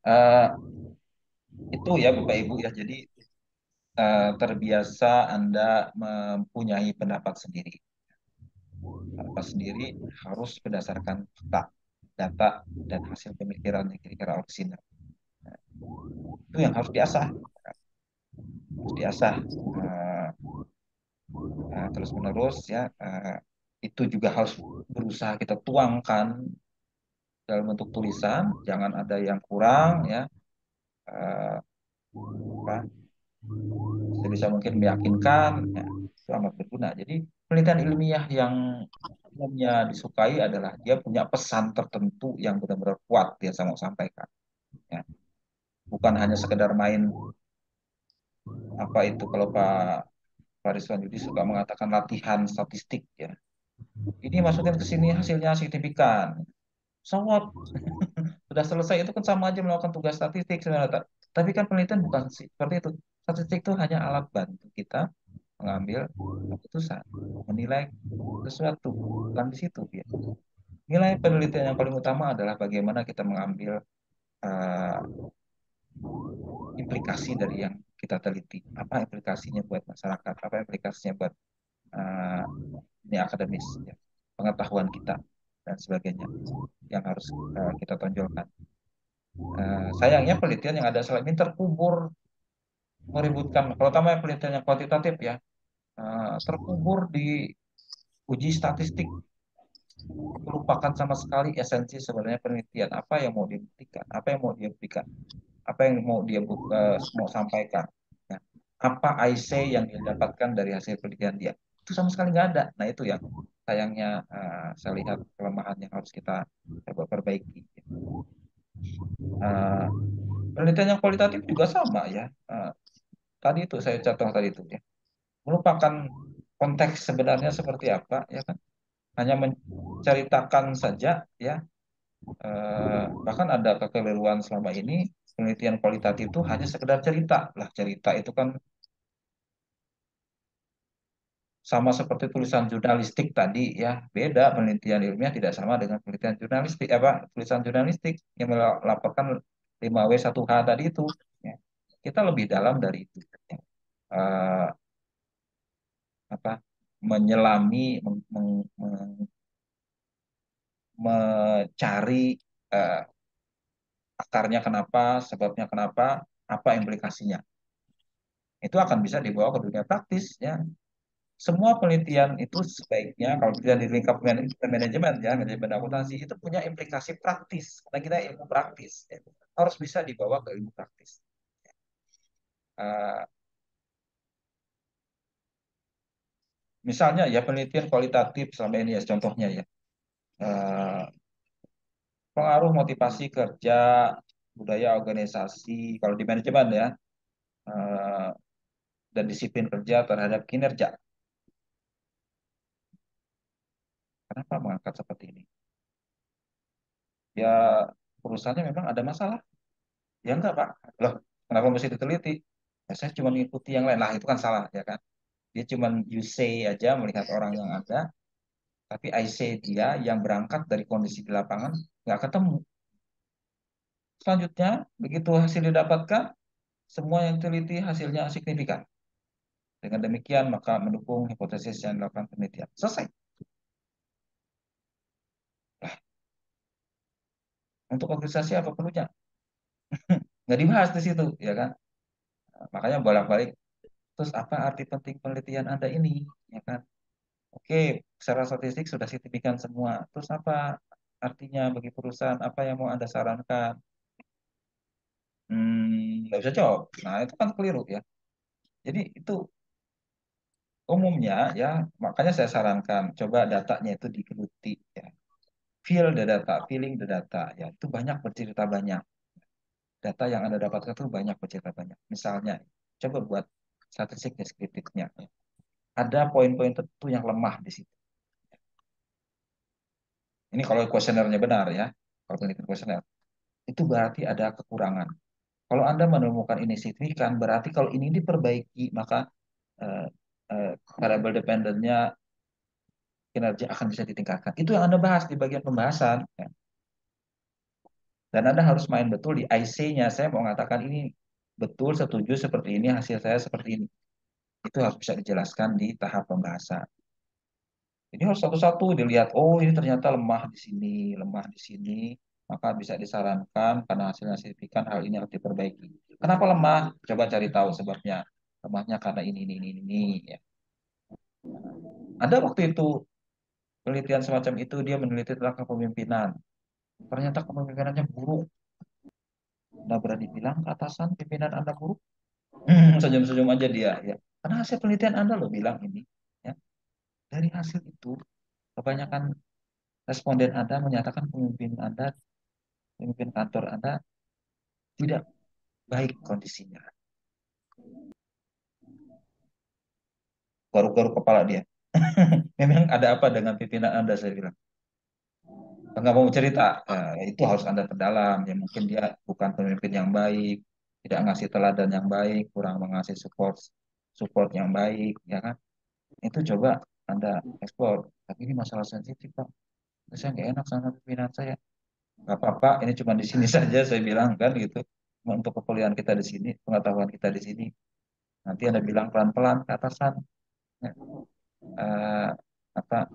Uh, *clears throat* itu ya bapak ibu ya. Jadi uh, terbiasa anda mempunyai pendapat sendiri. Pendapat sendiri harus berdasarkan fakta data dan hasil pemikiran yang kira-kira orisinal. Itu yang harus diasah. Harus diasah. Uh, uh, terus menerus ya uh, itu juga harus berusaha kita tuangkan dalam bentuk tulisan. Jangan ada yang kurang ya. Uh, sebisa mungkin meyakinkan ya, itu amat berguna jadi penelitian ilmiah yang umumnya disukai adalah dia punya pesan tertentu yang benar-benar kuat dia mau sampaikan ya bukan hanya sekedar main apa itu kalau Pak Faris Wanjudi suka mengatakan latihan statistik ya. Ini masukin ke sini hasilnya signifikan. So what? *laughs* Sudah selesai itu kan sama aja melakukan tugas statistik sebenarnya. Tapi kan penelitian bukan seperti itu. Statistik itu hanya alat bantu kita mengambil keputusan, menilai sesuatu. Bukan di situ ya. Nilai penelitian yang paling utama adalah bagaimana kita mengambil uh, implikasi dari yang kita teliti. Apa implikasinya buat masyarakat? Apa implikasinya buat uh, ini akademis ya, pengetahuan kita dan sebagainya yang harus uh, kita tonjolkan. Uh, sayangnya penelitian yang ada selama ini terkubur meributkan yang penelitian yang kuantitatif ya uh, terkubur di uji statistik. Melupakan sama sekali esensi sebenarnya penelitian. Apa yang mau dibuktikan? Apa yang mau dibuktikan? Apa yang mau dia buka, mau sampaikan? Ya. apa IC yang didapatkan dari hasil penelitian dia? Itu sama sekali nggak ada. Nah itu yang sayangnya uh, saya lihat kelemahan yang harus kita coba perbaiki. Uh, penelitian yang kualitatif juga sama ya. Uh, tadi itu saya contoh tadi itu ya. Merupakan konteks sebenarnya seperti apa ya kan? Hanya menceritakan saja ya. Uh, bahkan ada kekeliruan selama ini penelitian kualitatif itu hanya sekedar cerita. Lah cerita itu kan sama seperti tulisan jurnalistik tadi ya. Beda penelitian ilmiah tidak sama dengan penelitian jurnalistik apa? Tulisan jurnalistik yang melaporkan 5W 1H tadi itu. Kita lebih dalam dari itu uh, apa menyelami meng, meng, meng, mencari uh, akarnya kenapa, sebabnya kenapa, apa implikasinya. Itu akan bisa dibawa ke dunia praktis ya. Semua penelitian itu sebaiknya kalau tidak di lingkup manajemen ya, manajemen akuntansi itu punya implikasi praktis. Karena kita ilmu praktis ya. harus bisa dibawa ke ilmu praktis. Uh, misalnya ya penelitian kualitatif selama ini ya contohnya ya eh, pengaruh motivasi kerja, budaya organisasi, kalau di manajemen ya, eh, dan disiplin kerja terhadap kinerja. Kenapa mengangkat seperti ini? Ya, perusahaannya memang ada masalah. Ya enggak, Pak. Loh, kenapa mesti diteliti? Ya, saya cuma mengikuti yang lain. Lah, itu kan salah, ya kan? Dia cuma you say aja melihat orang yang ada, tapi I say dia yang berangkat dari kondisi di lapangan nggak ketemu. Selanjutnya, begitu hasil didapatkan, semua yang teliti hasilnya signifikan. Dengan demikian, maka mendukung hipotesis yang dilakukan penelitian. Selesai. Nah, untuk organisasi apa perlunya? *laughs* Nggak dibahas di situ, ya kan? Makanya bolak-balik. Terus apa arti penting penelitian Anda ini, ya kan? Oke, secara statistik sudah signifikan semua. Terus apa artinya bagi perusahaan? Apa yang mau Anda sarankan? Hmm, nggak bisa jawab. Nah, itu kan keliru ya. Jadi itu umumnya ya, makanya saya sarankan coba datanya itu digeluti ya. Feel the data, feeling the data ya. Itu banyak bercerita banyak. Data yang Anda dapatkan itu banyak bercerita banyak. Misalnya, coba buat statistik deskriptifnya. Ya. Ada poin-poin tertentu yang lemah di situ. Ini kalau kuesionernya benar ya, kalau penelitian kuesioner. Itu berarti ada kekurangan. Kalau Anda menemukan ini signifikan, berarti kalau ini diperbaiki, maka uh, uh, variable dependennya kinerja akan bisa ditingkatkan. Itu yang Anda bahas di bagian pembahasan. Ya. Dan Anda harus main betul di IC-nya. Saya mau mengatakan ini betul, setuju seperti ini, hasil saya seperti ini. Itu harus bisa dijelaskan di tahap pembahasan. Ini harus satu-satu dilihat, oh ini ternyata lemah di sini, lemah di sini, maka bisa disarankan karena hasilnya signifikan hal ini harus diperbaiki. Kenapa lemah? Coba cari tahu sebabnya. Lemahnya karena ini, ini, ini, ini. Ya. Ada waktu itu penelitian semacam itu dia meneliti tentang kepemimpinan. Ternyata kepemimpinannya buruk. Anda berani bilang ke atasan pimpinan Anda buruk? Hmm, senyum-senyum aja dia. ya. Karena hasil penelitian Anda loh bilang ini. Ya. Dari hasil itu, kebanyakan responden Anda menyatakan pemimpin Anda, pemimpin kantor Anda tidak baik kondisinya. Garuk-garuk kepala dia. *laughs* Memang ada apa dengan pimpinan Anda, saya bilang. Enggak mau cerita, nah, itu harus Anda terdalam. Ya mungkin dia bukan pemimpin yang baik, tidak ngasih teladan yang baik, kurang mengasih support support yang baik, ya kan? Itu coba Anda eksplor. Tapi ini masalah sensitif, Pak. Saya nggak enak sama pimpinan saya. Nggak apa-apa, ini cuma di sini *laughs* saja saya bilang kan gitu. Untuk kekuliahan kita di sini, pengetahuan kita di sini. Nanti Anda bilang pelan-pelan ke atasan. Ya. Uh, apa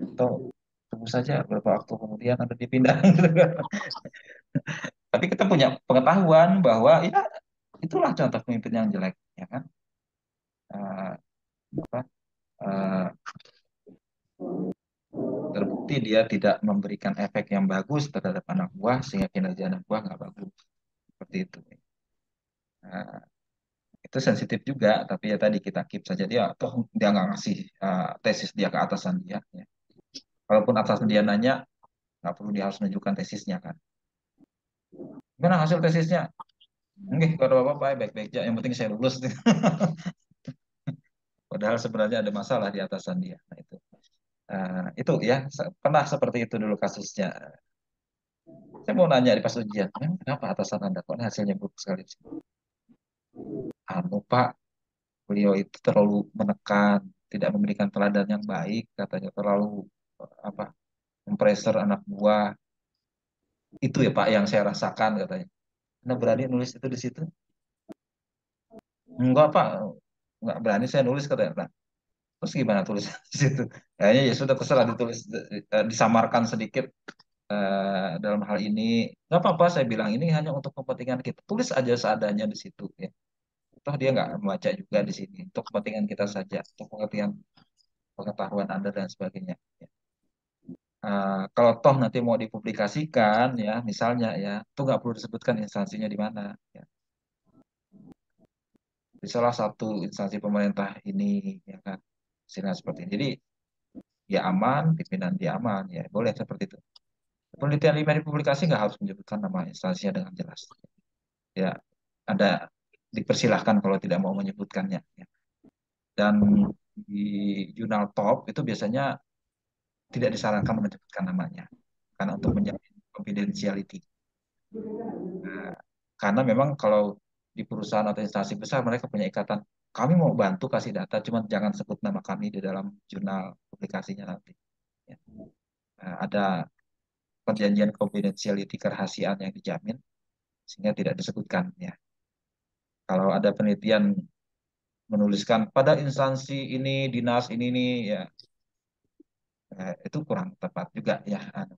atau tunggu saja beberapa waktu kemudian Anda dipindah. *laughs* Tapi kita punya pengetahuan bahwa ya itulah contoh pemimpin yang jelek, ya kan? Uh, apa, uh, terbukti dia tidak memberikan efek yang bagus terhadap anak buah sehingga kinerja anak buah nggak bagus seperti itu. Nah, itu sensitif juga, tapi ya tadi kita keep saja dia, toh dia nggak ngasih uh, tesis dia ke atasan dia. Ya. Kalaupun atasan dia nanya, nggak perlu dia harus menunjukkan tesisnya kan. Gimana hasil tesisnya? Oke, kalau bapak baik-baik aja. Yang penting saya lulus. *laughs* Padahal sebenarnya ada masalah di atasan dia. Nah, itu. Uh, itu ya pernah seperti itu dulu kasusnya. Saya mau nanya di pas ujian, kenapa atasan anda kok hasilnya buruk sekali? Anu Pak, beliau itu terlalu menekan, tidak memberikan teladan yang baik, katanya terlalu apa mempreser anak buah. Itu ya Pak yang saya rasakan katanya. Anda berani nulis itu di situ? Enggak Pak, enggak berani saya nulis katanya. Nah, terus gimana tulis *laughs* di situ? Kayaknya ya sudah terserah ditulis eh, disamarkan sedikit uh, dalam hal ini. Enggak apa-apa saya bilang ini hanya untuk kepentingan kita. Tulis aja seadanya di situ ya. Toh dia nggak membaca juga di sini. Untuk kepentingan kita saja, untuk kepentingan pengetahuan Anda dan sebagainya. Ya. Uh, kalau toh nanti mau dipublikasikan ya misalnya ya itu nggak perlu disebutkan instansinya di mana ya. di salah satu instansi pemerintah ini ya kan hasilnya seperti ini jadi dia aman, pimpinan dia aman, ya boleh seperti itu. Penelitian lima publikasi nggak harus menyebutkan nama instansinya dengan jelas. Ya, ada dipersilahkan kalau tidak mau menyebutkannya. Ya. Dan di jurnal top itu biasanya tidak disarankan menyebutkan namanya karena untuk menjamin confidentiality. Nah, karena memang kalau di perusahaan atau instansi besar mereka punya ikatan kami mau bantu kasih data cuma jangan sebut nama kami di dalam jurnal publikasinya nanti. Ya. Nah, ada perjanjian confidentiality kerahasiaan yang dijamin sehingga tidak disebutkan ya. Kalau ada penelitian menuliskan pada instansi ini dinas ini nih ya eh, itu kurang tepat juga ya. Anu.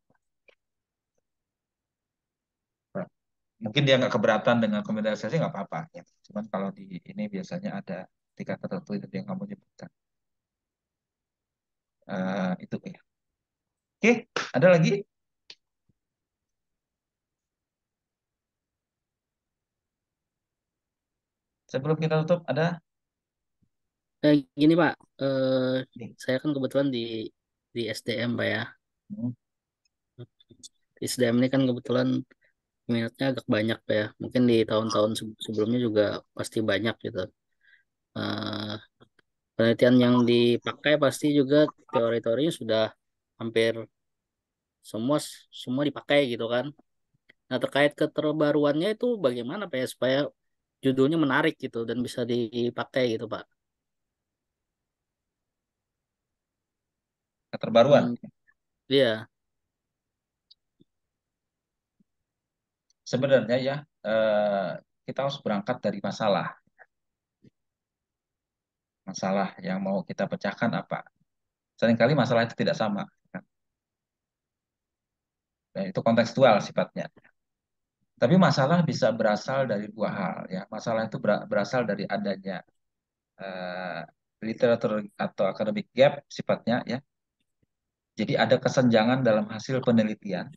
Mungkin dia nggak keberatan dengan komunikasi nggak apa-apa ya. Cuman kalau di ini biasanya ada tingkat tertentu itu yang kamu nyebutkan. Uh, itu ya. Oke, ada lagi? Sebelum kita tutup, ada? Eh, gini Pak, eh, saya kan kebetulan di di SDM Pak ya. Hmm. Di SDM ini kan kebetulan minatnya agak banyak Pak ya. Mungkin di tahun-tahun sebelumnya juga pasti banyak gitu. Uh, penelitian yang dipakai pasti juga teori-teorinya sudah hampir semua semua dipakai gitu kan. Nah terkait keterbaruannya itu bagaimana Pak ya supaya judulnya menarik gitu dan bisa dipakai gitu Pak. Keterbaruan. Hmm, iya. Sebenarnya ya eh, kita harus berangkat dari masalah. Masalah yang mau kita pecahkan apa? Seringkali masalah itu tidak sama. Dan itu kontekstual sifatnya. Tapi masalah bisa berasal dari dua hal ya. Masalah itu berasal dari adanya uh, literatur atau akademik gap sifatnya ya. Jadi ada kesenjangan dalam hasil penelitian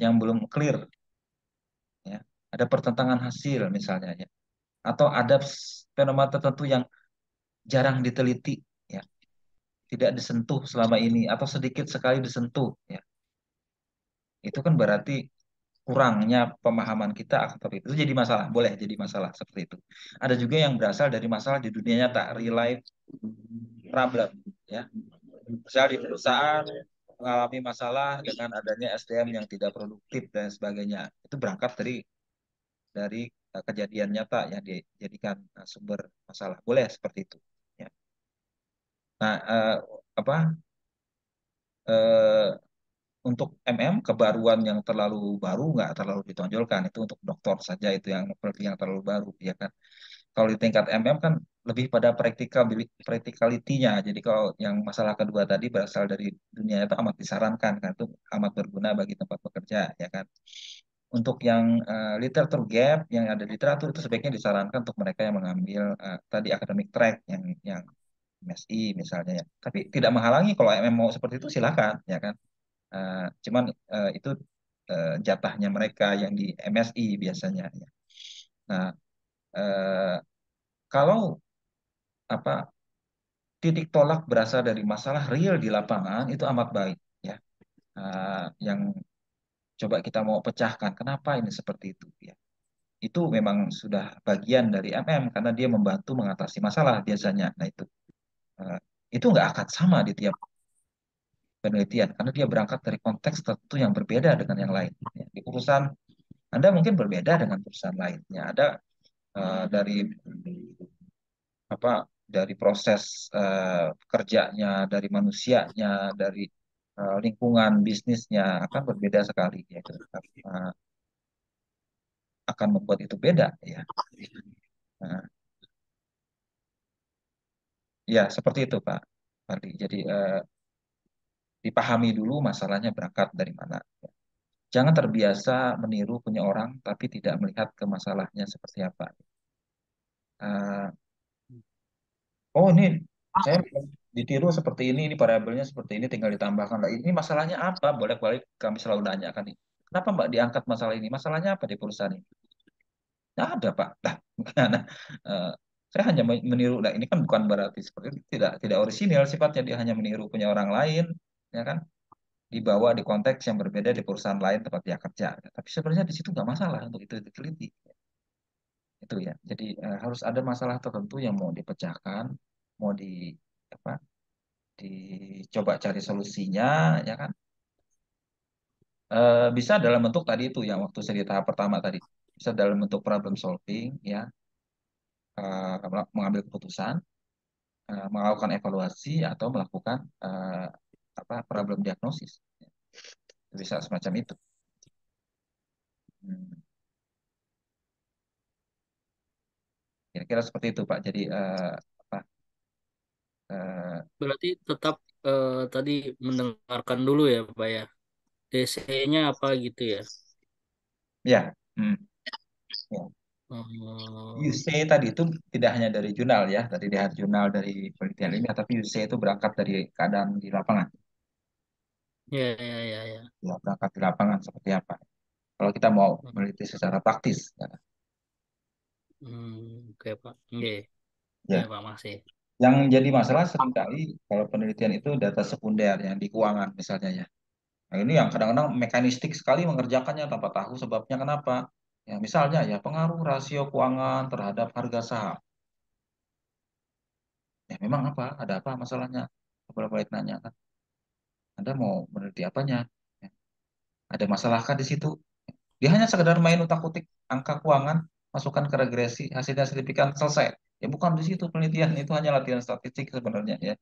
yang belum clear. Ya. Ada pertentangan hasil misalnya ya. Atau ada fenomena tertentu yang jarang diteliti ya. Tidak disentuh selama ini atau sedikit sekali disentuh ya. Itu kan berarti kurangnya pemahaman kita akan topik itu jadi masalah, boleh jadi masalah seperti itu. Ada juga yang berasal dari masalah di dunia nyata, real life problem, ya. Misal di perusahaan mengalami masalah dengan adanya SDM yang tidak produktif dan sebagainya, itu berangkat dari dari eh, kejadian nyata yang dijadikan eh, sumber masalah, boleh seperti itu. Ya. Nah, eh, apa? Eh, untuk MM kebaruan yang terlalu baru nggak terlalu ditonjolkan itu untuk dokter saja itu yang yang terlalu baru ya kan kalau di tingkat MM kan lebih pada praktikal practicality-nya jadi kalau yang masalah kedua tadi berasal dari dunia itu amat disarankan kan itu amat berguna bagi tempat bekerja ya kan untuk yang uh, literatur gap yang ada literatur itu sebaiknya disarankan untuk mereka yang mengambil uh, tadi academic track yang yang MSI misalnya ya tapi tidak menghalangi kalau MM mau seperti itu silakan ya kan Uh, cuman uh, itu uh, jatahnya mereka yang di MSI biasanya. Ya. Nah, uh, kalau apa titik tolak berasal dari masalah real di lapangan itu amat baik, ya. Uh, yang coba kita mau pecahkan, kenapa ini seperti itu, ya. Itu memang sudah bagian dari MM karena dia membantu mengatasi masalah biasanya. Nah itu, uh, itu nggak akan sama di tiap penelitian karena dia berangkat dari konteks tertentu yang berbeda dengan yang lain. Ya, di perusahaan Anda mungkin berbeda dengan perusahaan lainnya. Ada uh, dari apa dari proses uh, kerjanya, dari manusianya, dari uh, lingkungan bisnisnya akan berbeda sekali. Ya, uh, akan membuat itu beda ya. Nah, ya seperti itu Pak Fardi. Jadi uh, dipahami dulu masalahnya berangkat dari mana. Jangan terbiasa meniru punya orang tapi tidak melihat ke masalahnya seperti apa. Uh, oh ini saya ditiru seperti ini, ini variabelnya seperti ini, tinggal ditambahkan. Nah, ini masalahnya apa? Boleh-boleh kami selalu tanyakan nih. Kenapa Mbak diangkat masalah ini? Masalahnya apa di perusahaan ini? Nah, ada Pak. *laughs* Nah, uh, saya hanya meniru. Nah, ini kan bukan berarti seperti itu, tidak tidak orisinil sifatnya dia hanya meniru punya orang lain, ya kan? Dibawa di konteks yang berbeda di perusahaan lain tempat dia kerja. Tapi sebenarnya di situ nggak masalah untuk itu diteliti. Itu ya. Jadi uh, harus ada masalah tertentu yang mau dipecahkan, mau di apa? Dicoba cari solusinya, ya kan? Uh, bisa dalam bentuk tadi itu yang waktu saya di tahap pertama tadi bisa dalam bentuk problem solving ya uh, mengambil keputusan, uh, melakukan evaluasi atau melakukan uh, apa problem diagnosis. Bisa semacam itu. Hmm. Kira-kira seperti itu Pak. Jadi uh, apa? Uh, Berarti tetap uh, tadi mendengarkan dulu ya Pak ya. DC-nya apa gitu ya? Ya. Hmm. ya. UC tadi itu tidak hanya dari jurnal ya, dari lihat jurnal dari penelitian ilmiah, tapi UC itu berangkat dari keadaan di lapangan. Ya, ya, ya, ya. Ya, berangkat di lapangan seperti apa? Kalau kita mau hmm. meneliti secara praktis. Ya. Hmm, oke Pak. Oke. Ya. ya Pak masih. Yang jadi masalah sering kali kalau penelitian itu data sekunder yang di keuangan misalnya ya. Nah, ini yang kadang-kadang mekanistik sekali mengerjakannya tanpa tahu sebabnya kenapa. Ya, misalnya ya pengaruh rasio keuangan terhadap harga saham. Ya memang apa? Ada apa masalahnya? Boleh balik nanya kan. Anda mau meneliti apanya? Ya. Ada masalahkah di situ? Dia hanya sekedar main utak-utik angka keuangan, masukkan ke regresi, hasilnya signifikan selesai. Ya bukan di situ penelitian itu hanya latihan statistik sebenarnya ya.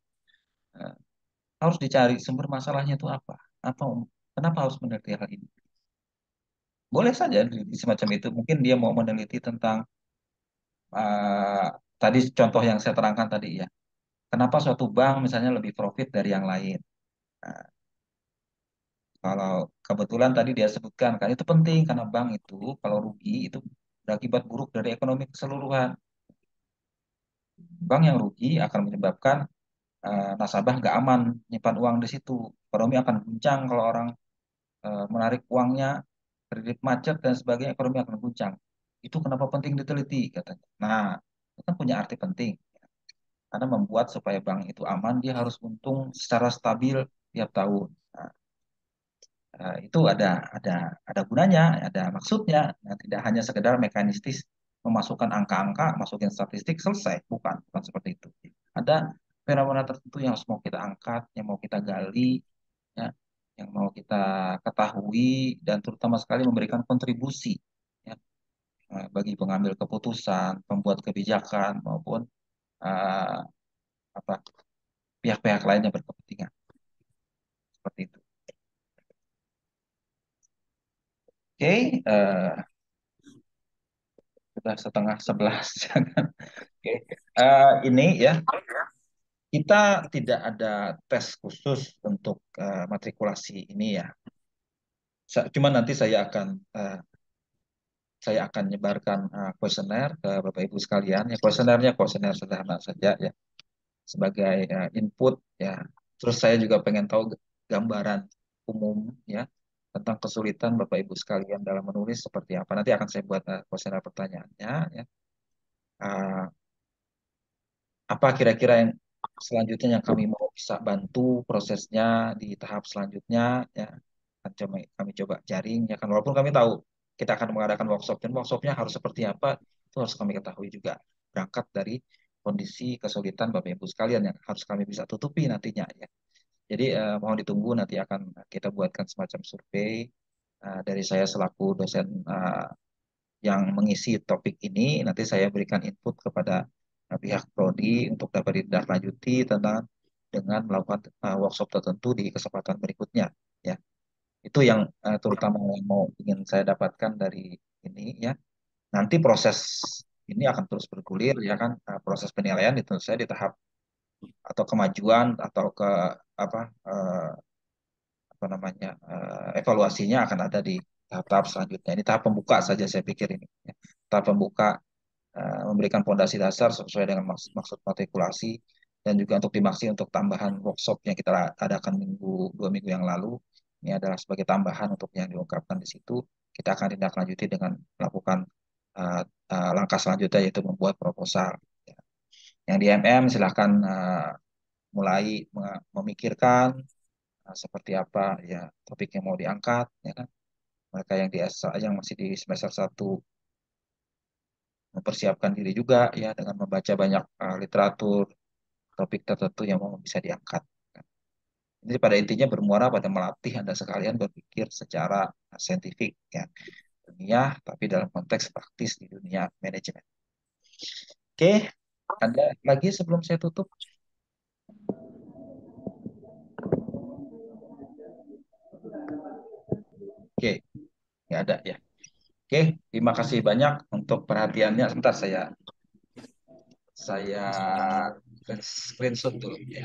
Nah, harus dicari sumber masalahnya itu apa? Apa kenapa harus meneliti hal ini? boleh saja di semacam itu. Mungkin dia mau meneliti tentang uh, tadi contoh yang saya terangkan tadi ya. Kenapa suatu bank misalnya lebih profit dari yang lain? Nah, kalau kebetulan tadi dia sebutkan kan itu penting karena bank itu kalau rugi itu berakibat buruk dari ekonomi keseluruhan. Bank yang rugi akan menyebabkan uh, nasabah nggak aman nyimpan uang di situ. Ekonomi akan guncang kalau orang uh, menarik uangnya kredit macet dan sebagainya ekonomi akan guncang. Itu kenapa penting diteliti katanya. Nah, itu kan punya arti penting. Karena membuat supaya bank itu aman, dia harus untung secara stabil tiap tahun. Nah, eh, itu ada ada ada gunanya, ada maksudnya. Nah, tidak hanya sekedar mekanistis memasukkan angka-angka, masukin statistik selesai, bukan, bukan seperti itu. Ada fenomena tertentu yang harus mau kita angkat, yang mau kita gali, ya, yang mau kita ketahui dan terutama sekali memberikan kontribusi ya, eh, bagi pengambil keputusan, pembuat kebijakan maupun uh, apa pihak-pihak lain yang berkepentingan seperti itu. Oke, okay, uh, eh, sudah setengah sebelas. *laughs* Oke, okay. uh, ini ya kita tidak ada tes khusus untuk uh, matrikulasi ini ya. Cuma nanti saya akan uh, saya akan menyebarkan uh, kuesioner ke Bapak Ibu sekalian. Ya kuesionernya kuesioner sederhana saja ya sebagai uh, input ya. Terus saya juga pengen tahu gambaran umum ya tentang kesulitan Bapak Ibu sekalian dalam menulis seperti apa. Nanti akan saya buat uh, kuesioner pertanyaannya ya. Uh, apa kira-kira yang selanjutnya yang kami mau bisa bantu prosesnya di tahap selanjutnya ya coba kami coba jaring ya kan walaupun kami tahu kita akan mengadakan workshop dan workshopnya harus seperti apa itu harus kami ketahui juga berangkat dari kondisi kesulitan Bapak Ibu sekalian yang harus kami bisa tutupi nantinya ya. Jadi eh, mohon ditunggu nanti akan kita buatkan semacam survei eh, dari saya selaku dosen eh, yang mengisi topik ini. Nanti saya berikan input kepada pihak prodi untuk dapat ditindaklanjuti tentang dengan melakukan uh, workshop tertentu di kesempatan berikutnya ya. Itu yang uh, terutama yang mau ingin saya dapatkan dari ini ya. Nanti proses ini akan terus bergulir ya kan? Uh, proses penilaian itu saya di tahap atau kemajuan atau ke apa uh, apa namanya uh, evaluasinya akan ada di tahap-tahap selanjutnya ini tahap pembuka saja saya pikir ini ya. tahap pembuka Eh, memberikan fondasi dasar sesuai dengan maksud, maksud matrikulasi dan juga untuk dimaksi untuk tambahan workshop yang kita adakan minggu dua minggu yang lalu ini adalah sebagai tambahan untuk yang diungkapkan di situ kita akan tindak lanjuti dengan melakukan uh, uh, langkah selanjutnya yaitu membuat proposal. Yang di MM silahkan uh, mulai memikirkan uh, seperti apa ya topik yang mau diangkat ya kan mereka yang di SA yang masih di semester 1 mempersiapkan diri juga ya dengan membaca banyak uh, literatur topik tertentu yang mau bisa diangkat. Jadi pada intinya bermuara pada melatih Anda sekalian berpikir secara saintifik ya dunia tapi dalam konteks praktis di dunia manajemen. Oke, ada lagi sebelum saya tutup? Oke, nggak ada ya. Oke, terima kasih banyak untuk perhatiannya. Sebentar saya saya screenshot dulu ya.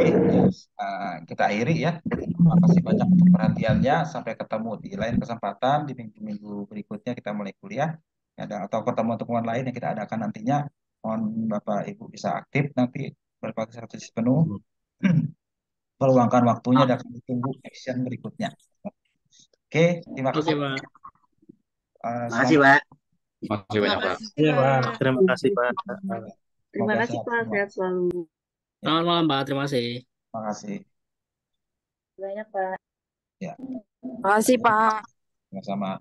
Oke, uh, kita akhiri ya. Terima kasih banyak untuk perhatiannya. Sampai ketemu di lain kesempatan di minggu-minggu berikutnya kita mulai kuliah. Ada atau pertemuan-pertemuan lain yang kita adakan nantinya. Mohon Bapak Ibu bisa aktif nanti berpartisipasi penuh. *clears throat* Meluangkan waktunya dan kami tunggu action berikutnya. Oke, terima kasih. Pak. Uh, Terima kasih, Pak. Terima kasih banyak, Pak. Iya, Pak. Terima kasih, Pak. Terima kasih Pak, sehat selalu. Selamat malam, Pak. Terima kasih. Terima kasih. Banyak Pak. Ya, Makasih, Pak. sama-sama.